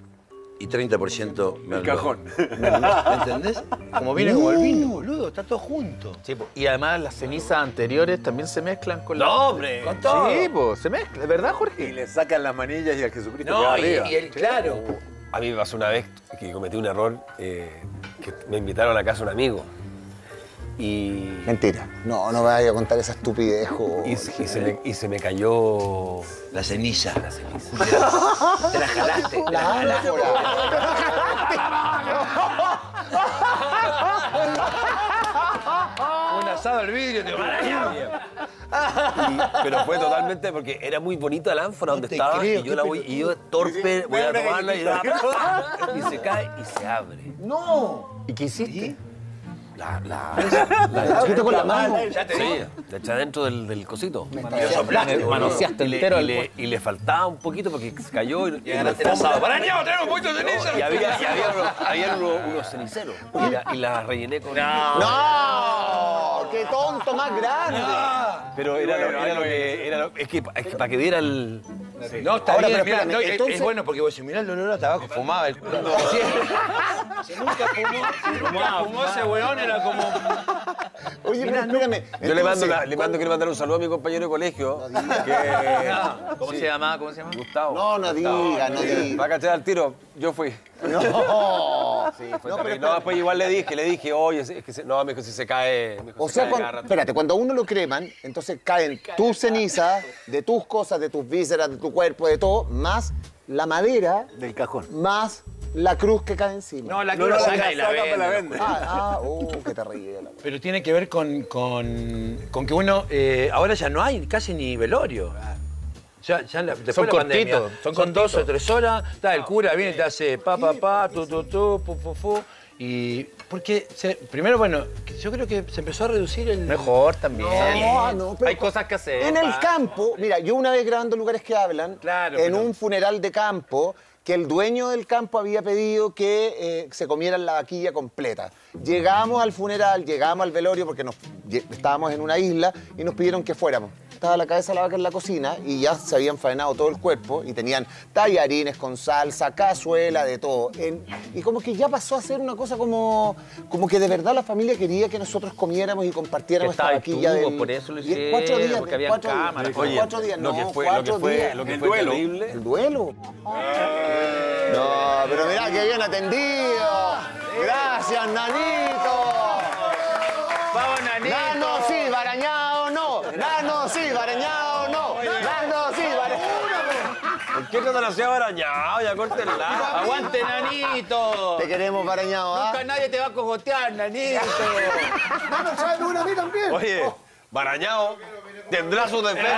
y 30% Merlot. cajón. ¿Me entendés? Como viene como el vino, boludo, está todo junto. Sí, po. y además las cenizas anteriores también se mezclan con la... No, hombre. Con todo. Sí, pues, se mezcla, ¿verdad, Jorge? Y le sacan las manillas y al Jesucristo No, queda y, arriba. y el claro. A mí me pasó una vez que cometí un error, eh, que me invitaron a la casa un amigo. Y, Mentira. No, no me vaya a contar esa estupidez, Jorge. y, y se, me, y se me cayó La ceniza. la ceniza. Te la jalaste. Te la jalaste. Un asado al vidrio, te Y- pero fue totalmente porque era muy bonita la ánfora donde estaba creo, y yo la voy y yo torpe voy a tomarla y, y se cae y se abre. ¡No! ¿Y qué hiciste? La, la, La hiciste con la mano. Ya te Sí, la eché adentro del, del cosito. Manoseaste y le, entero y el le- y le faltaba un poquito porque se cayó y, Y agarraste el asado. ¡Para niño, tenemos un poquito de ceniza! y había, y había, unos, había unos, unos ceniceros y la, y la rellené con... ¡No! ¡Qué tonto más grande! Pero era, lo, era lo que... Era lo- es, que, es que para que diera el... No, está Ahora, bien, pero mirá, no, es- entonces- es bueno porque vos decís, mirá el olor a tabaco, fumaba el culo. Si nunca fumó, si nunca fumó ese weón, era como... Oye, pero espérame. Yo le mando, una- le mando, quiero mandar un saludo a mi compañero de colegio. que- ¿Cómo sí, se llama? ¿Cómo se llama? Gustavo. No, no diga, no diga. Va a cachar al tiro. Yo fui. No. Sí, fue No, terrible. Después igual le dije, le dije, oye, es que se- no, me dijo, si se cae. me dijo, O se sea, cae cuando, espérate, cuando a uno lo creman, entonces caen tus cenizas, de tus cosas, de tus vísceras, de tu cuerpo, de todo, más la madera, Del cajón. más la cruz que cae encima. No, la cruz no, la la saca y la saca, vende. la vende. Ah, ah, uh, qué terrible. Pero tiene que ver con, con, con que uno, eh, ahora ya no hay casi ni velorio. Ya, ya la- después Son de la pandemia, cortitos, son son dos o tres horas, está el cura, viene y te hace pa, pa, pa, tu, tu, tu, pu, pu, pu. Y porque, se- primero, bueno, yo creo que se empezó a reducir el... Mejor también. No, no, pero Hay cosas que hacer. En el pa. campo, mira, yo una vez grabando lugares que hablan, Claro, en pero- un funeral de campo, que el dueño del campo había pedido que eh, se comieran la vaquilla completa. Llegamos al funeral, llegamos al velorio porque nos, estábamos en una isla y nos pidieron que fuéramos. Estaba la cabeza de la vaca en la cocina y ya se habían faenado todo el cuerpo y tenían tallarines con salsa, cazuela, de todo. En- y como que ya pasó a ser una cosa como, como que de verdad la familia quería que nosotros comiéramos y compartiéramos esta vaquilla tubo, del- por eso lo y en cuatro días, porque en habían cuatro cámaras. Oye, cuatro días, lo no, que fue, lo que cuatro fue, días. lo que El fue duelo. terrible. El duelo. No, pero mirá qué bien atendido. Gracias, Nanito. Vamos, Nanito. Nano sí, barañado Nano sí, barañado no. Nano sí, barañado. ¿Por qué no te lo hacía arañado? Ya córtenla. ¡Aguante, nanito! Te queremos barañado, ¿ah? Nunca nadie te va a cogotear, nanito. Nano, ¿sabes una a mí también? Oye, Barañao tendrá su defensa.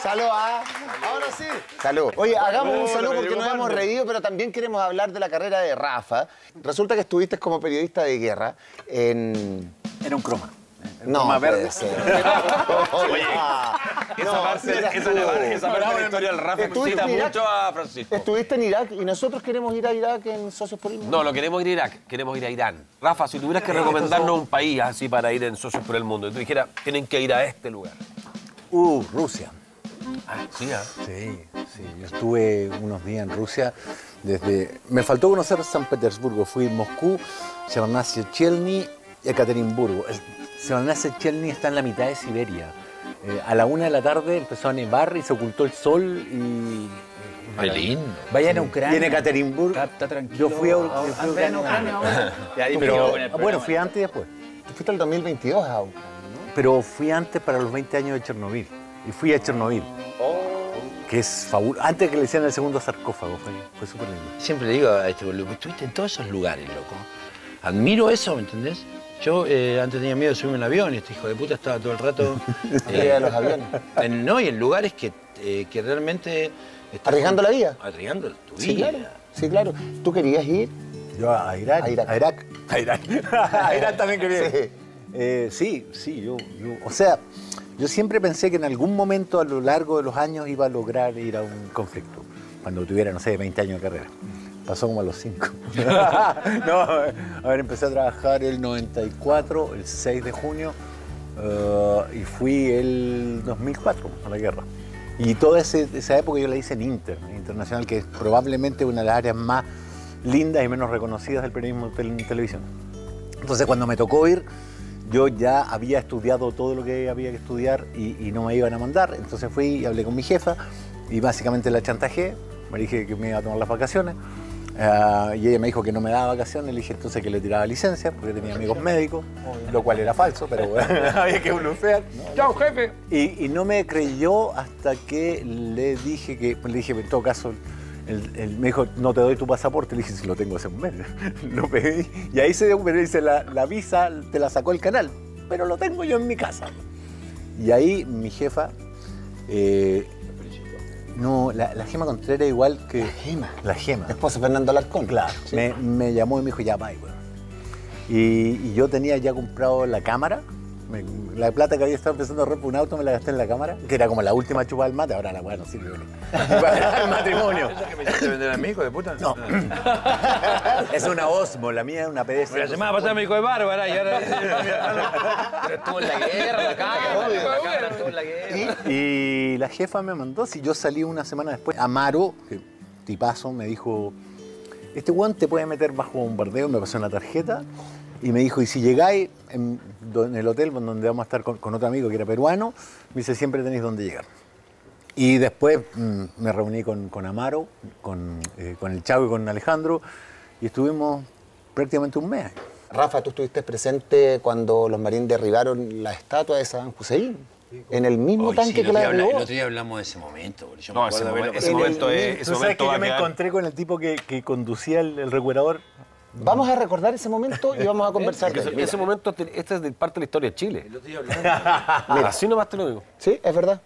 Salud, ¿ah? Ahora sí. Salud. Oye, hagamos un Bueno, saludo porque nos hemos reído, pero también queremos hablar de la carrera de Rafa. Resulta que estuviste como periodista de guerra en... Era un croma. No, croma puede verde. ser. Oye, esa No, parte, esa, esa parte de la historia del Rafa Estuviste excita en Irak. mucho a Francisco. Estuviste en Irak y nosotros queremos ir a Irak en Socios por el Mundo. No, no queremos ir a Irak, queremos ir a Irán. Rafa, si tuvieras que recomendarnos un país así para ir en Socios por el Mundo, y tú dijeras, tienen que ir a este lugar. Uh, Rusia. Ah, sí, ah. Sí, sí. Yo estuve unos días en Rusia desde... Me faltó conocer San Petersburgo. Fui a Moscú, Severnaya Chelny y Ekaterimburgo. El Severnaya Chelny está en la mitad de Siberia. Eh, a la una de la tarde empezó a nevar y se ocultó el sol y... Qué lindo. Vayan a Ucrania. Y en Ekaterimburgo... Está, está tranquilo. Yo fui a, fui a Anda en Ucrania Pero, el bueno, fui antes y después. Tú fuiste el 2022 a Ucrania, ¿no? Pero fui antes para los 20 años de Chernobyl. Y fui a Chernobyl. Que es fabuloso. Antes que le hicieran el segundo sarcófago. Fue, fue súper lindo. Siempre le digo a este boludo, estuviste en todos esos lugares, loco. Admiro eso, ¿me entendés? Yo eh, antes tenía miedo de subirme a un avión y este hijo de puta estaba todo el rato... De los aviones. en- no, y en lugares que, eh, que realmente... Arriesgando la vida. Arriesgando tu Sí, vida. claro. Sí, claro. ¿Tú querías ir? Yo a Irak. A Irak. A Irak. A Irak. a Irak también quería. Sí. ir. Eh, sí, sí, yo, yo- O sea, yo siempre pensé que en algún momento a lo largo de los años iba a lograr ir a un conflicto. Cuando tuviera, no sé, 20 años de carrera. Pasó como a los 5. no, a ver, empecé a trabajar el 94, el 6 de junio, eh, y fui el 2004 a la guerra. Y toda ese- esa época yo la hice en Inter, en Internacional, que es probablemente una de las áreas más lindas y menos reconocidas del periodismo en televisión. Entonces cuando me tocó ir, yo ya había estudiado todo lo que había que estudiar y, y no me iban a mandar. Entonces fui y hablé con mi jefa y básicamente la chantajé. Me dije que me iba a tomar las vacaciones. Ah, y ella me dijo que no me daba vacaciones. Le dije entonces que le tiraba licencia porque tenía amigos médicos, lo cual era falso, pero bueno, había que blufear. Chao, jefe. Y, y no me creyó hasta que le dije que, le dije, en todo caso, él me dijo, no te doy tu pasaporte. Le dije, si lo tengo hace un mes. lo pedí. Y ahí se dio, pero dice, la, la visa te la sacó el canal, pero lo tengo yo en mi casa. Y ahí mi jefa, eh, no, la, la Gema Contreras igual que... La Gema. La Gema. Esposa de Fernando Alarcón. Claro. Me, me llamó y me dijo, ya, bye, weón. Y, y yo tenía ya comprado la cámara. Me- la plata que había estado empezando a por un auto me la gasté en la cámara, que era como la última chupa del mate, ahora la weá no sirve. Para el matrimonio. que me hiciste vender a mi hijo de puta? No. es una Osmo, la mía es una PDS. La semana pasada me dijo de Bárbara y ahora... Pero estuvo en la guerra, la cámara, la cámara estuvo en la guerra. Y la jefa me mandó, si yo salí una semana después, Amaro, que tipazo, me dijo, este guante te puede meter bajo bombardeo, me pasó una tarjeta y me dijo, y si llegáis en, en el hotel donde vamos a estar con, con otro amigo que era peruano, me dice, siempre tenéis donde llegar. Y después mm, me reuní con, con Amaro, con, eh, con el Chavo y con Alejandro, y estuvimos prácticamente un mes. Rafa, tú estuviste presente cuando los marines derribaron la estatua de Saddam Hussein. En el mismo Oye, tanque sí, el que la habla- derribó. El otro día hablamos de ese momento. boludo. Yo No, me ese momento- ese momento es- ese ¿Tú sabes momento que va yo me quedar- encontré con el tipo que, que conducía el, el recuperador? Vamos a recordar ese momento y vamos a conversar. de Ese, momento, te- esta es de parte de la historia de Chile. El otro día hablamos. Mira, así nomás te lo digo. Sí, es verdad.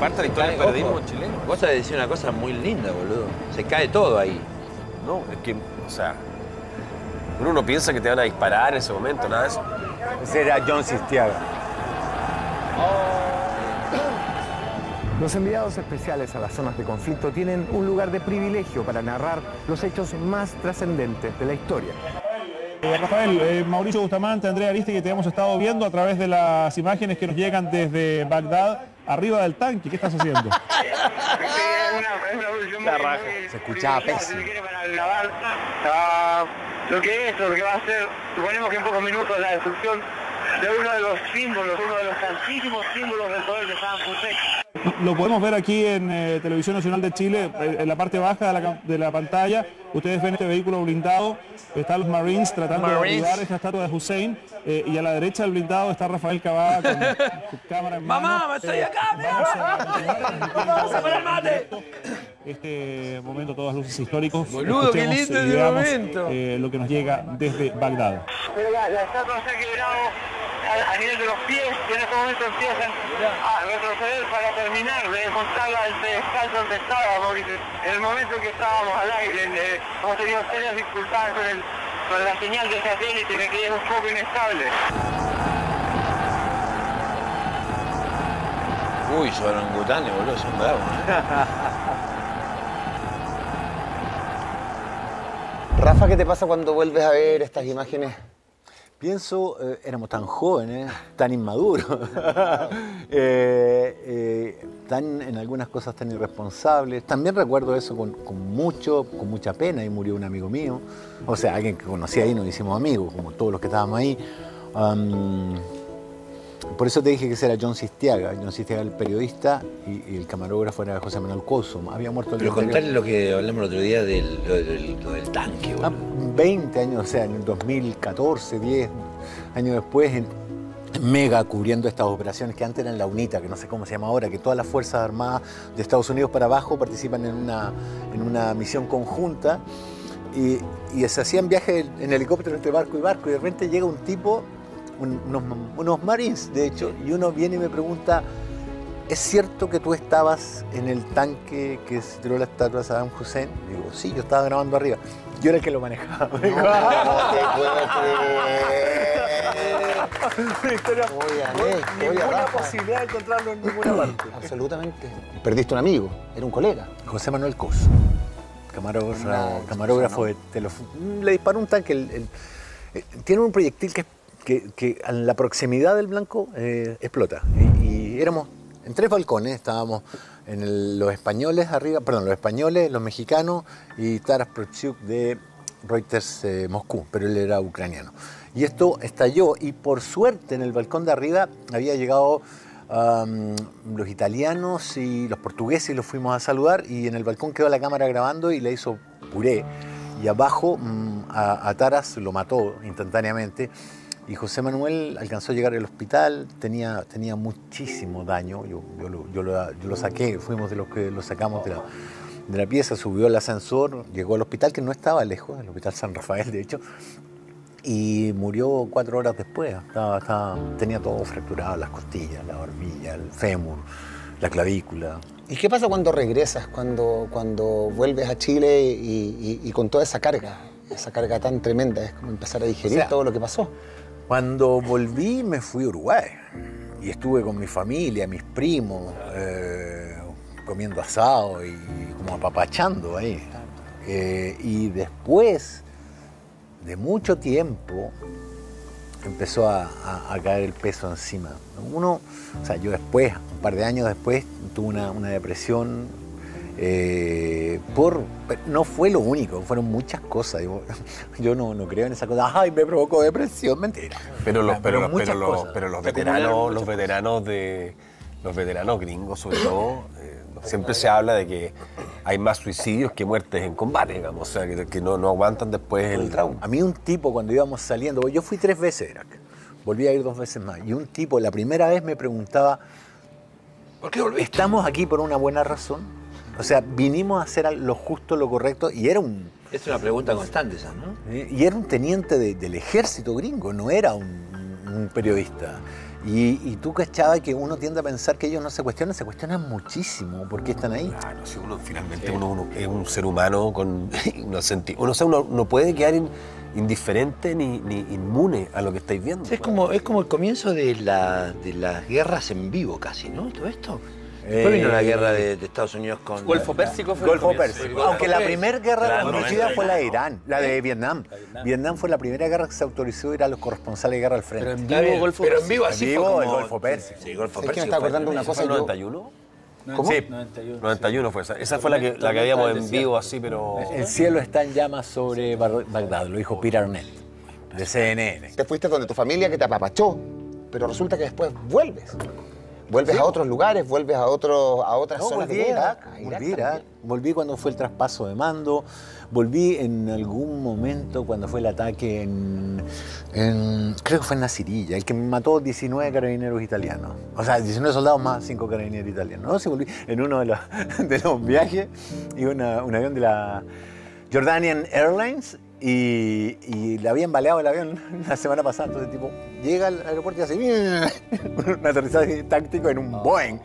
Parte de la historia del periodismo chileno. Vos de decir una cosa muy linda, boludo. Se cae todo ahí. No, es que, o sea, uno no piensa que te van a disparar en ese momento, nada de eso. Ese era John Sistiaga. Los enviados especiales a las zonas de conflicto tienen un lugar de privilegio para narrar los hechos más trascendentes de la historia. Eh, Rafael, eh, Mauricio Bustamante, Andrea Aristegui, te hemos estado viendo a través de las imágenes que nos llegan desde Bagdad, arriba del tanque. ¿Qué estás haciendo? Se escuchaba pésimo. Ah, lo que es, lo que va a ser, suponemos que en pocos minutos la destrucción de uno de los símbolos, uno de los tantísimos símbolos del poder de Saddam Hussein. Lo podemos ver aquí en eh, Televisión Nacional de Chile, eh, en la parte baja de la, de la pantalla. Ustedes ven este vehículo blindado. Están los Marines tratando Marines. de derribar esta estatua de Hussein. eh, y a la derecha del blindado está Rafael Cavada con su cámara en mano. ¡Mamá, estoy Eh, acá! vamos a- ¡Vamos a poner mate! este momento, todas luces históricos. Boludo, qué lindo ese momento. eh, lo que nos llega desde Bagdad. La, la estatua se ha quebrado a, a nivel de los pies y en este momento empiezan a retroceder para terminar de encontrarla el pedestal donde estaba, porque en el momento que estábamos al aire eh, hemos tenido serias dificultades con, el, con la señal de satélite que es un poco inestable. Uy, son orangutanes, boludo, son bravos. Rafa, ¿qué te pasa cuando vuelves a ver estas imágenes? Pienso, eh, éramos tan jóvenes, tan inmaduros, eh, eh, tan en algunas cosas tan irresponsables. También recuerdo eso con, mucho, con mucha pena y murió un amigo mío. O sea, alguien que conocí ahí, nos hicimos amigos, como todos los que estábamos ahí. Am, por eso te dije que ese era John Sistiaga. John Sistiaga el periodista y, y el camarógrafo era José Manuel Coso. Había muerto el Pero contarle lo que hablamos el otro día del, lo del, lo del tanque. Ah, 20 años, o sea, en el 2014, 10 años después, en Mega cubriendo estas operaciones que antes eran la UNITA, que no sé cómo se llama ahora, que todas las Fuerzas Armadas de Estados Unidos para abajo participan en una, en una misión conjunta y, y se hacían viajes en helicóptero entre barco y barco y de repente llega un tipo, un- unos, unos marines de hecho, y uno viene y me pregunta, ¿es cierto que tú estabas en el tanque que se tiró la estatua de Saddam Hussein? Digo, sí, yo estaba grabando arriba. Yo era el que lo manejaba. Dijo, Una historia Óyale, oye, ninguna posibilidad de encontrarlo en ninguna parte. Absolutamente. Perdiste un amigo, era un colega. José Manuel Cos, camarógrafo, de telef- Le disparó un tanque. el- el- eh, tiene un proyectil que, que, que a la proximidad del blanco eh, explota. Y, y éramos en tres balcones, estábamos en los españoles arriba, perdón, los españoles, los mexicanos y Taras Prochuk de Reuters eh, Moscú, pero él era ucraniano. Y esto estalló y por suerte en el balcón de arriba había llegado los italianos y los portugueses los fuimos a saludar y en el balcón quedó la cámara grabando y le hizo puré. Y abajo mm, a Taras lo mató instantáneamente y José Manuel alcanzó a llegar al hospital, tenía, tenía muchísimo daño, yo, yo lo, yo lo- yo lo saqué, fuimos de los que lo sacamos de la, de la pieza, subió al ascensor, llegó al hospital que no estaba lejos, el hospital San Rafael de hecho, y murió cuatro horas después. Estaba- estaba- tenía todo fracturado, las costillas, la barbilla, el fémur, la clavícula. ¿Y qué pasa cuando regresas, cuando, cuando vuelves a Chile y, y- y con toda esa carga? Esa carga tan tremenda, es como empezar a digerir O sea, todo lo que pasó. Cuando volví me fui a Uruguay y estuve con mi familia, mis primos, eh, comiendo asado y como apapachando ahí. Eh, y después de mucho tiempo empezó a, a- caer el peso encima. Uno, o sea, yo después, un par de años después, tuve una, una depresión eh, por... No fue lo único, fueron muchas cosas. Yo, yo no, no creo en esa cosa, ay, me provocó depresión, mentira. Pero los, pero, los- pero pero veteranos, los veteranos de. Los veteranos gringos, sobre todo, eh, siempre se habla de que hay más suicidios que muertes en combate, digamos. O sea, que, que no, no aguantan después el trauma. A mí un tipo cuando íbamos saliendo, yo fui tres veces a Irak, volví a ir dos veces más, y un tipo la primera vez me preguntaba, ¿por qué volviste? ¿Estamos aquí por una buena razón? O sea, vinimos a hacer lo justo, lo correcto, y era un... Es una pregunta constante esa, ¿no? Y era un teniente de- del ejército gringo, no era un, un periodista. Y, y tú cachabas que uno tiende a pensar que ellos no se cuestionan, se cuestionan muchísimo por qué están ahí. Claro, si uno finalmente uno, uno es un ser humano con uno, senti- uno, o sea, uno no puede quedar in- indiferente ni, ni inmune a lo que estáis viendo. Es como, es como el comienzo de, la, de las guerras en vivo casi, ¿no? Todo esto. Después Eh, vino la guerra de, de Estados Unidos con... Golfo Pérsico fue Golfo. Pérsico. Aunque la Pérsico. primera guerra reconocida no, fue la de. Irán, la de Vietnam. Vietnam fue la primera guerra que se autorizó ir a los corresponsales de guerra al frente. Pero en vivo, Golfo pero en Pérsico. vivo En así vivo, fue como... el Golfo Pérsico. Sí, Golfo Es que me Pérsico. está fue- acordando una ¿Esa cosa. fue el yo- 91? ¿Cómo? Sí, 91. 91 fue esa. Esa fue la que, la que habíamos en vivo así, pero... El cielo está en llamas sobre Bagdad, lo dijo Peter Arnett, de CNN. Te fuiste donde tu familia que te apapachó, pero resulta que después vuelves. Vuelves a otros lugares, vuelves a, otros a otras No, zonas volví de. Irak, A volví a Irak Irak. también. Volví cuando fue el traspaso de mando, volví en algún momento cuando fue el ataque en, en- creo que fue en Nasirilla, el que mató 19 carabineros italianos. O sea, 19 soldados más 5 carabineros italianos. No, sí, volví en uno de los, de los viajes, iba una- un avión de la Jordanian Airlines y, y le habían baleado el avión la semana pasada. Entonces, tipo, llega al aeropuerto y hace un aterrizaje táctico en un Boeing.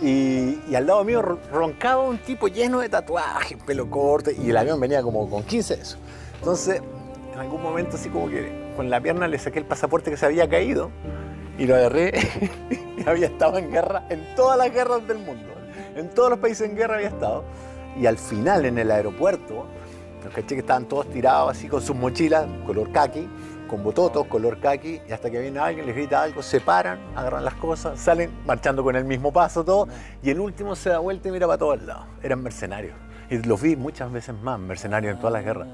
Y, y al lado mío ro- roncaba un tipo lleno de tatuajes, pelo corto, y el avión venía como con 15 de eso. Entonces, en algún momento así como que con la pierna le saqué el pasaporte que se había caído y lo agarré y había estado en guerra, en todas las guerras del mundo. En todos los países en guerra había estado. Y al final en el aeropuerto, los caché que estaban todos tirados así con sus mochilas, color kaki, con bototos, color kaki, y hasta que viene alguien, les grita algo, se paran, agarran las cosas, salen marchando con el mismo paso todo, y el último se da vuelta y mira para todos lados. Eran mercenarios. Y los vi muchas veces más, mercenarios en todas las guerras.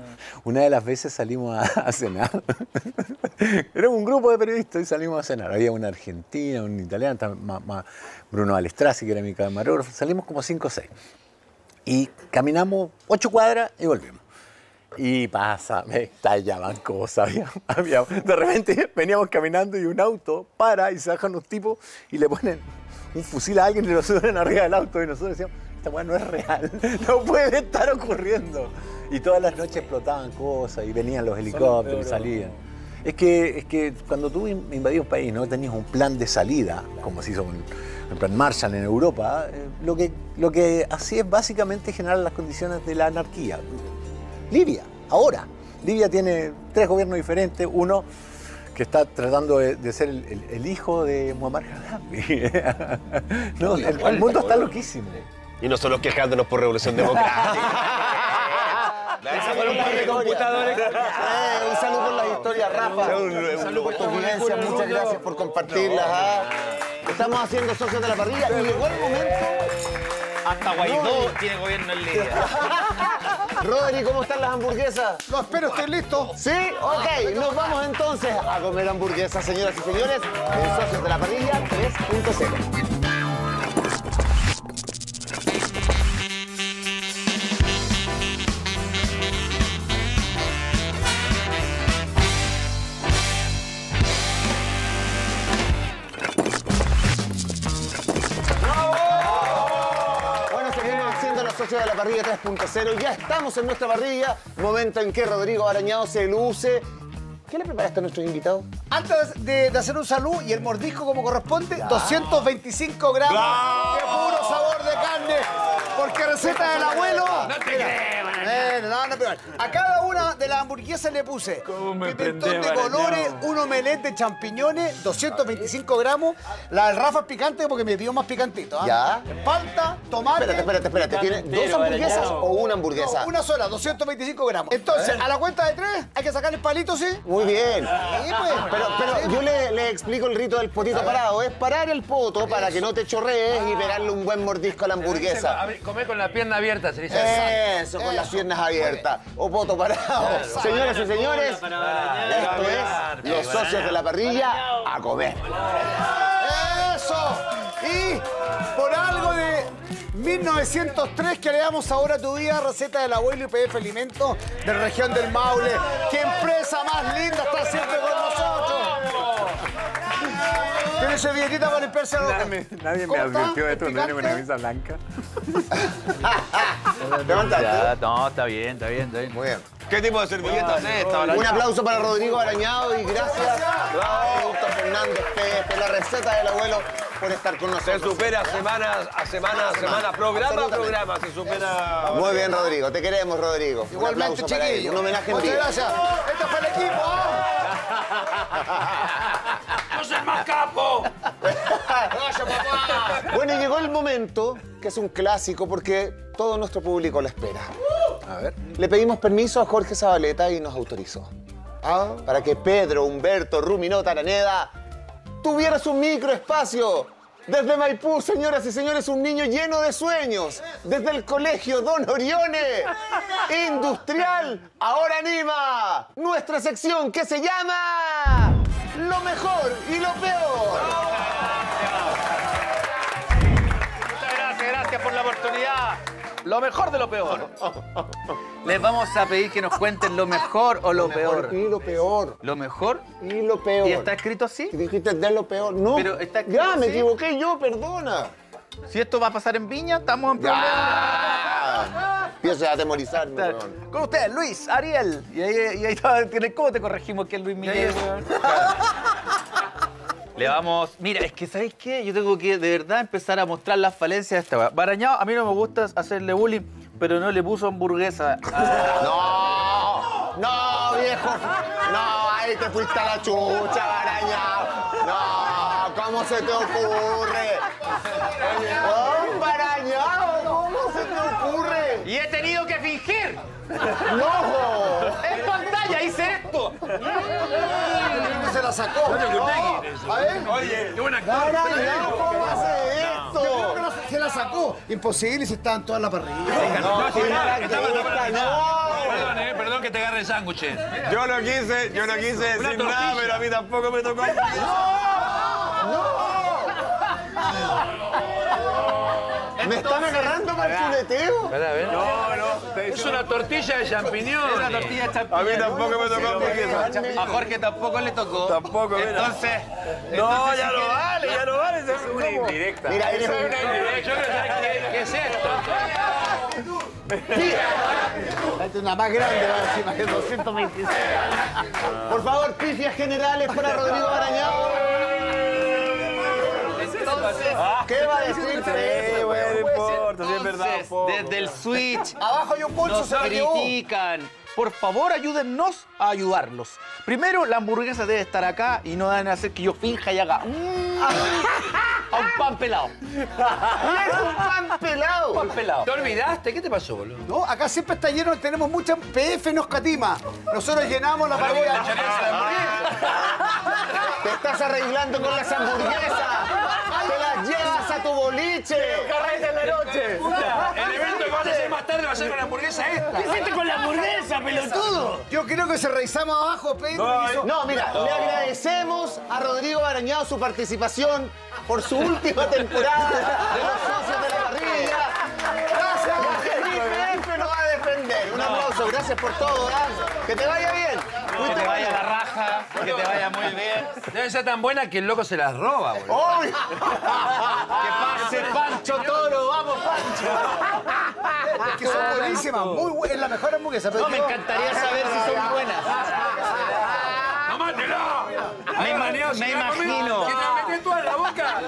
Una de las veces salimos a, cenar. Era un grupo de periodistas y salimos a cenar. Había una argentina, un italiano, Bruno Alestrazi, que era mi camarógrafo. Salimos como cinco o seis. Y caminamos ocho cuadras y volvimos. Y pasa, me estallaban cosas. Había, había- de repente veníamos caminando y un auto para y se bajan unos tipos y le ponen un fusil a alguien y lo suben arriba del auto. Y nosotros decíamos, esta weá no es real, no puede estar ocurriendo. Y todas las noches explotaban cosas y venían los helicópteros y salían. Es que, es que cuando tú in- invadías un país no tenías un plan de salida, como se hizo con el plan Marshall en Europa, eh, lo que, lo que hacía es básicamente generar las condiciones de la anarquía. Libia, ahora. Libia tiene tres gobiernos diferentes, uno que está tratando de, de ser el, el- el hijo de Muammar Gaddafi. no, el, el mundo está loquísimo. Y nosotros quejándonos por revolución democrática. Esa un par de computadores. Eh, un saludo por las historias, Rafa. Un saludo por tu vivencia. Muchas gracias por compartirlas. ¿ah? Estamos haciendo socios de la parrilla y llegó el momento. Hasta Guaidó No, tiene gobierno en Libia. Rodri, ¿cómo están las hamburguesas? Lo espero, estoy listo. ¿Sí? Ok, nos vamos entonces a comer hamburguesas, señoras y señores, en Socios de la Parrilla 3.0. de la parrilla 3.0. Ya estamos en nuestra parrilla. Momento en que Rodrigo Arañado se luce. ¿Qué le preparaste a nuestros invitados? Antes de, de hacer un salud y el mordisco como corresponde, 225 gramos de puro sabor de carne. Porque receta del abuelo. No te creo, ¿eh? Bueno, no, no, pero a cada una de las hamburguesas le puse pimentón prendé, de colores, un omelette de champiñones, 225 gramos, la del Rafa es picante porque me pidió más picantito. ¿ah? Ya. Palta, tomate. Espérate, espérate, espérate. ¿Tiene dos hamburguesas o una hamburguesa? No, una sola, 225 gramos. Entonces, ¿Eh? a la cuenta de tres, hay que sacar el palito, ¿sí? Muy bien. Sí, pues. Pero, pero yo le, le explico el rito del potito parado. Es parar el poto para que no te chorrees y pegarle un buen mordisco a la hamburguesa. Comer con la pierna abierta, se dice. Eso, con las piernas abiertas. O poto parado. Señoras y señores, esto es los socios de la parrilla a comer. ¡Eso! Y por algo de 1903 que le damos ahora a tu día, receta del abuelo y PF Alimentos de región del Maule. ¡Qué empresa más linda está siempre con nosotros! Tiene servilletita para limpiarse la boca. Nadie, nadie me advirtió de esto, ¿Es no con una camisa blanca. Levantate. no, está bien, está bien, está bien. Muy bien. ¿Qué tipo de servilletas es esta, Un aplauso para Rodrigo Arañado y gracias a Productos Fernández PF, la receta del abuelo, por estar con Se nosotros. supera semana a semana, a semana, programa a programa, se supera. Muy bien, Rodrigo. Te queremos, Rodrigo. Un Igualmente, para chiquillo. Un homenaje en Muchas vida. gracias. Este fue el equipo. ¡No soy más capo! Bueno, y llegó el momento, que es un clásico, porque todo nuestro público lo espera. A ver. Le pedimos permiso a Jorge Zabaleta y nos autorizó. Ah. Para que Pedro, Humberto, Ruminota, Araneda tuviera su microespacio. Desde Maipú, señoras y señores, un niño lleno de sueños. Desde el colegio Don Orione. Industrial, ahora anima. Nuestra sección que se llama... Lo mejor y lo peor. Oportunidad. Lo mejor de lo peor. Les vamos a pedir que nos cuenten lo mejor o lo, peor. Y lo peor. ¿Lo mejor? Y lo peor. ¿Y está escrito así? Dijiste de lo peor. No. Pero está escrito ya, me equivoqué yo, perdona. Si esto va a pasar en Viña, estamos en problemas. Ya. Empieza a atemorizarme, weón. Con ustedes, Luis, Ariel. Y ahí, y ahí ¿cómo te corregimos que es Luis Miguel? Le vamos. Mira, es que ¿sabéis qué? Yo tengo que de verdad empezar a mostrar las falencias de esta weá. Barañado, a mí no me gusta hacerle bullying, pero no le puso hamburguesa. No, no, viejo. No, ahí te fuiste a la chucha, barañado. No, ¿cómo se te ocurre? Oh, barañado, ¿cómo se te ocurre? Y he tenido que fingir. ¡No! Esto. que se la sacó. No. A ver. Oye, qué buen actor. Barañao, ¿cómo hace esto? Yo creo que se la sacó. Imposible si estaban todas en la parrilla. No, está, está, no. Perdón, eh, perdón que te agarre el sándwich. Yo no quise, yo no quise decir nada, pero a mí tampoco me tocó. ¿Me están agarrando para el chuleteo? No, no. Es una tortilla de champiñones. Una tortilla de A mí tampoco me tocó hamburguesa. A Jorge tampoco le tocó. Tampoco, mira. Entonces. No, entonces, ya no quiere- vale, ya no vale. Es Una indirecta. Mira, eres Yo un... quiero saber qué, qué es esto. Esta es una más grande, va encima de 226. Por favor, pifias generales para Rodrigo Barañao. ¿Qué va a decir? Sí, no importa, si es verdad. desde el Switch Abajo hay un nos se critican. Por favor, ayúdennos a ayudarlos. Primero, la hamburguesa debe estar acá y no deben hacer que yo finja y haga mm, a un pan pelado. ¡Es un pan pelado! Pan pelado. ¿Te olvidaste? ¿Qué te pasó, boludo? No, acá siempre está lleno, tenemos mucha PF nos catima. Nosotros llenamos la parrilla. Te estás arreglando con las hamburguesas. Te las llevas a tu boliche. Carrete en la noche. El evento que vas a hacer más tarde va a ser con la hamburguesa esta. hiciste con la hamburguesa, pelotudo? Yo creo que se revisamos abajo, Pedro. hizo- No, mira, le agradecemos a Rodrigo Barañao su participación por su última temporada de los socios de la parrilla. Gracias, porque jefe nos va a defender. Un aplauso, gracias por todo. ¿ah? Que te vaya bien. Que te vaya la raja, que te vaya muy bien. Debe ser tan buena que el loco se las roba, boludo. ¡Obvio! ¡Que pase Pancho Toro! ¡Vamos, Pancho! Que son buenísimas, muy buenas. Es la mejor hamburguesa. pero No, me encantaría saber si son buenas. ¡Tómatelo! Me, Maneo, me imagino. Que te la en la boca.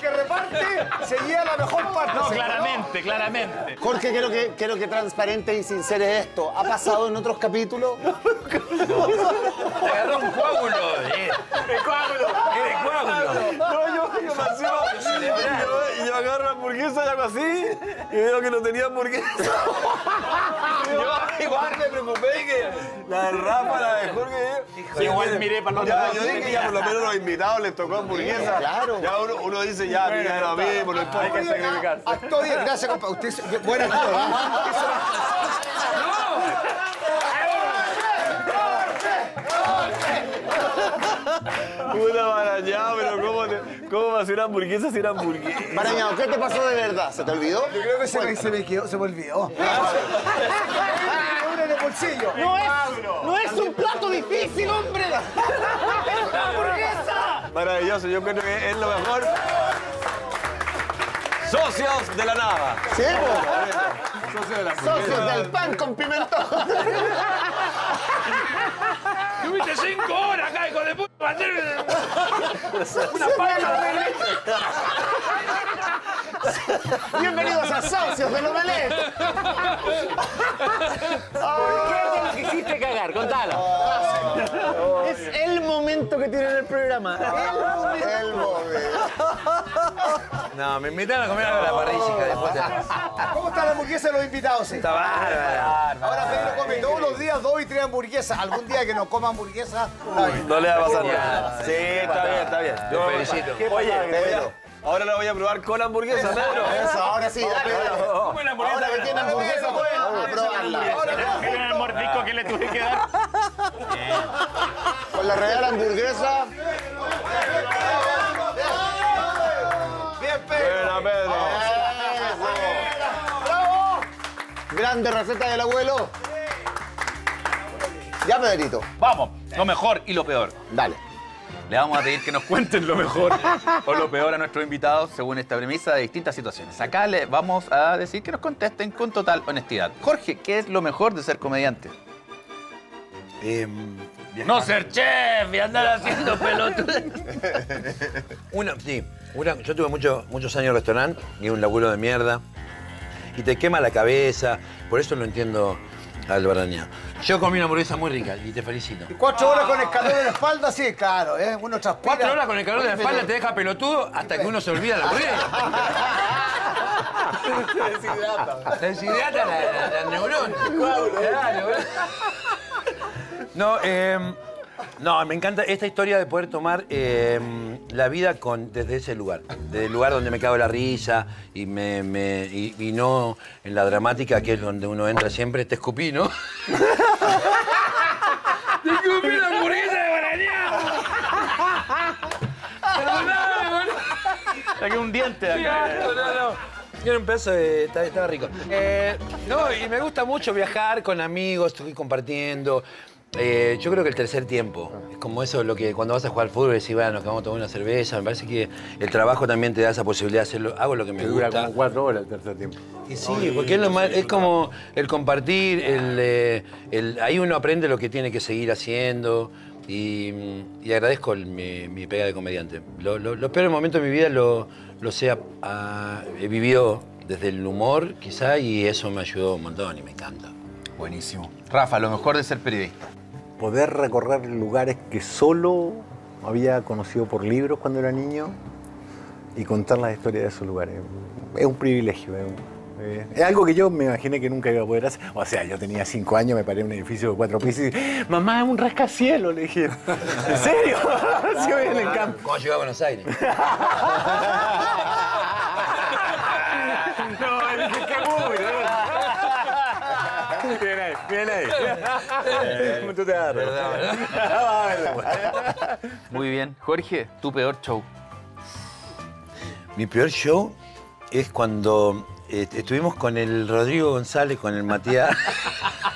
que reparte se lleva la mejor parte. No, claramente, claramente. Jorge, quiero que, quiero que transparente y sincere esto. ¿Ha pasado en otros capítulos? Te agarró un coágulo. eh. El coágulo. El coágulo. No, yo, yo me encima, yo, yo agarro la hamburguesa y hago así y veo que no tenía hamburguesa. yo igual me preocupé que la de Rafa, la de Jorge. Sí, igual miré para los Ya, lados. Yo dije que ya por lo menos los invitados les tocó hamburguesa. Claro. Ya uno, uno dice, ya, mira, lo mismo, no importa. Hay que sacrificarse. Acto bien, gracias, compa. Usted es buen actor, ¿ah? Puta marañado, pero ¿cómo, te, ¿cómo va a ser una hamburguesa si era hamburguesa? Marañado, ¿qué te pasó de verdad? ¿Se te olvidó? Yo creo que se me, se me quedó, se me olvidó. Uno en el bolsillo. No es, no es un plato difícil, hombre. ¡Hamburguesa! Maravilloso, yo creo que es lo mejor. Socios de la nada. Sí, po. Socios de la Socios del pan con pimentón. Tuviste cinco horas acá, hijo de puta. para hacer Una palma de leche. Bienvenidos a Socios del Omelette. ¿Por qué te lo quisiste cagar? Contalo. Es el momento que tiene en el programa. El momento. No, me invitaron a comer algo a la parrilla, de. ¿Cómo está la hamburguesa de los invitados? sí? Está bárbara. Ahora Pedro come todos los días dos y tres hamburguesas. Algún día que no coma hamburguesa, no le va a pasar nada. Sí, está bien, está bien. Te felicito. Oye, Pedro. Ahora la voy a probar con hamburguesa, Pedro. Eso, ahora sí, dale, dale. Ahora que tiene hamburguesa, vamos a probarla. Mira el mordisco que le tuve que dar. Con la real hamburguesa. Bien, Pedro. Buena, Pedro. ¡Bravo! Grande receta del abuelo. Ya, Pedrito. Vamos, lo mejor y lo peor. Dale. Le vamos a pedir que nos cuenten lo mejor o lo peor a nuestros invitados según esta premisa de distintas situaciones. Acá le vamos a decir que nos contesten con total honestidad. Jorge, ¿qué es lo mejor de ser comediante? Em, No ser chef y andar haciendo pelotudas. Una, sí, una, yo tuve mucho- muchos años en restaurante y un laburo de mierda. Y te quema la cabeza, por eso lo entiendo al baraña. Yo comí una hamburguesa muy rica y te felicito. Cuatro horas con el calor en la espalda, sí, claro, ¿eh? Uno transpira. Cuatro horas con el calor de la espalda te deja pelotudo hasta que uno se olvida la hamburguesa. Te deshidrata la, la, la neurona. Claro, ¿eh? No, eh, no, me encanta esta historia de poder tomar eh, la vida con, desde ese lugar. Desde el lugar donde me cago la risa y, me, me- y, y no en la dramática que es donde uno entra siempre. Te escupí, ¿no? ¡Te escupí la hamburguesa de barañado! Perdóname, boludo. Saqué un diente de acá. no, no, no. Era un pedazo de. Estaba, estaba rico. Eh, no, y me gusta mucho viajar con amigos, estoy compartiendo. Eh, yo creo que el tercer tiempo. Es como eso, lo que cuando vas a jugar al fútbol decís, bueno, que vamos a tomar una cerveza. Me parece que el trabajo también te da esa posibilidad de hacerlo. Hago lo que me Que dura gusta. como cuatro horas el tercer tiempo. Y sí, porque es, lo más- es como el compartir, el, eh, el- ahí uno aprende lo que tiene que seguir haciendo y, y agradezco el- mi, mi pega de comediante. Lo- lo- los peores momentos de mi vida lo, lo sé, a- a- he vivido desde el humor quizá y eso me ayudó un montón y me encanta. Buenísimo. Rafa, lo mejor de ser periodista. Poder recorrer lugares que solo había conocido por libros cuando era niño y contar las historias de esos lugares. Es un privilegio. Es, un- eh, es algo que yo me imaginé que nunca iba a poder hacer. O sea, yo tenía cinco años, me paré en un edificio de cuatro pisos y mamá, es un rascacielos, le dije. ¿En serio? Sí, voy en el campo. ¿Cómo llegó a Buenos Aires? No, dije, qué Bien ahí, bien ahí. Muy bien. Jorge, tu peor show. Mi peor show es cuando eh, estuvimos con el Rodrigo González, con el Matías.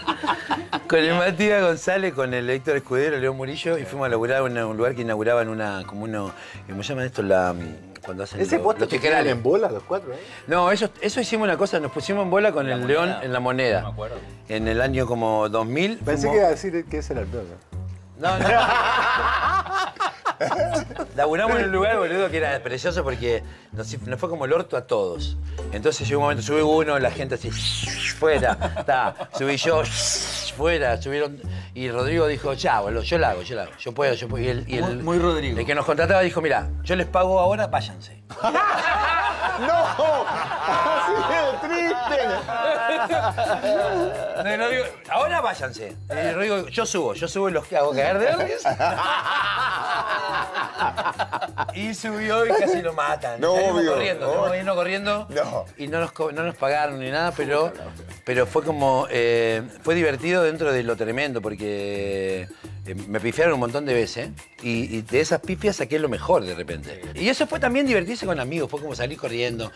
con el Matías González, con el Héctor Escudero, León Murillo, y fuimos a laburar en un lugar que inauguraban una, como uno, ¿cómo se llama esto? La, cuando hacen Ese los- puesto los tienen en bola los cuatro, ¿eh? No, eso, eso hicimos una cosa, nos pusimos en bola con el León en la moneda. En el año como 2000. Pensé fuimos- que iba a decir que ese era el peor. ¿no? No, no. Laburamos en un lugar, boludo, que era precioso porque nos, nos fue como el orto a todos. Entonces llegó un momento, subí uno, la gente así, fuera, ta, subí yo, fuera, subieron. Y Rodrigo dijo, ya, boludo, yo la hago, yo la hago, yo puedo, yo puedo. Y el, y el- Muy- muy Rodrigo. El que nos contrataba dijo, mira, yo les pago ahora, váyanse. ¡No! ¡Así de triste! No, no digo, ahora váyanse. Y Rodrigo, yo subo, yo subo y los hago caer de risa. Y subió y casi lo matan. No, obvio, corriendo, corriendo. No. Y no nos, co- no nos pagaron ni nada, pero, pero fue como. eh, fue divertido dentro de lo tremendo, porque eh, me pifiaron un montón de veces. Y, y de esas pifias saqué lo mejor de repente. Y eso fue también divertirse con amigos, fue como salir corriendo.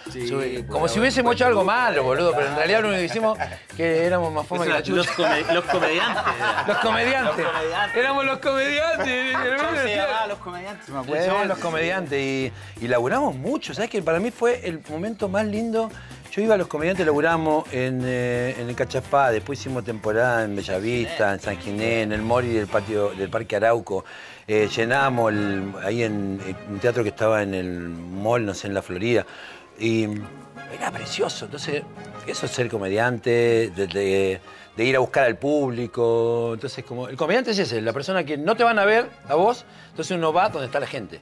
Como si hubiésemos hecho algo malo, boludo, pero en realidad lo único que hicimos que éramos más fome que la Los, chucha. come- los comediantes. Los comediantes. Los comediantes. Éramos los comediantes. ¿Cómo se llamaba los comediantes? Me acuerdo. Somos los comediantes y, y laburamos mucho. ¿Sabes que Para mí fue el momento más lindo. Yo iba a los comediantes, laburamos en, eh, en el Cachapá, después hicimos temporada en Bellavista, en San Ginés, en el Mori del patio del Parque Arauco. Eh, llenamos el- ahí en, en un teatro que estaba en el mall, no sé, en la Florida. Y era precioso. Entonces, eso es ser comediante, de, de- de ir a buscar al público. Entonces, como el comediante es ese, la persona que no te van a ver a vos, entonces uno va donde está la gente.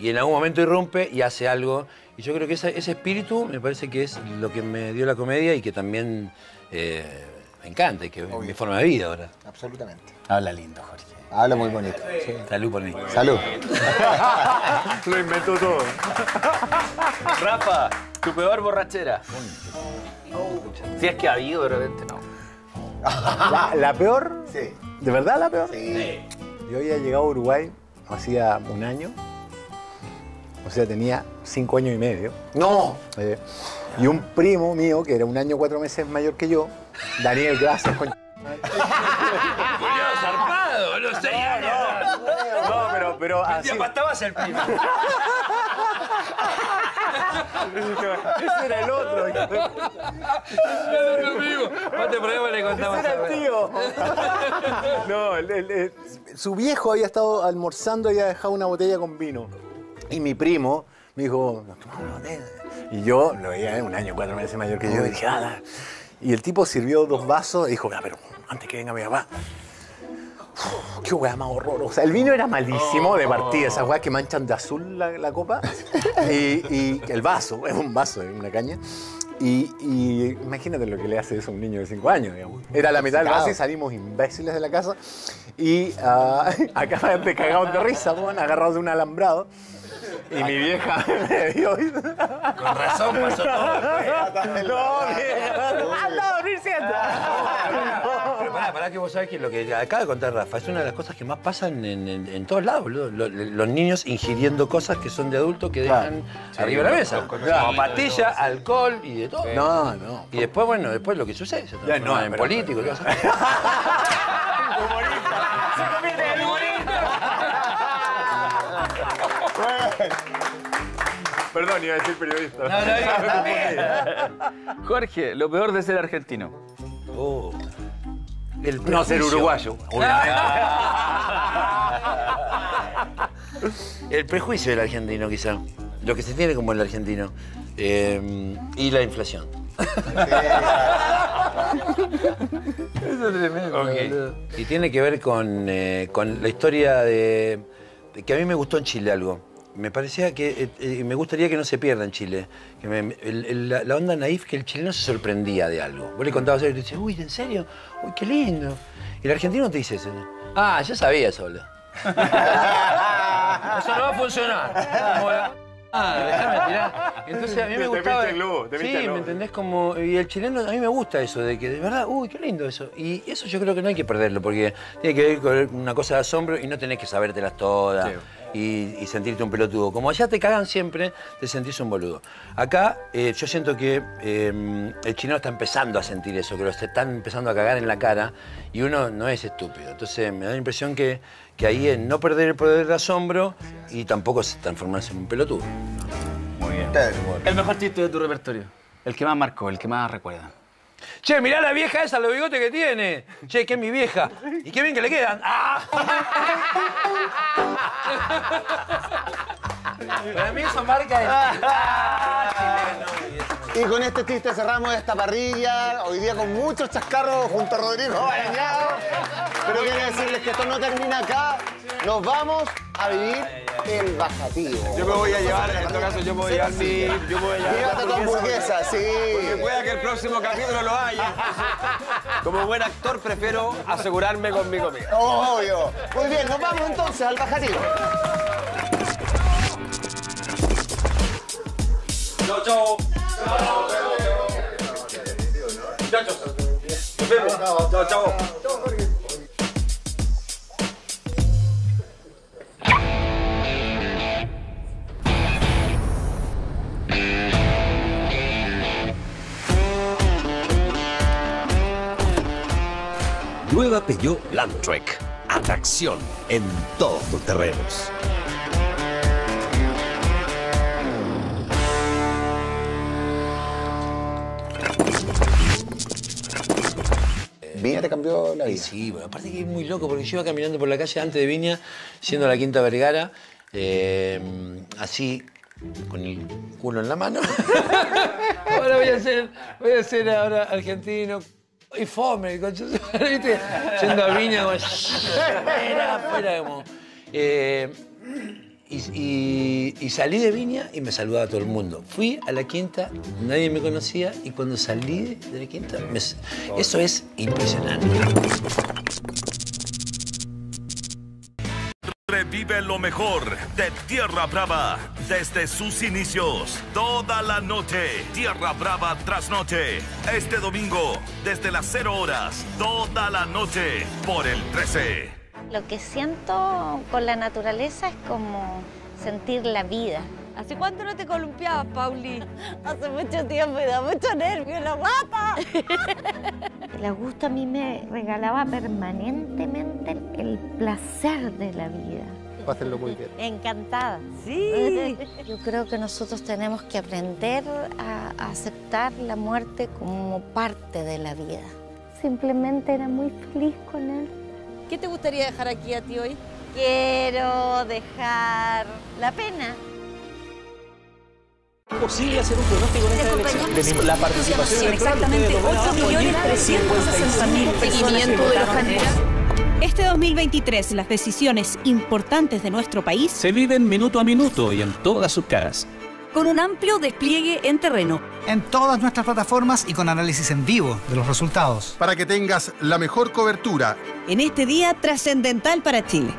Y en algún momento irrumpe y hace algo. Y yo creo que ese, ese espíritu me parece que es lo que me dio la comedia y que también eh, me encanta y que es mi forma de vida ahora. Absolutamente. Habla lindo, Jorge. Habla muy bonito. Salud por mí. Salud. Lo inventó todo. Rafa, tu peor borrachera. Si es que ha habido, de repente no. La, la peor, Sí. ¿de verdad la peor? Sí. Yo había llegado a Uruguay hacía un año. O sea, tenía cinco años y medio. ¡No! Eh, y un primo mío, que era un año cuatro meses mayor que yo, Daniel, gracias, con... Zarpado, seis años. No, pero, pero así... Te pastabas el primo. Ese era el otro. Ese era tu amigo. Mate problema le contamos. Ese era el tío. No, el- el- el- su viejo había estado almorzando y había dejado una botella con vino. Y mi primo me dijo, "Nos tomamos una botella. Y yo lo veía, ¿eh? un año, cuatro meses mayor que yo, y dije, "Ah, da". Y el tipo sirvió dos vasos y dijo, "Ah, pero antes que venga mi papá. Uf, Qué hueá más horrorosa. El vino era malísimo de partida, esas hueás que manchan de azul la, la copa. Y, y el vaso, es un vaso, es una caña. Y, y imagínate lo que le hace eso a un niño de 5 años, digamos. Era la mitad del vaso y salimos imbéciles de la casa. Y ah, acá de cagados de risa, bueno, agarrados de un alambrado. Y mi vieja me vio. Con razón pasó todo. No, vieja. Anda a dormir, sienta. Pero pará, pará que vos sabés que lo que acaba de contar Rafa es una de las cosas que más pasan en, en- en todos lados, boludo. Lo- Los, niños ingiriendo cosas que son de adultos que dejan arriba de la mesa. Como pastilla, alcohol y de todo. No, no. Y después, bueno, después lo que sucede, se no, en pero- político. y Perdón, iba a decir periodista. No, no, Jorge, lo peor de ser argentino. Oh. El No ser uruguayo. El prejuicio del argentino, quizá. Lo que se tiene como el argentino. Eh, y la inflación. Eso es tremendo. Y tiene que ver con, eh, con la historia de, de que a mí me gustó en Chile algo. Me parecía que eh, eh, me gustaría que no se pierda en Chile. Que me- el- el- la, onda naif que el chileno se sorprendía de algo. Vos le contabas algo y te dices, uy, ¿en serio? Uy, qué lindo. Y el argentino te dice eso. Ah, ya sabía eso, boludo. Eso no va a funcionar. Ah, déjame tirar. Entonces a mí Te- me te gustaba. globo, te sí. ¿me entendés? Como, y el chileno, a mí me gusta eso, de que de verdad, uy, qué lindo eso. Y eso yo creo que no hay que perderlo, porque tiene que ver con una cosa de asombro y no tenés que sabértelas todas. Y, y sentirte un pelotudo. Como allá te cagan siempre, te sentís un boludo. Acá eh, yo siento que eh, el chileno está empezando a sentir eso, que lo están empezando a cagar en la cara y uno no es estúpido. Entonces me da la impresión que, que ahí es no perder el poder de asombro y tampoco se transformarse en un pelotudo. Muy bien. El mejor chiste de tu repertorio. El que más marcó, el que más recuerda. Che, mirá la vieja esa, los bigotes que tiene. Che, que es mi vieja. Y qué bien que le quedan. ¡Ah! Para mí eso marca el... Y con este chiste cerramos esta parrilla, hoy día con muchos chascarros junto a Rodrigo Barañado. Pero quiero decirles que esto no termina acá, nos vamos a vivir el bajativo. Yo me voy a llevar, en todo caso, yo me voy a llevar mi. Yo me voy a llevar Llévate tu hamburguesa, sí. Porque pueda que el próximo capítulo lo haya. Como buen actor, prefiero asegurarme con mi comida. Obvio. Muy bien, nos vamos entonces al bajativo. Chao, chao. Muchachos. Nos vemos. Chao, chao. Nueva Peugeot Landtrek. Atracción en todos tus terrenos. Viña te cambió la vida. Sí, bueno, aparte que es muy loco porque yo iba caminando por la calle antes de Viña, siendo la Quinta Vergara, eh, así, con el culo en la mano. ahora voy a ser, voy a ser ahora argentino. Y fome, ¿viste? Yendo a Viña, como, fuera, como. eh, y salí de Viña y me saludaba todo el mundo. Fui a la quinta, nadie me conocía y cuando salí de la quinta, me- eso es impresionante. Revive lo mejor de Tierra Brava desde sus inicios. Toda la noche, Tierra Brava tras noche. Este domingo, desde las 0 horas, toda la noche, por el 13. Lo que siento con la naturaleza es como sentir la vida. ¿Hace cuánto no te columpiabas, Pauli? Hace mucho tiempo y da mucho nervio la guapa. El Augusto a mí me regalaba permanentemente el placer de la vida. Pásenlo muy bien. Encantada. Sí. Yo creo que nosotros tenemos que aprender a, a aceptar la muerte como parte de la vida. Simplemente era muy feliz con él. ¿Qué te gustaría dejar aquí a ti hoy? Quiero dejar la pena. posible hacer un pronóstico en esta elección? Tenemos la participación electoral. Exactamente ustedes lo ven, 8.360.000 Seguimiento de los candidatos. Este 2023, las decisiones importantes de nuestro país Se viven minuto a minuto y en todas sus caras. con un amplio despliegue en terreno. En todas nuestras plataformas y con análisis en vivo de los resultados. Para que tengas la mejor cobertura En este día trascendental para Chile.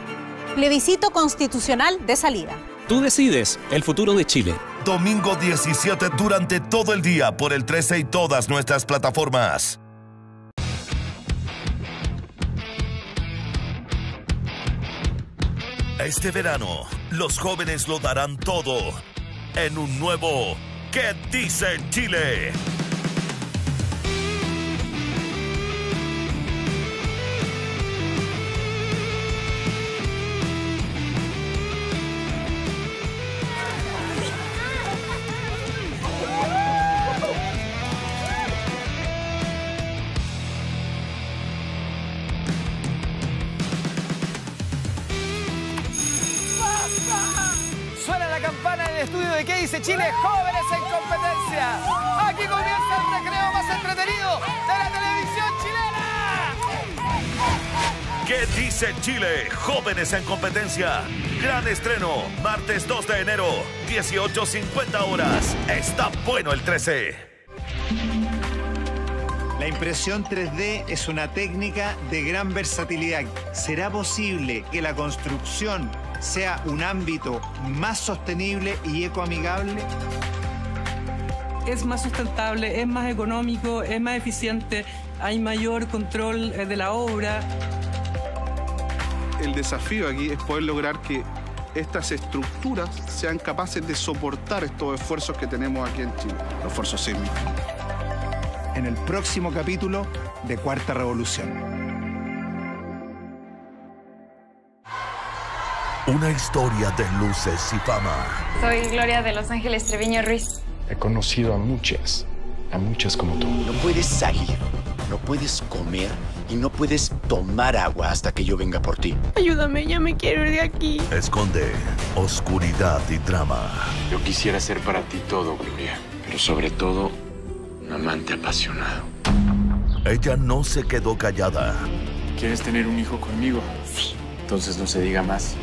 Plebiscito constitucional de salida. Tú decides el futuro de Chile. Domingo 17 durante todo el día por el 13 y todas nuestras plataformas. Este verano, los jóvenes lo darán todo en un nuevo ¿Qué dice Chile? Chile? Jóvenes en competencia. Aquí comienza el recreo más entretenido de la televisión chilena. ¿Qué dice Chile? Jóvenes en competencia. Gran estreno, martes 2 de enero, 18.50 horas. Está bueno el 13. La impresión 3D es una técnica de gran versatilidad. ¿Será posible que la construcción sea un ámbito más sostenible y ecoamigable? Es más sustentable, es más económico, es más eficiente, hay mayor control eh, de la obra. El desafío aquí es poder lograr que estas estructuras sean capaces de soportar estos esfuerzos que tenemos aquí en Chile, los esfuerzos sísmicos. En el próximo capítulo de Cuarta Revolución. Una historia de luces y fama. Soy Gloria de Los Ángeles Treviño Ruiz. He conocido a muchas, a muchas como tú. No puedes salir No puedes comer y no puedes tomar agua hasta que yo venga por ti. Ayúdame, ya me quiero ir de aquí. Esconde oscuridad y drama. Yo quisiera ser para ti todo, Gloria, pero sobre todo un amante apasionado. Ella no se quedó callada. ¿Quieres tener un hijo conmigo? Sí. Entonces no se diga más.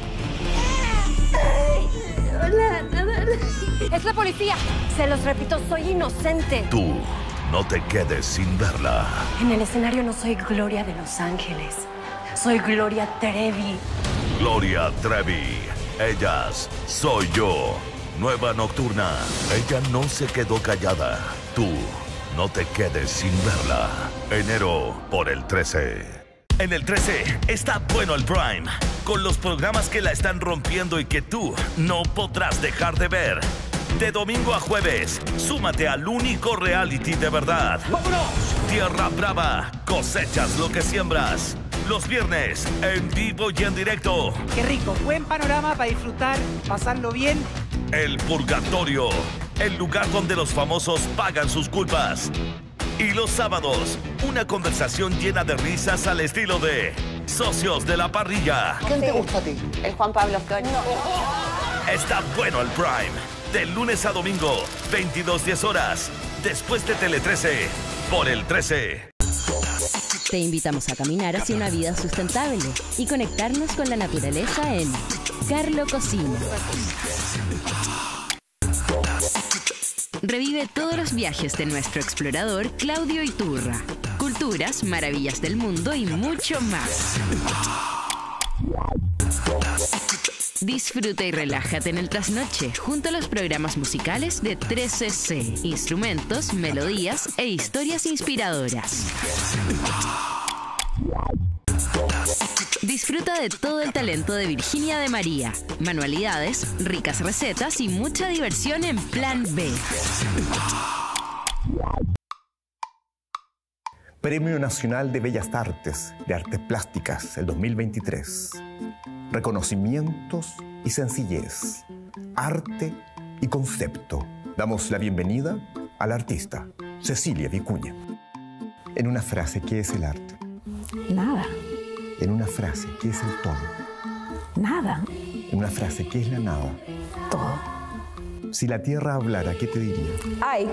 Hola, nada. Es la policía. Se los repito, soy inocente. Tú no te quedes sin verla. En el escenario no soy Gloria de Los Ángeles. Soy Gloria Trevi. Gloria Trevi. Ellas soy yo. Nueva nocturna. Ella no se quedó callada. Tú no te quedes sin verla. Enero por el 13. En el 13 está bueno el Prime, con los programas que la están rompiendo y que tú no podrás dejar de ver. De domingo a jueves, súmate al único reality de verdad. ¡Vámonos! Tierra Brava, cosechas lo que siembras. Los viernes, en vivo y en directo. Qué rico, buen panorama para disfrutar, pasarlo bien. El Purgatorio, el lugar donde los famosos pagan sus culpas. Y los sábados, una conversación llena de risas al estilo de Socios de la Parrilla. ¿Quién te gusta a ti? El Juan Pablo Flores. Está bueno el Prime. De lunes a domingo, 22.10 horas. Después de Tele 13, por el 13. Te invitamos a caminar hacia una vida sustentable y conectarnos con la naturaleza en Carlo Cocina. Revive todos los viajes de nuestro explorador Claudio Iturra. Culturas, maravillas del mundo y mucho más. Disfruta y relájate en el trasnoche junto a los programas musicales de 3CC, instrumentos, melodías e historias inspiradoras. Disfruta de todo el talento de Virginia de María, manualidades, ricas recetas y mucha diversión en Plan B. Premio Nacional de Bellas Artes de Artes Plásticas el 2023. Reconocimientos y sencillez. Arte y concepto. Damos la bienvenida al artista Cecilia Vicuña. En una frase, ¿qué es el arte? Nada. En una frase, ¿qué es el todo? Nada. En una frase, ¿qué es la nada? Todo. Si la Tierra hablara, ¿qué te diría? Ay.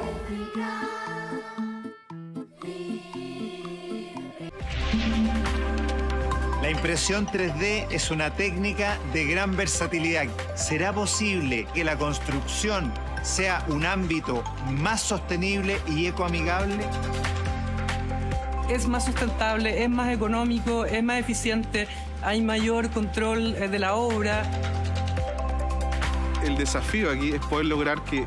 La impresión 3D es una técnica de gran versatilidad. ¿Será posible que la construcción sea un ámbito más sostenible y ecoamigable? Es más sustentable, es más económico, es más eficiente, hay mayor control eh, de la obra. El desafío aquí es poder lograr que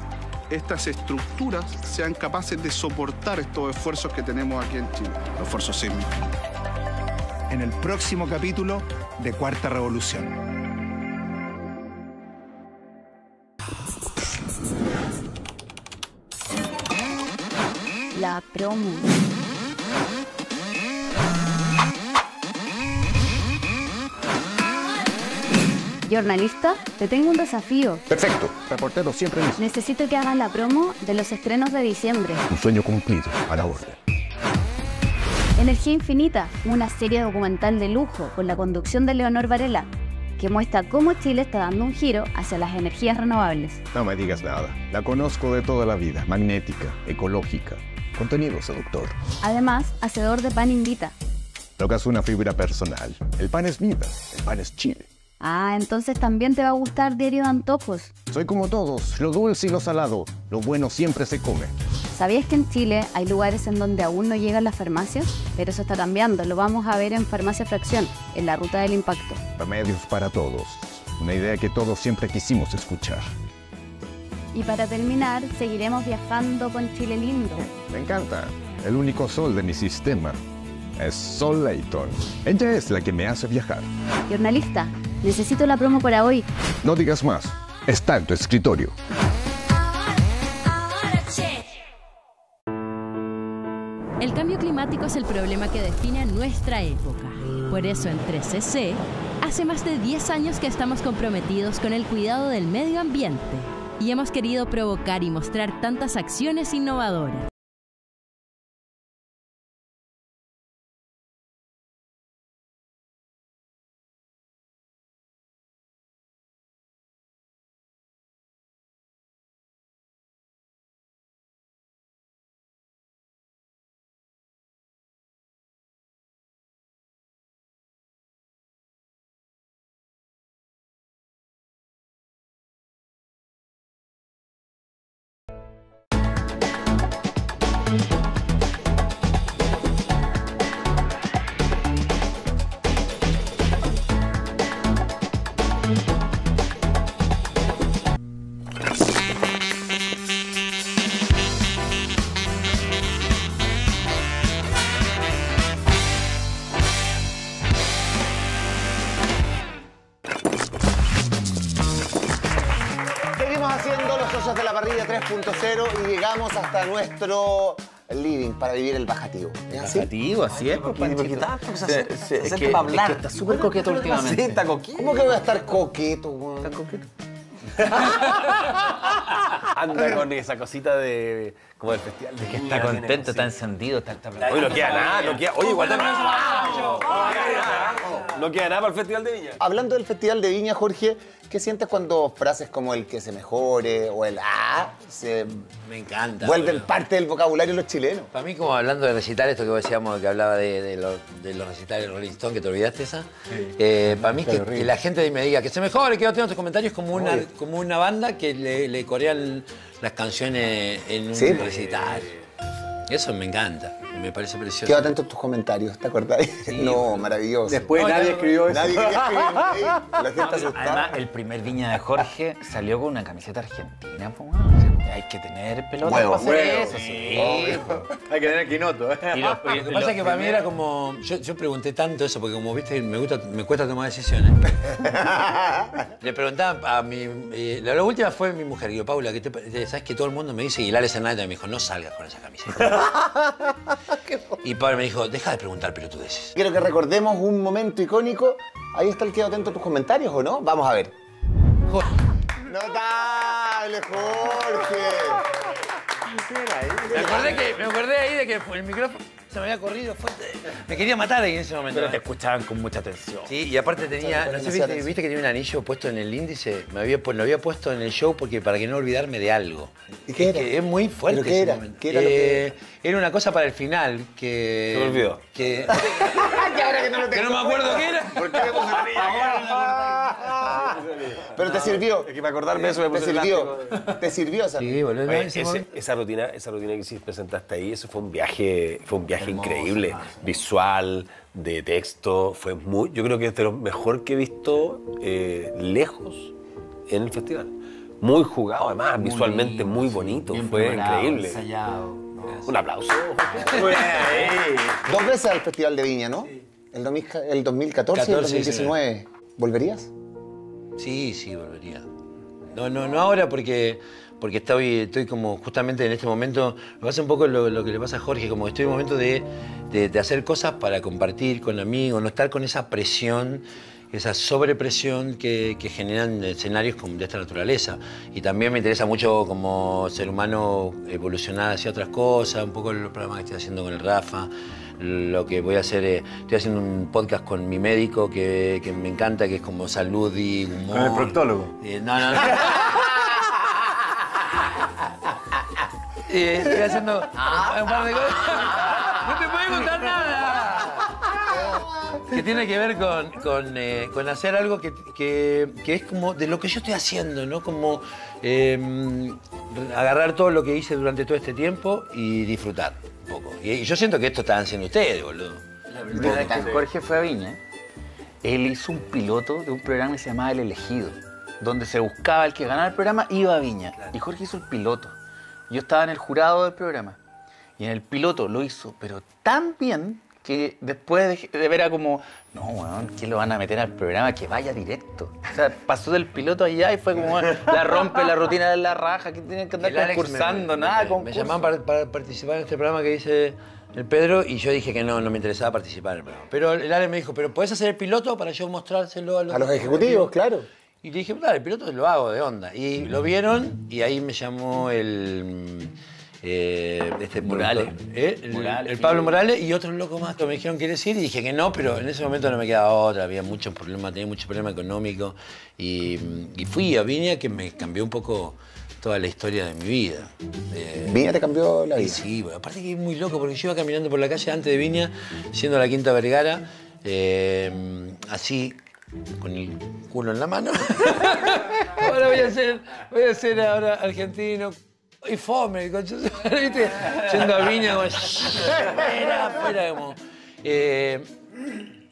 estas estructuras sean capaces de soportar estos esfuerzos que tenemos aquí en Chile, los esfuerzos sísmicos. En el próximo capítulo de Cuarta Revolución. La promo. Jornalista, te tengo un desafío. Perfecto. Reportero siempre listo. Necesito que hagas la promo de los estrenos de diciembre. Un sueño cumplido. A la orden. Energía Infinita, una serie documental de lujo con la conducción de Leonor Varela, que muestra cómo Chile está dando un giro hacia las energías renovables. No me digas nada. La conozco de toda la vida. Magnética, ecológica. Contenido seductor. Además, hacedor de pan invita. Tocas una fibra personal. El pan es vida. El pan es Chile. Ah, entonces también te va a gustar Diario de Antojos. Soy como todos, lo dulce y lo salado. Lo bueno siempre se come. ¿Sabías que en Chile hay lugares en donde aún no llegan las farmacias? Pero eso está cambiando, lo vamos a ver en Farmacia Fracción, en la Ruta del Impacto. Remedios para todos. Una idea que todos siempre quisimos escuchar. Y para terminar, seguiremos viajando con Chile Lindo. Me encanta. El único sol de mi sistema es Sol Layton. Ella es la que me hace viajar. Jornalista, necesito la promo para hoy. No digas más. Está en tu escritorio. El cambio climático es el problema que define nuestra época. Por eso en 3CC, hace más de 10 años que estamos comprometidos con el cuidado del medio ambiente y hemos querido provocar y mostrar tantas acciones innovadoras. Hasta nuestro living para vivir el bajativo. ¿Es así? Bajativo, así es, pues, Panchito. ¿Por qué tanto? Pues, Se- se- hace es que que- para es hablar. que está súper coqueto últimamente. Sí, está coqueto. ¿Cómo que voy a estar coqueto, weón? Está coqueto. Anda con esa cosita de. como del festival. De que está contento, está encendido, está, está Hoy no queda nada, no queda. Oye, igual también. No queda nada para el Festival de Viña. Hablando del Festival de Viña, Jorge, ¿qué sientes cuando frases como el que se mejore o el ah se Me encanta. vuelven boludo. parte del vocabulario de los chilenos? Para mí, como hablando de recital, esto que decíamos, que hablaba de, de los, de los recitales de Rolling Stone, que te olvidaste esa. Eh, para mí, que, la gente me diga que se mejore, que yo tengo tus comentarios como una, como una banda que le, le corean las canciones en un Sí. recital. Eso me encanta, me parece precioso. Quedo atento a tus comentarios, ¿te acordás? no, maravilloso. Después nadie escribió eso. Nadie quería escribir ahí. La gente asustada. Además, el primer Viña de Jorge salió con una camiseta argentina. sea, hay que tener pelota Huevo, para hacer eso, sí. Hay que tener quinoto, ¿eh? Y Lo que pasa es que para mí era como. Yo, yo pregunté tanto eso, porque como viste, me, gusta, me cuesta tomar decisiones. Le preguntaba a mi. eh, la, la última fue mi mujer, digo, Paula, ¿qué te parece? ¿sabes que todo el mundo me dice? Y Lales Hernández me dijo, no salgas con esa camiseta. y Paula me dijo, deja de preguntar pelotudeces. Quiero que recordemos un momento icónico. Ahí está el quedo atento a tus comentarios, ¿o no? Vamos a ver. Notable, Jorge. Me acordé, que, me acordé ahí de que el micrófono se me había corrido. fue- me quería matar ahí en ese momento. Pero te escuchaban con mucha atención. Sí, y aparte tenía, no sé, viste, viste que tenía un anillo puesto en el índice, me había, pues, lo había puesto en el show porque para que no olvidarme de algo. ¿Y qué Es era? que es muy fuerte. ¿Pero qué ese era? momento. ¿Qué era lo que- Eh, Era una cosa para el final que. Se me olvidó. Que, Que ahora que no lo que no me acuerdo qué era. ¿Por qué me puse el anillo? Pero te sirvió. Es que para acordarme de eso me Te puse sirvió. Te sirvió esa. Sí, boludo. Oye, ese ese- momento- esa rutina, esa rutina que sí presentaste ahí, eso fue un viaje, fue un viaje increíble, visual, de texto, fue muy, yo creo que es de lo mejor que he visto eh, lejos en el festival. Muy jugado, además, visualmente muy bonito, fue increíble. Un aplauso. Dos veces al Festival de Viña, ¿no? El, 2000 el 2014 y el 14 y 2019. ¿Volverías? Sí, sí, volvería. No, no, no ahora porque, porque estoy, estoy como justamente en este momento, me pasa un poco lo, lo que le pasa a Jorge, como que estoy en un momento de, de- de hacer cosas para compartir con amigos, no estar con esa presión, esa sobrepresión que, que generan escenarios de esta naturaleza. Y también me interesa mucho como ser humano evolucionar hacia otras cosas, un poco el programa que estoy haciendo con el Rafa. Lo que voy a hacer, eh, estoy haciendo un podcast con mi médico que, que me encanta, que es como salud y humor. Con el proctólogo. Eh, no, no, no. Eh, estoy haciendo un par de cosas. No te puedo contar nada. Que tiene que ver con, con, eh, con hacer algo que, que- que es como de lo que yo estoy haciendo, ¿no? Como eh, agarrar todo lo que hice durante todo este tiempo y disfrutar un poco. Y, y yo siento que esto están haciendo ustedes, boludo. La primera vez que Jorge fue a Viña, él hizo un piloto de un programa que se llamaba El Elegido, donde se buscaba el que ganara el programa iba a Viña. Y Jorge hizo el piloto. Yo estaba en el jurado del programa. Y en el piloto lo hizo, pero tan bien que después de, de ver a como, no, weón, ¿qué lo van a meter al programa? Que vaya directo. O sea, pasó del piloto allá y fue como, la rompe la rutina de la raja, que tienen que andar El concursando, me- nada, me, concurso. me llamaban para, para participar en este programa que dice el Pedro y yo dije que no, no me interesaba participar en el programa. Pero el Ale me dijo, ¿pero podés hacer el piloto para yo mostrárselo a los, A los ejecutivos, claro. Y le dije, dale, el piloto lo hago de onda. Y lo vieron y ahí me llamó el. eh, este Morales. ¿eh? El, Morales, el sí. Pablo Morales y otros locos más que me dijeron ¿quieres ir? Y dije que no, pero en ese momento no me quedaba otra, había muchos problemas, tenía mucho problema económico. Y, y fui a Viña que me cambió un poco toda la historia de mi vida. Eh, Viña te cambió la vida. Sí, bueno, aparte que es muy loco porque yo iba caminando por la calle antes de Viña, siendo la Quinta Vergara, eh, así, con el culo en la mano. ahora voy a ser, voy a ser ahora argentino. Y fome, ¿viste? Yendo a Viña como, fuera, fuera, como. eh,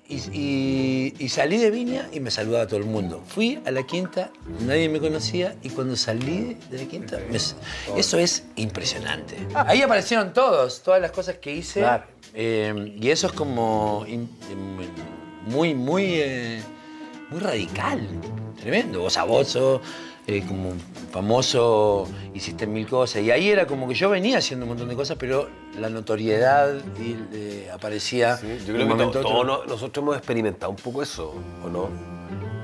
y, y- y salí de Viña y me saludaba todo el mundo. Fui a la quinta, nadie me conocía y cuando salí de la quinta, me- eso es impresionante. Ahí aparecieron todos, todas las cosas que hice. Claro. eh, y eso es como muy, muy, eh, muy radical. Tremendo. Vos sos eh, como famoso, hiciste mil cosas. Y ahí era como que yo venía haciendo un montón de cosas, pero la notoriedad y, eh, aparecía. Yo creo que a no- nosotros hemos experimentado un poco eso, ¿o no?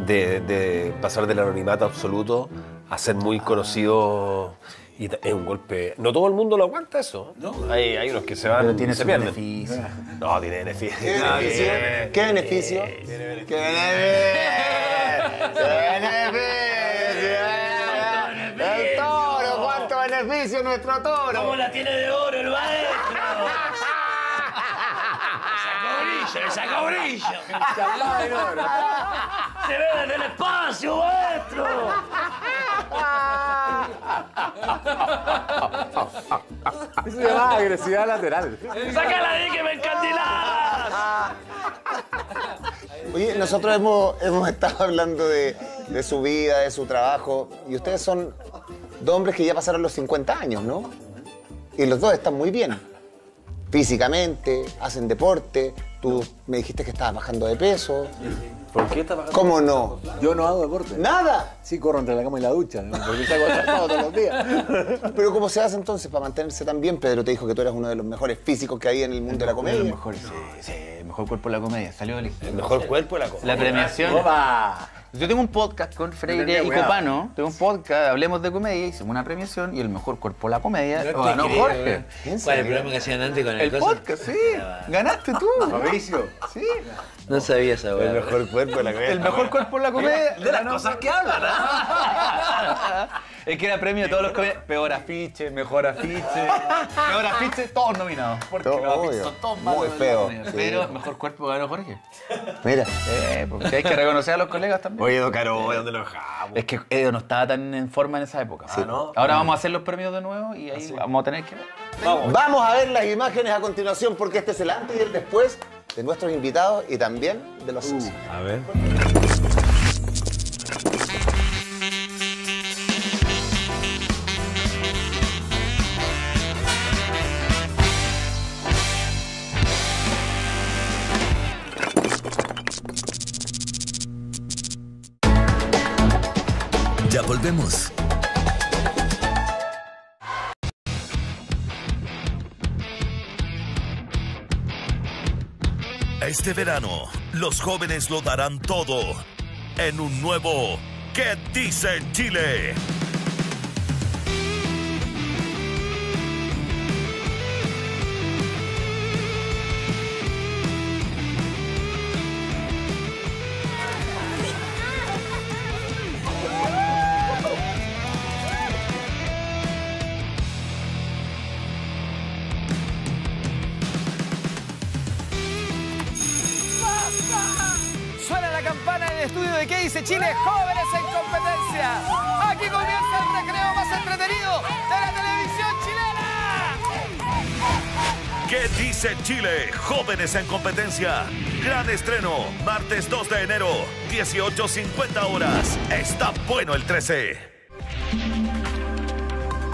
De, de pasar del anonimato absoluto a ser muy conocido. Y es un golpe. No todo el mundo lo aguanta eso. Hay, hay unos que se van. Pero tiene se pierden. beneficios. No, tiene beneficios. ¿Qué beneficio? ¿Qué beneficio? ¿Qué beneficio? El toro, ¿cuánto beneficio nuestro toro? ¿Cómo la tiene de oro el maestro? ¡Le saca brillo! ¡Le saca brillo! ¡Se ve desde el espacio, maestro! Eso se llama agresividad lateral. ¡Sácala de ahí que me encandilás! Oye, nosotros hemos, hemos estado hablando de, de su vida, de su trabajo, y ustedes son dos hombres que ya pasaron los 50 años, ¿no? Y los dos están muy bien. Físicamente, hacen deporte, tú me dijiste que estabas bajando de peso. ¿Por qué estás bajando? ¿Cómo no? Yo no hago deporte. ¿Nada? Sí, corro entre la cama y la ducha, ¿no? porque salgo atrasado todos los días. Pero ¿cómo se hace entonces para mantenerse tan bien? Pedro te dijo que tú eras uno de los mejores físicos que hay en el mundo de la Uno de comedia. los mejores, sí, sí, el mejor cuerpo de la comedia. Salió el, El mejor cuerpo de la comedia. La premiación. ¡Toma! Yo tengo un podcast con Freire y. Copano. Tengo un podcast, hablemos de comedia, hicimos una premiación y el mejor cuerpo de la comedia No ganó creo, Jorge. weón. ¿Cuál es el programa que hacían antes con el, El podcast, sí. Ganaste tú. Fabricio. Sí. No sabía esa El mejor cuerpo de la comedia. El mejor cuerpo de la comedia. De las cosas que hablan, ¿ah? Es que era premio de todos los comediantes. Peor afiche, mejor afiche. Peor afiche, todos nominados. Porque Todo, los afiches son todos Muy malos. la feo, sí. Pero mejor cuerpo ganó Jorge. Mira. Eh, porque hay que reconocer a los colegas también. Oye, Don Caro, ¿dónde lo dejamos? Es que Edo no estaba tan en forma en esa época. Ah, ¿no? Ahora vamos a hacer los premios de nuevo y ahí vamos a tener que ver. Vamos a ver las imágenes a continuación porque este es el antes y el después de nuestros invitados y también de los socios. A ver. Ya volvemos. Este verano, los jóvenes lo darán todo en un nuevo ¿Qué dice Chile? Chile? Jóvenes en competencia. Aquí comienza el recreo más entretenido de la televisión chilena. ¿Qué dice Chile? Jóvenes en competencia. Gran estreno, martes 2 de enero, 18.50 horas. Está bueno el 13.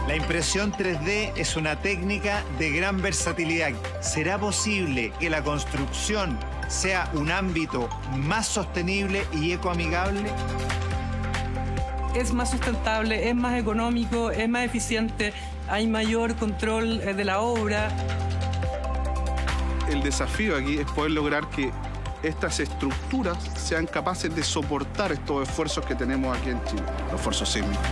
La impresión 3D es una técnica de gran versatilidad. ¿Será posible que la construcción sea un ámbito más sostenible y ecoamigable? Es más sustentable, es más económico, es más eficiente, hay mayor control eh, de la obra. El desafío aquí es poder lograr que estas estructuras sean capaces de soportar estos esfuerzos que tenemos aquí en Chile, los esfuerzos sísmicos.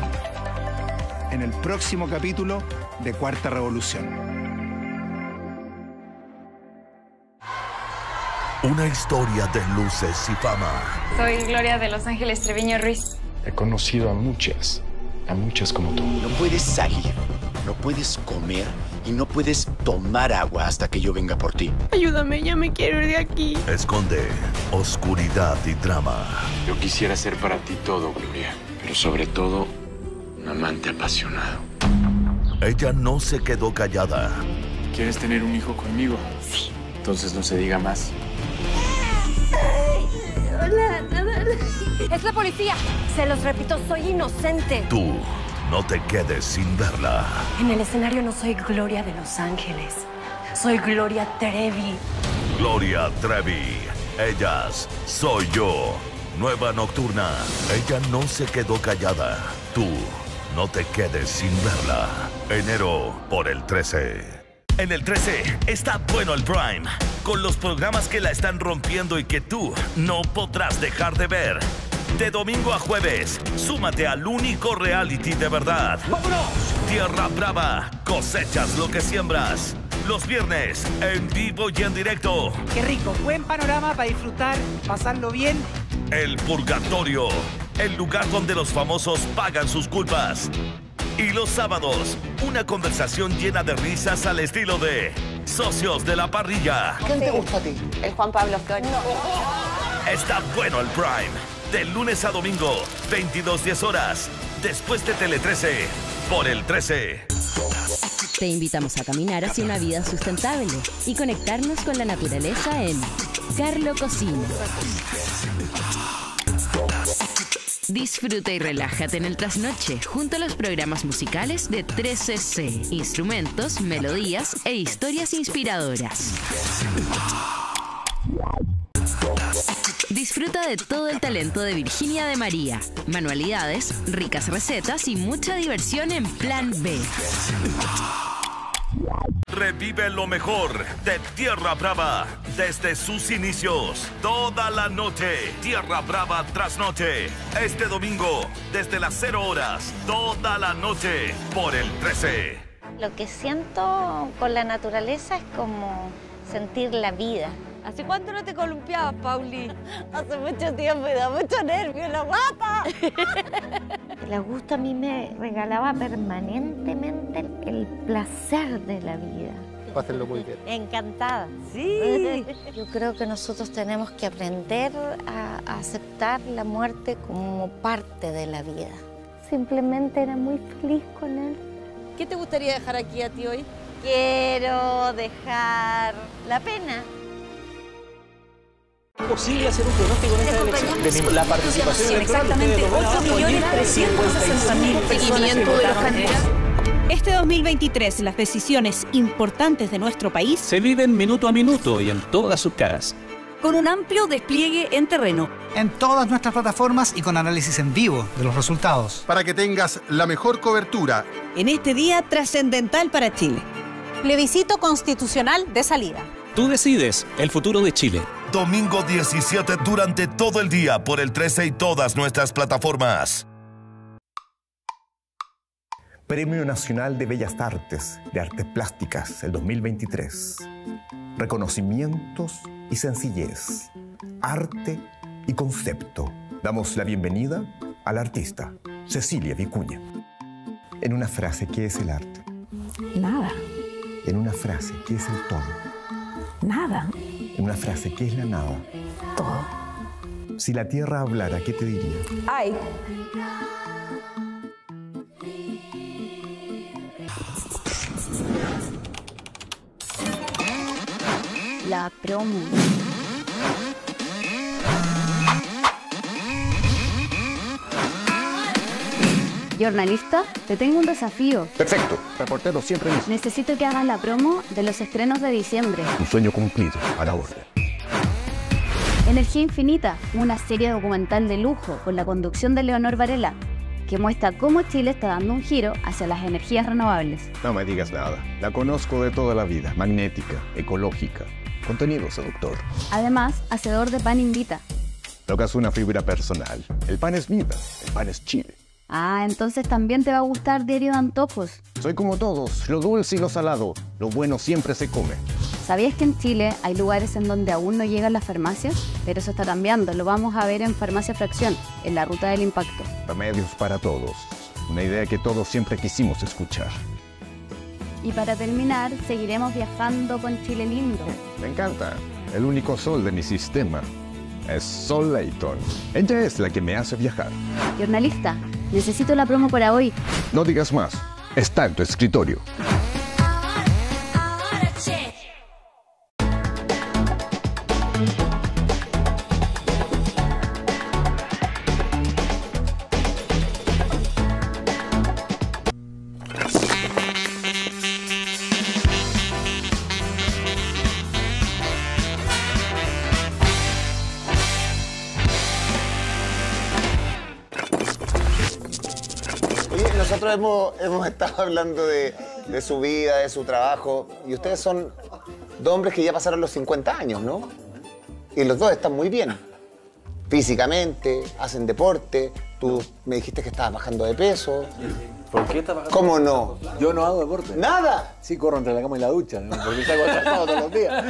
En el próximo capítulo de Cuarta Revolución. Una historia de luces y fama. Soy Gloria de Los Ángeles Treviño Ruiz. He conocido a muchas, a muchas como tú. No puedes salir, no puedes comer y no puedes tomar agua hasta que yo venga por ti. Ayúdame, ya me quiero ir de aquí. Esconde oscuridad y drama. Yo quisiera ser para ti todo, Gloria, pero sobre todo un amante apasionado. Ella no se quedó callada. ¿Quieres tener un hijo conmigo? Sí. Entonces no se diga más. Hola, Es la policía. Se los repito, soy inocente. Tú no te quedes sin verla. En el escenario no soy Gloria de Los Ángeles. Soy Gloria Trevi. Gloria Trevi. Ellas soy yo. Nueva nocturna. Ella no se quedó callada. tú no te quedes sin verla. Enero por el 13. En el 13 está bueno el Prime, con los programas que la están rompiendo y que tú no podrás dejar de ver. De domingo a jueves, súmate al único reality de verdad. ¡Vámonos! Tierra Brava, cosechas lo que siembras. Los viernes, en vivo y en directo. Qué rico, buen panorama para disfrutar, pasarlo bien. El Purgatorio, el lugar donde los famosos pagan sus culpas. Y los sábados, una conversación llena de risas al estilo de Socios de la Parrilla. ¿Quién te gusta a ti? El Juan Pablo Flores. Está bueno el Prime. De lunes a domingo, 22.10 horas. Después de Tele 13, por el 13. Te invitamos a caminar hacia una vida sustentable y conectarnos con la naturaleza en Carlo Cocina. Disfruta y relájate en el trasnoche junto a los programas musicales de 13C, instrumentos, melodías e historias inspiradoras. Disfruta de todo el talento de Virginia de María, manualidades, ricas recetas y mucha diversión en Plan B. Revive lo mejor de Tierra Brava desde sus inicios. Toda la noche, Tierra Brava tras noche. Este domingo, desde las 0 horas, toda la noche, por el 13. Lo que siento con la naturaleza es como sentir la vida. ¿Hace cuánto no te columpiabas, Pauli? Hace mucho tiempo y da mucho nervio la guata. El Augusto a mí me regalaba permanentemente el, el placer de la vida. Pásenlo muy bien. Encantada. Sí. Yo creo que nosotros tenemos que aprender a, a aceptar la muerte como parte de la vida. Simplemente era muy feliz con él. ¿Qué te gustaría dejar aquí a ti hoy? Quiero dejar la pena. ¿Es posible hacer un pronóstico en esta elección? La participación electoral Exactamente, ustedes lo ven 8.360.000 personas Seguimiento de los votaron. Este 2023, las decisiones importantes de nuestro país se viven minuto a minuto y en todas sus caras. con un amplio despliegue en terreno. En todas nuestras plataformas y con análisis en vivo de los resultados. Para que tengas la mejor cobertura. En este día trascendental para Chile. Plebiscito constitucional de salida. Tú decides el futuro de Chile. Domingo 17 durante todo el día por el 13 y todas nuestras plataformas. Premio Nacional de Bellas Artes de Artes Plásticas el 2023. Reconocimientos y sencillez. Arte y concepto. Damos la bienvenida al artista Cecilia Vicuña. En una frase, ¿qué es el arte? Nada, En una frase, ¿qué es el todo? Nada, una frase, ¿qué es la nada? todo. Si la tierra hablara, ¿qué te diría? Ay. La promo. Jornalista, te tengo un desafío. Perfecto. Reportero siempre listo. Necesito que hagas la promo de los estrenos de diciembre. Un sueño cumplido. A la orden. Energía Infinita, una serie documental de lujo con la conducción de Leonor Varela, que muestra cómo Chile está dando un giro hacia las energías renovables. No me digas nada. La conozco de toda la vida. Magnética, ecológica. Contenido seductor. Además, hacedor de pan invita. Tocas una fibra personal. El pan es vida. El pan es Chile. Ah, entonces también te va a gustar Diario de Antojos. Soy como todos. Lo dulce y lo salado. Lo bueno siempre se come. ¿Sabías que en Chile hay lugares en donde aún no llegan las farmacias? Pero eso está cambiando. Lo vamos a ver en Farmacia Fracción, en la Ruta del Impacto. Remedios para todos. Una idea que todos siempre quisimos escuchar. Y para terminar, seguiremos viajando con Chile Lindo. Me encanta. El único sol de mi sistema es Sol Layton. Ella es la que me hace viajar. Jornalista, necesito la promo para hoy. No digas más. Está en tu escritorio. Hemos, estado hablando de, de su vida, de su trabajo, y ustedes son dos hombres que ya pasaron los 50 años, ¿no? Y los dos están muy bien. Físicamente, hacen deporte, tú me dijiste que estabas bajando de peso. ¿Por qué estás bajando? ¿Cómo no? Yo no hago deporte. ¿Nada? Sí, corro entre la cama y la ducha, ¿no? porque salgo atrasado todos los días.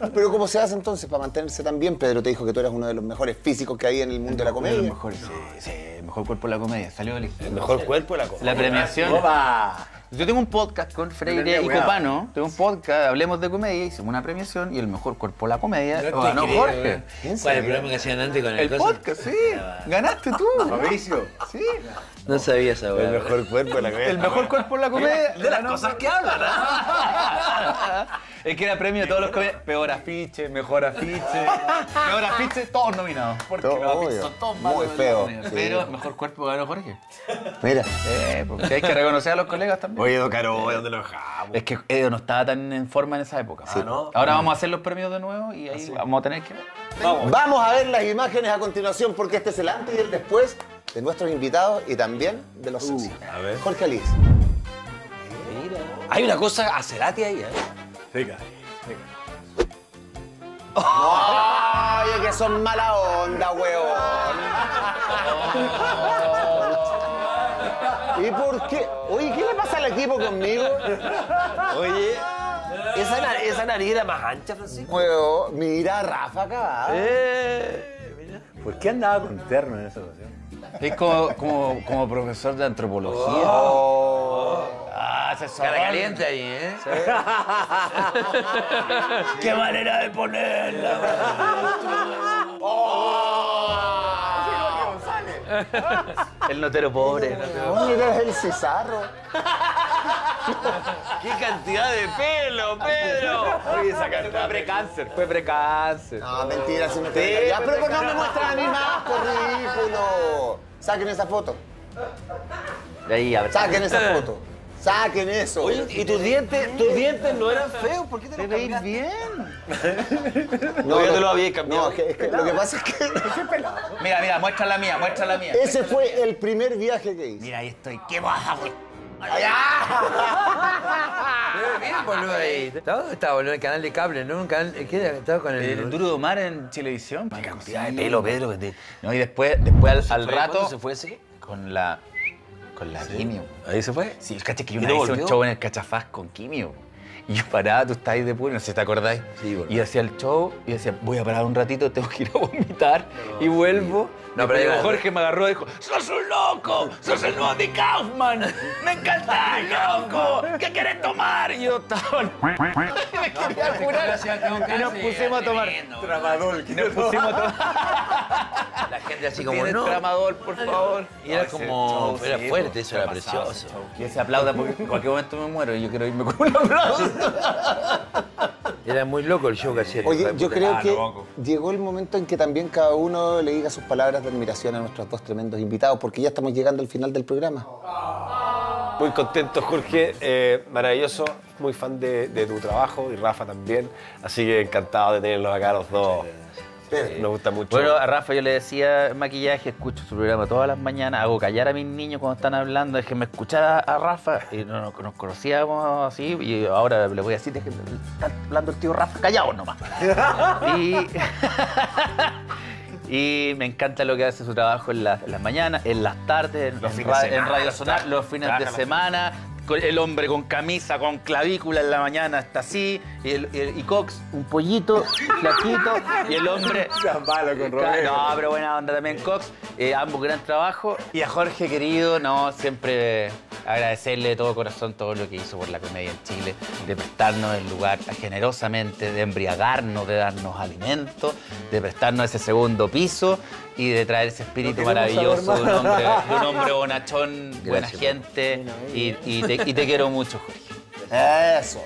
Pero ¿cómo se hace entonces para mantenerse tan bien? Pedro te dijo que tú eras uno de los mejores físicos que hay en el mundo de la comedia. El mejor, sí, sí, el mejor cuerpo de la comedia. Salió el, El mejor cuerpo de la comedia. La premiación. ¡Opa! Yo tengo un podcast con Freire y. Copano. Tengo un podcast, hablemos de comedia, hicimos una premiación y el mejor cuerpo de la comedia No ganó creo, Jorge. ¿Cuál es el programa que hacían antes con el, El podcast, sí. Ganaste tú. Fabricio. Sí. No sabía esa weá. El mejor cuerpo de la comedia. El mejor cuerpo de la comedia. De las cosas que hablan, ¿ah? Es que era premio de todos los comediantes. Peor afiche, mejor afiche. Peor afiche, todos nominados. Porque Todo, los afiches obvio. son todos malos. Muy feo, sí. Pero mejor cuerpo ganó Jorge. Mira. Eh, porque hay que reconocer a los colegas también. Oye, Don Caro, ¿dónde lo dejamos? Es que Edo no estaba tan en forma en esa época. Sí. Ah, ¿no? Ahora vamos a hacer los premios de nuevo y ahí vamos a tener que ver. Vamos. a ver las imágenes a continuación porque este es el antes y el después de nuestros invitados y también de los socios. a ver. Jorge Alice. Mira. Hay una cosa a Cerati ahí, ¿eh? Rica. Oye, que son mala onda, weón. ¿Y por qué? Oye, ¿qué pasa al equipo conmigo? Oye, esa, na- esa nariz era más ancha, Francisco. Mira, Rafa acá. Eh, mira. ¿Por qué andaba con terno en esa ocasión? Es como, como, como profesor de antropología. Ah, ese Cara caliente ahí, ¿eh? ¡Qué manera de ponerla! El notero pobre. mira, es el Cesarro. ¡Qué cantidad de pelo, Pedro! Oye, esa cara fue precáncer, fue precáncer. No, mentira, si me te... Ya, pero ¿por qué no me muestran a mí más, por ridículo? Saquen esa foto. De ahí, a ver. Saquen esa foto. Saquen eso. Oye, ¿y tus dientes, tus dientes no eran feos? ¿Por qué te los veis cambiaste? bien. No, ya te lo había cambiado. No, es que, es que lo que pasa es que Mira, mira, muestra la mía, muestra la mía. ese fue el primer viaje que hice. Mira, ahí estoy. ¿Qué baja, güey? Bien, boludo, ahí. ¿Estaba dónde estaba, boludo? En el canal de cable, ¿no? Un canal, ¿Qué? Estaba con el... El duro de mar en Chilevisión. Qué cantidad de pelo, Pedro, te... No, y después, después al, al rato. ¿Cuándo se fue ese? Con la. Con la quimio. ¿Ahí se fue? Sí, caché que yo ¿Y una vez hice un show en el Cachafaz con quimio. Y yo paraba, tú estás ahí de puro, no sé si te acordáis. Sí, boludo. Y hacía el show y decía, voy a parar un ratito, tengo que ir a vomitar. y vuelvo. No, pero digo, Jorge me agarró y dijo, ¡Sos un loco! ¡Sos el nuevo de Kaufman! ¡Me encanta, loco! ¿Qué quieres tomar? Y yo estaba... me quería curar. Y nos pusimos a tomar. Tramadol. Y nos pusimos a tomar. La gente así como, no. tramador, por favor. Y era como, era fuerte, eso era precioso. Y ese aplauda porque en cualquier momento me muero y yo quiero irme con un aplauso. Era muy loco el show que hacía. Oye, yo creo Ah, que llegó el momento en que también cada uno le diga sus palabras de admiración a nuestros dos tremendos invitados, porque ya estamos llegando al final del programa. Muy contento, Jorge. eh, maravilloso. Muy fan de, de tu trabajo y Rafa también. Así que encantado de tenerlos acá los dos. Nos gusta mucho. Bueno, a Rafa yo le decía maquillaje, escucho su programa todas las mañanas, hago callar a mis niños cuando están hablando, déjenme escuchar a, a Rafa. Y no, no- nos conocíamos así, y ahora le voy a decir, déjenme, está hablando el tío Rafa, callado nomás. y, y me encanta lo que hace su trabajo en, la- en las mañanas, en las tardes, en, en ra- Radio Sonar, los fines de semana. El hombre con camisa, con clavícula en la mañana, está así, y, el, y- y Cox, un pollito, flaquito, y el hombre... malo con Romero. No, pero buena onda también Cox. Eh, ambos gran trabajo. Y a Jorge, querido, no, siempre agradecerle de todo corazón todo lo que hizo por la comedia en Chile, de prestarnos el lugar generosamente, de embriagarnos, de darnos alimento, de prestarnos ese segundo piso y de traer ese espíritu maravilloso de un, hombre, de un hombre bonachón, buena gente. Y, y te, y te quiero mucho, Jorge. Eso.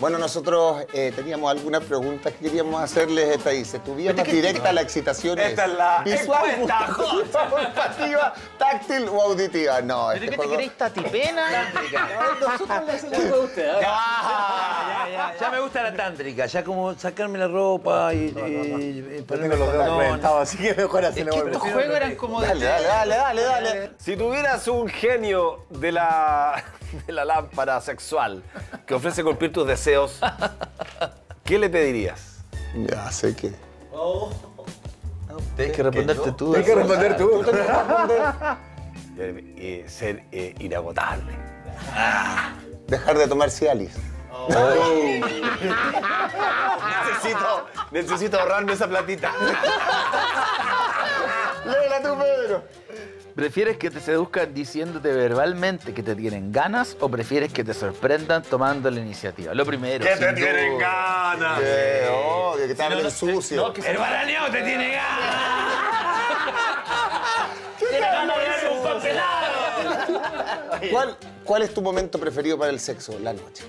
Bueno, nosotros eh, teníamos algunas preguntas que queríamos hacerles. Esta dice, ¿tu vía más directa a la excitación Esta es la visual, gustativa, olfativa, táctil o auditiva? No, ¿Pero este qué te queréis tatipena? Nosotros le hacemos juego a usted. ¿eh? Ya me gusta la tántrica, ya como sacarme la ropa y, y- y ponerme los dedos no, reventados, así que mejor Es hacerle que volver. estos juegos eran como de... Dale, dale, dale, dale, dale. Si tuvieras un genio de la, de la lámpara sexual que ofrece cumplir tus deseos, ¿qué le pedirías? Ya sé que. Tienes que responderte tú. Tienes que responder tú. Eh, eh, ser eh, inagotable. Dejar de tomar Cialis. necesito, necesito ahorrarme esa platita. Léela tú, Pedro. ¿Prefieres que te seduzcan diciéndote verbalmente que te tienen ganas o prefieres que te sorprendan tomando la iniciativa? Lo primero. ¿Qué sin te tienen duda. ganas? Obvio, que te hablen sucio. que se- ¡El baraneo te tiene ganas! ¡Tiene ganas de darle un papelado! ¿Cuál, ¿Cuál es tu momento preferido para el sexo? La noche.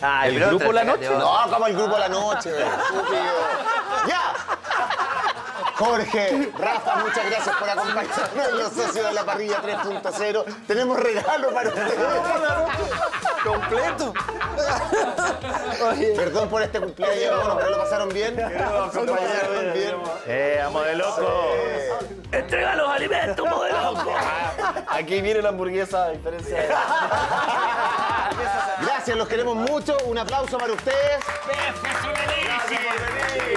Ah, ¿el grupo la noche? No, como el grupo La Noche. ¡Ya! Jorge, Rafa, muchas gracias por acompañarnos en los socios de la parrilla 3.0. Tenemos regalo para ustedes. ¿Completo? Perdón por este cumpleaños, bueno, pero lo pasaron bien. Lo pasaron bien. ¡Eh, amo de loco! ¡Entrega los alimentos, modelo! Aquí viene la hamburguesa, a diferencia de... Gracias, los queremos mucho. Un aplauso para ustedes.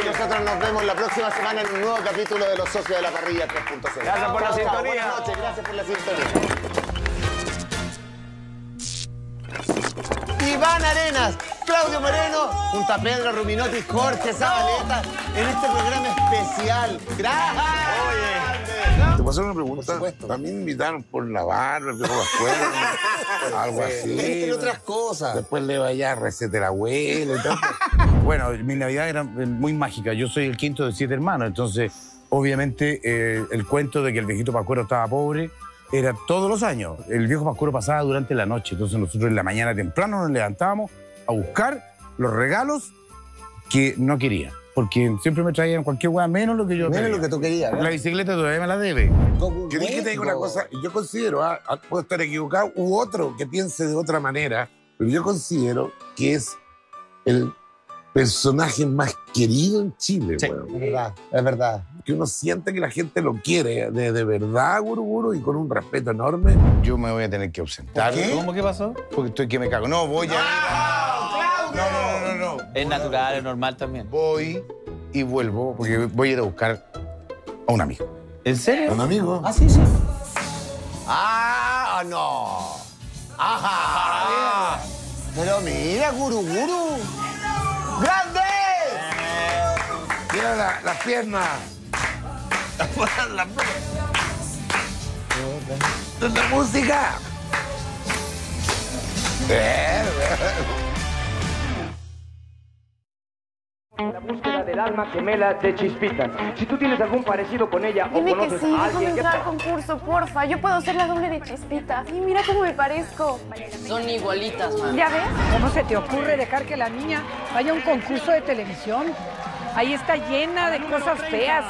Y nosotros nos vemos la próxima semana en un nuevo capítulo de Los Socios de la Parrilla 3.0. Gracias por la sintonía. Buenas noches, gracias por la sintonía. Iván Arenas, Claudio Moreno, junto a Pedro Ruminotti, Jorge Zabaleta, en este programa especial. ¡Gracias! ¿Te puedo hacer una pregunta? También me invitaron por la barra, por la escuela, algo así. Entre otras cosas. Después le vaya a receta del abuelo y todo. Bueno, mi Navidad era eh, muy mágica. Yo soy el quinto de siete hermanos, entonces, obviamente, eh, el cuento de que el viejito Pascuero estaba pobre era todos los años. El viejo Pascuero pasaba durante la noche, entonces nosotros en la mañana temprano nos levantábamos a buscar los regalos que no quería. Porque siempre me traían cualquier hueá menos lo que yo Menos lo que tú querías, ¿verdad? La bicicleta todavía me la debe. ¿Querés que te diga una cosa? Yo considero, ah, ah, puedo estar equivocado, u otro que piense de otra manera, pero yo considero que es el personaje más querido en Chile, weón. Es verdad, es verdad. Que uno siente que la gente lo quiere de, de verdad, Guru Guru, y con un respeto enorme. Yo me voy a tener que ausentar. ¿Cómo que pasó? Porque estoy que me cago. No, voy a. No, no. Es natural, es normal también. Voy y vuelvo porque voy a ir a buscar a un amigo. ¿En serio? Un amigo. Ah, sí, sí. ¡Ah, no! ¡Ajá! Pero mira, Guru Guru. ¡Grande! Mira la- las piernas. ¡La música! La búsqueda del alma gemela de Chispita. Si tú tienes algún parecido con ella o Dime que conoces sí, a déjame alguien que... entrar al concurso, porfa. Yo puedo ser la doble de Chispita. Y mira cómo me parezco. Son igualitas, man. ¿Ya ves? ¿Cómo se te ocurre dejar que la niña vaya a un concurso de televisión? Ahí está llena de cosas feas.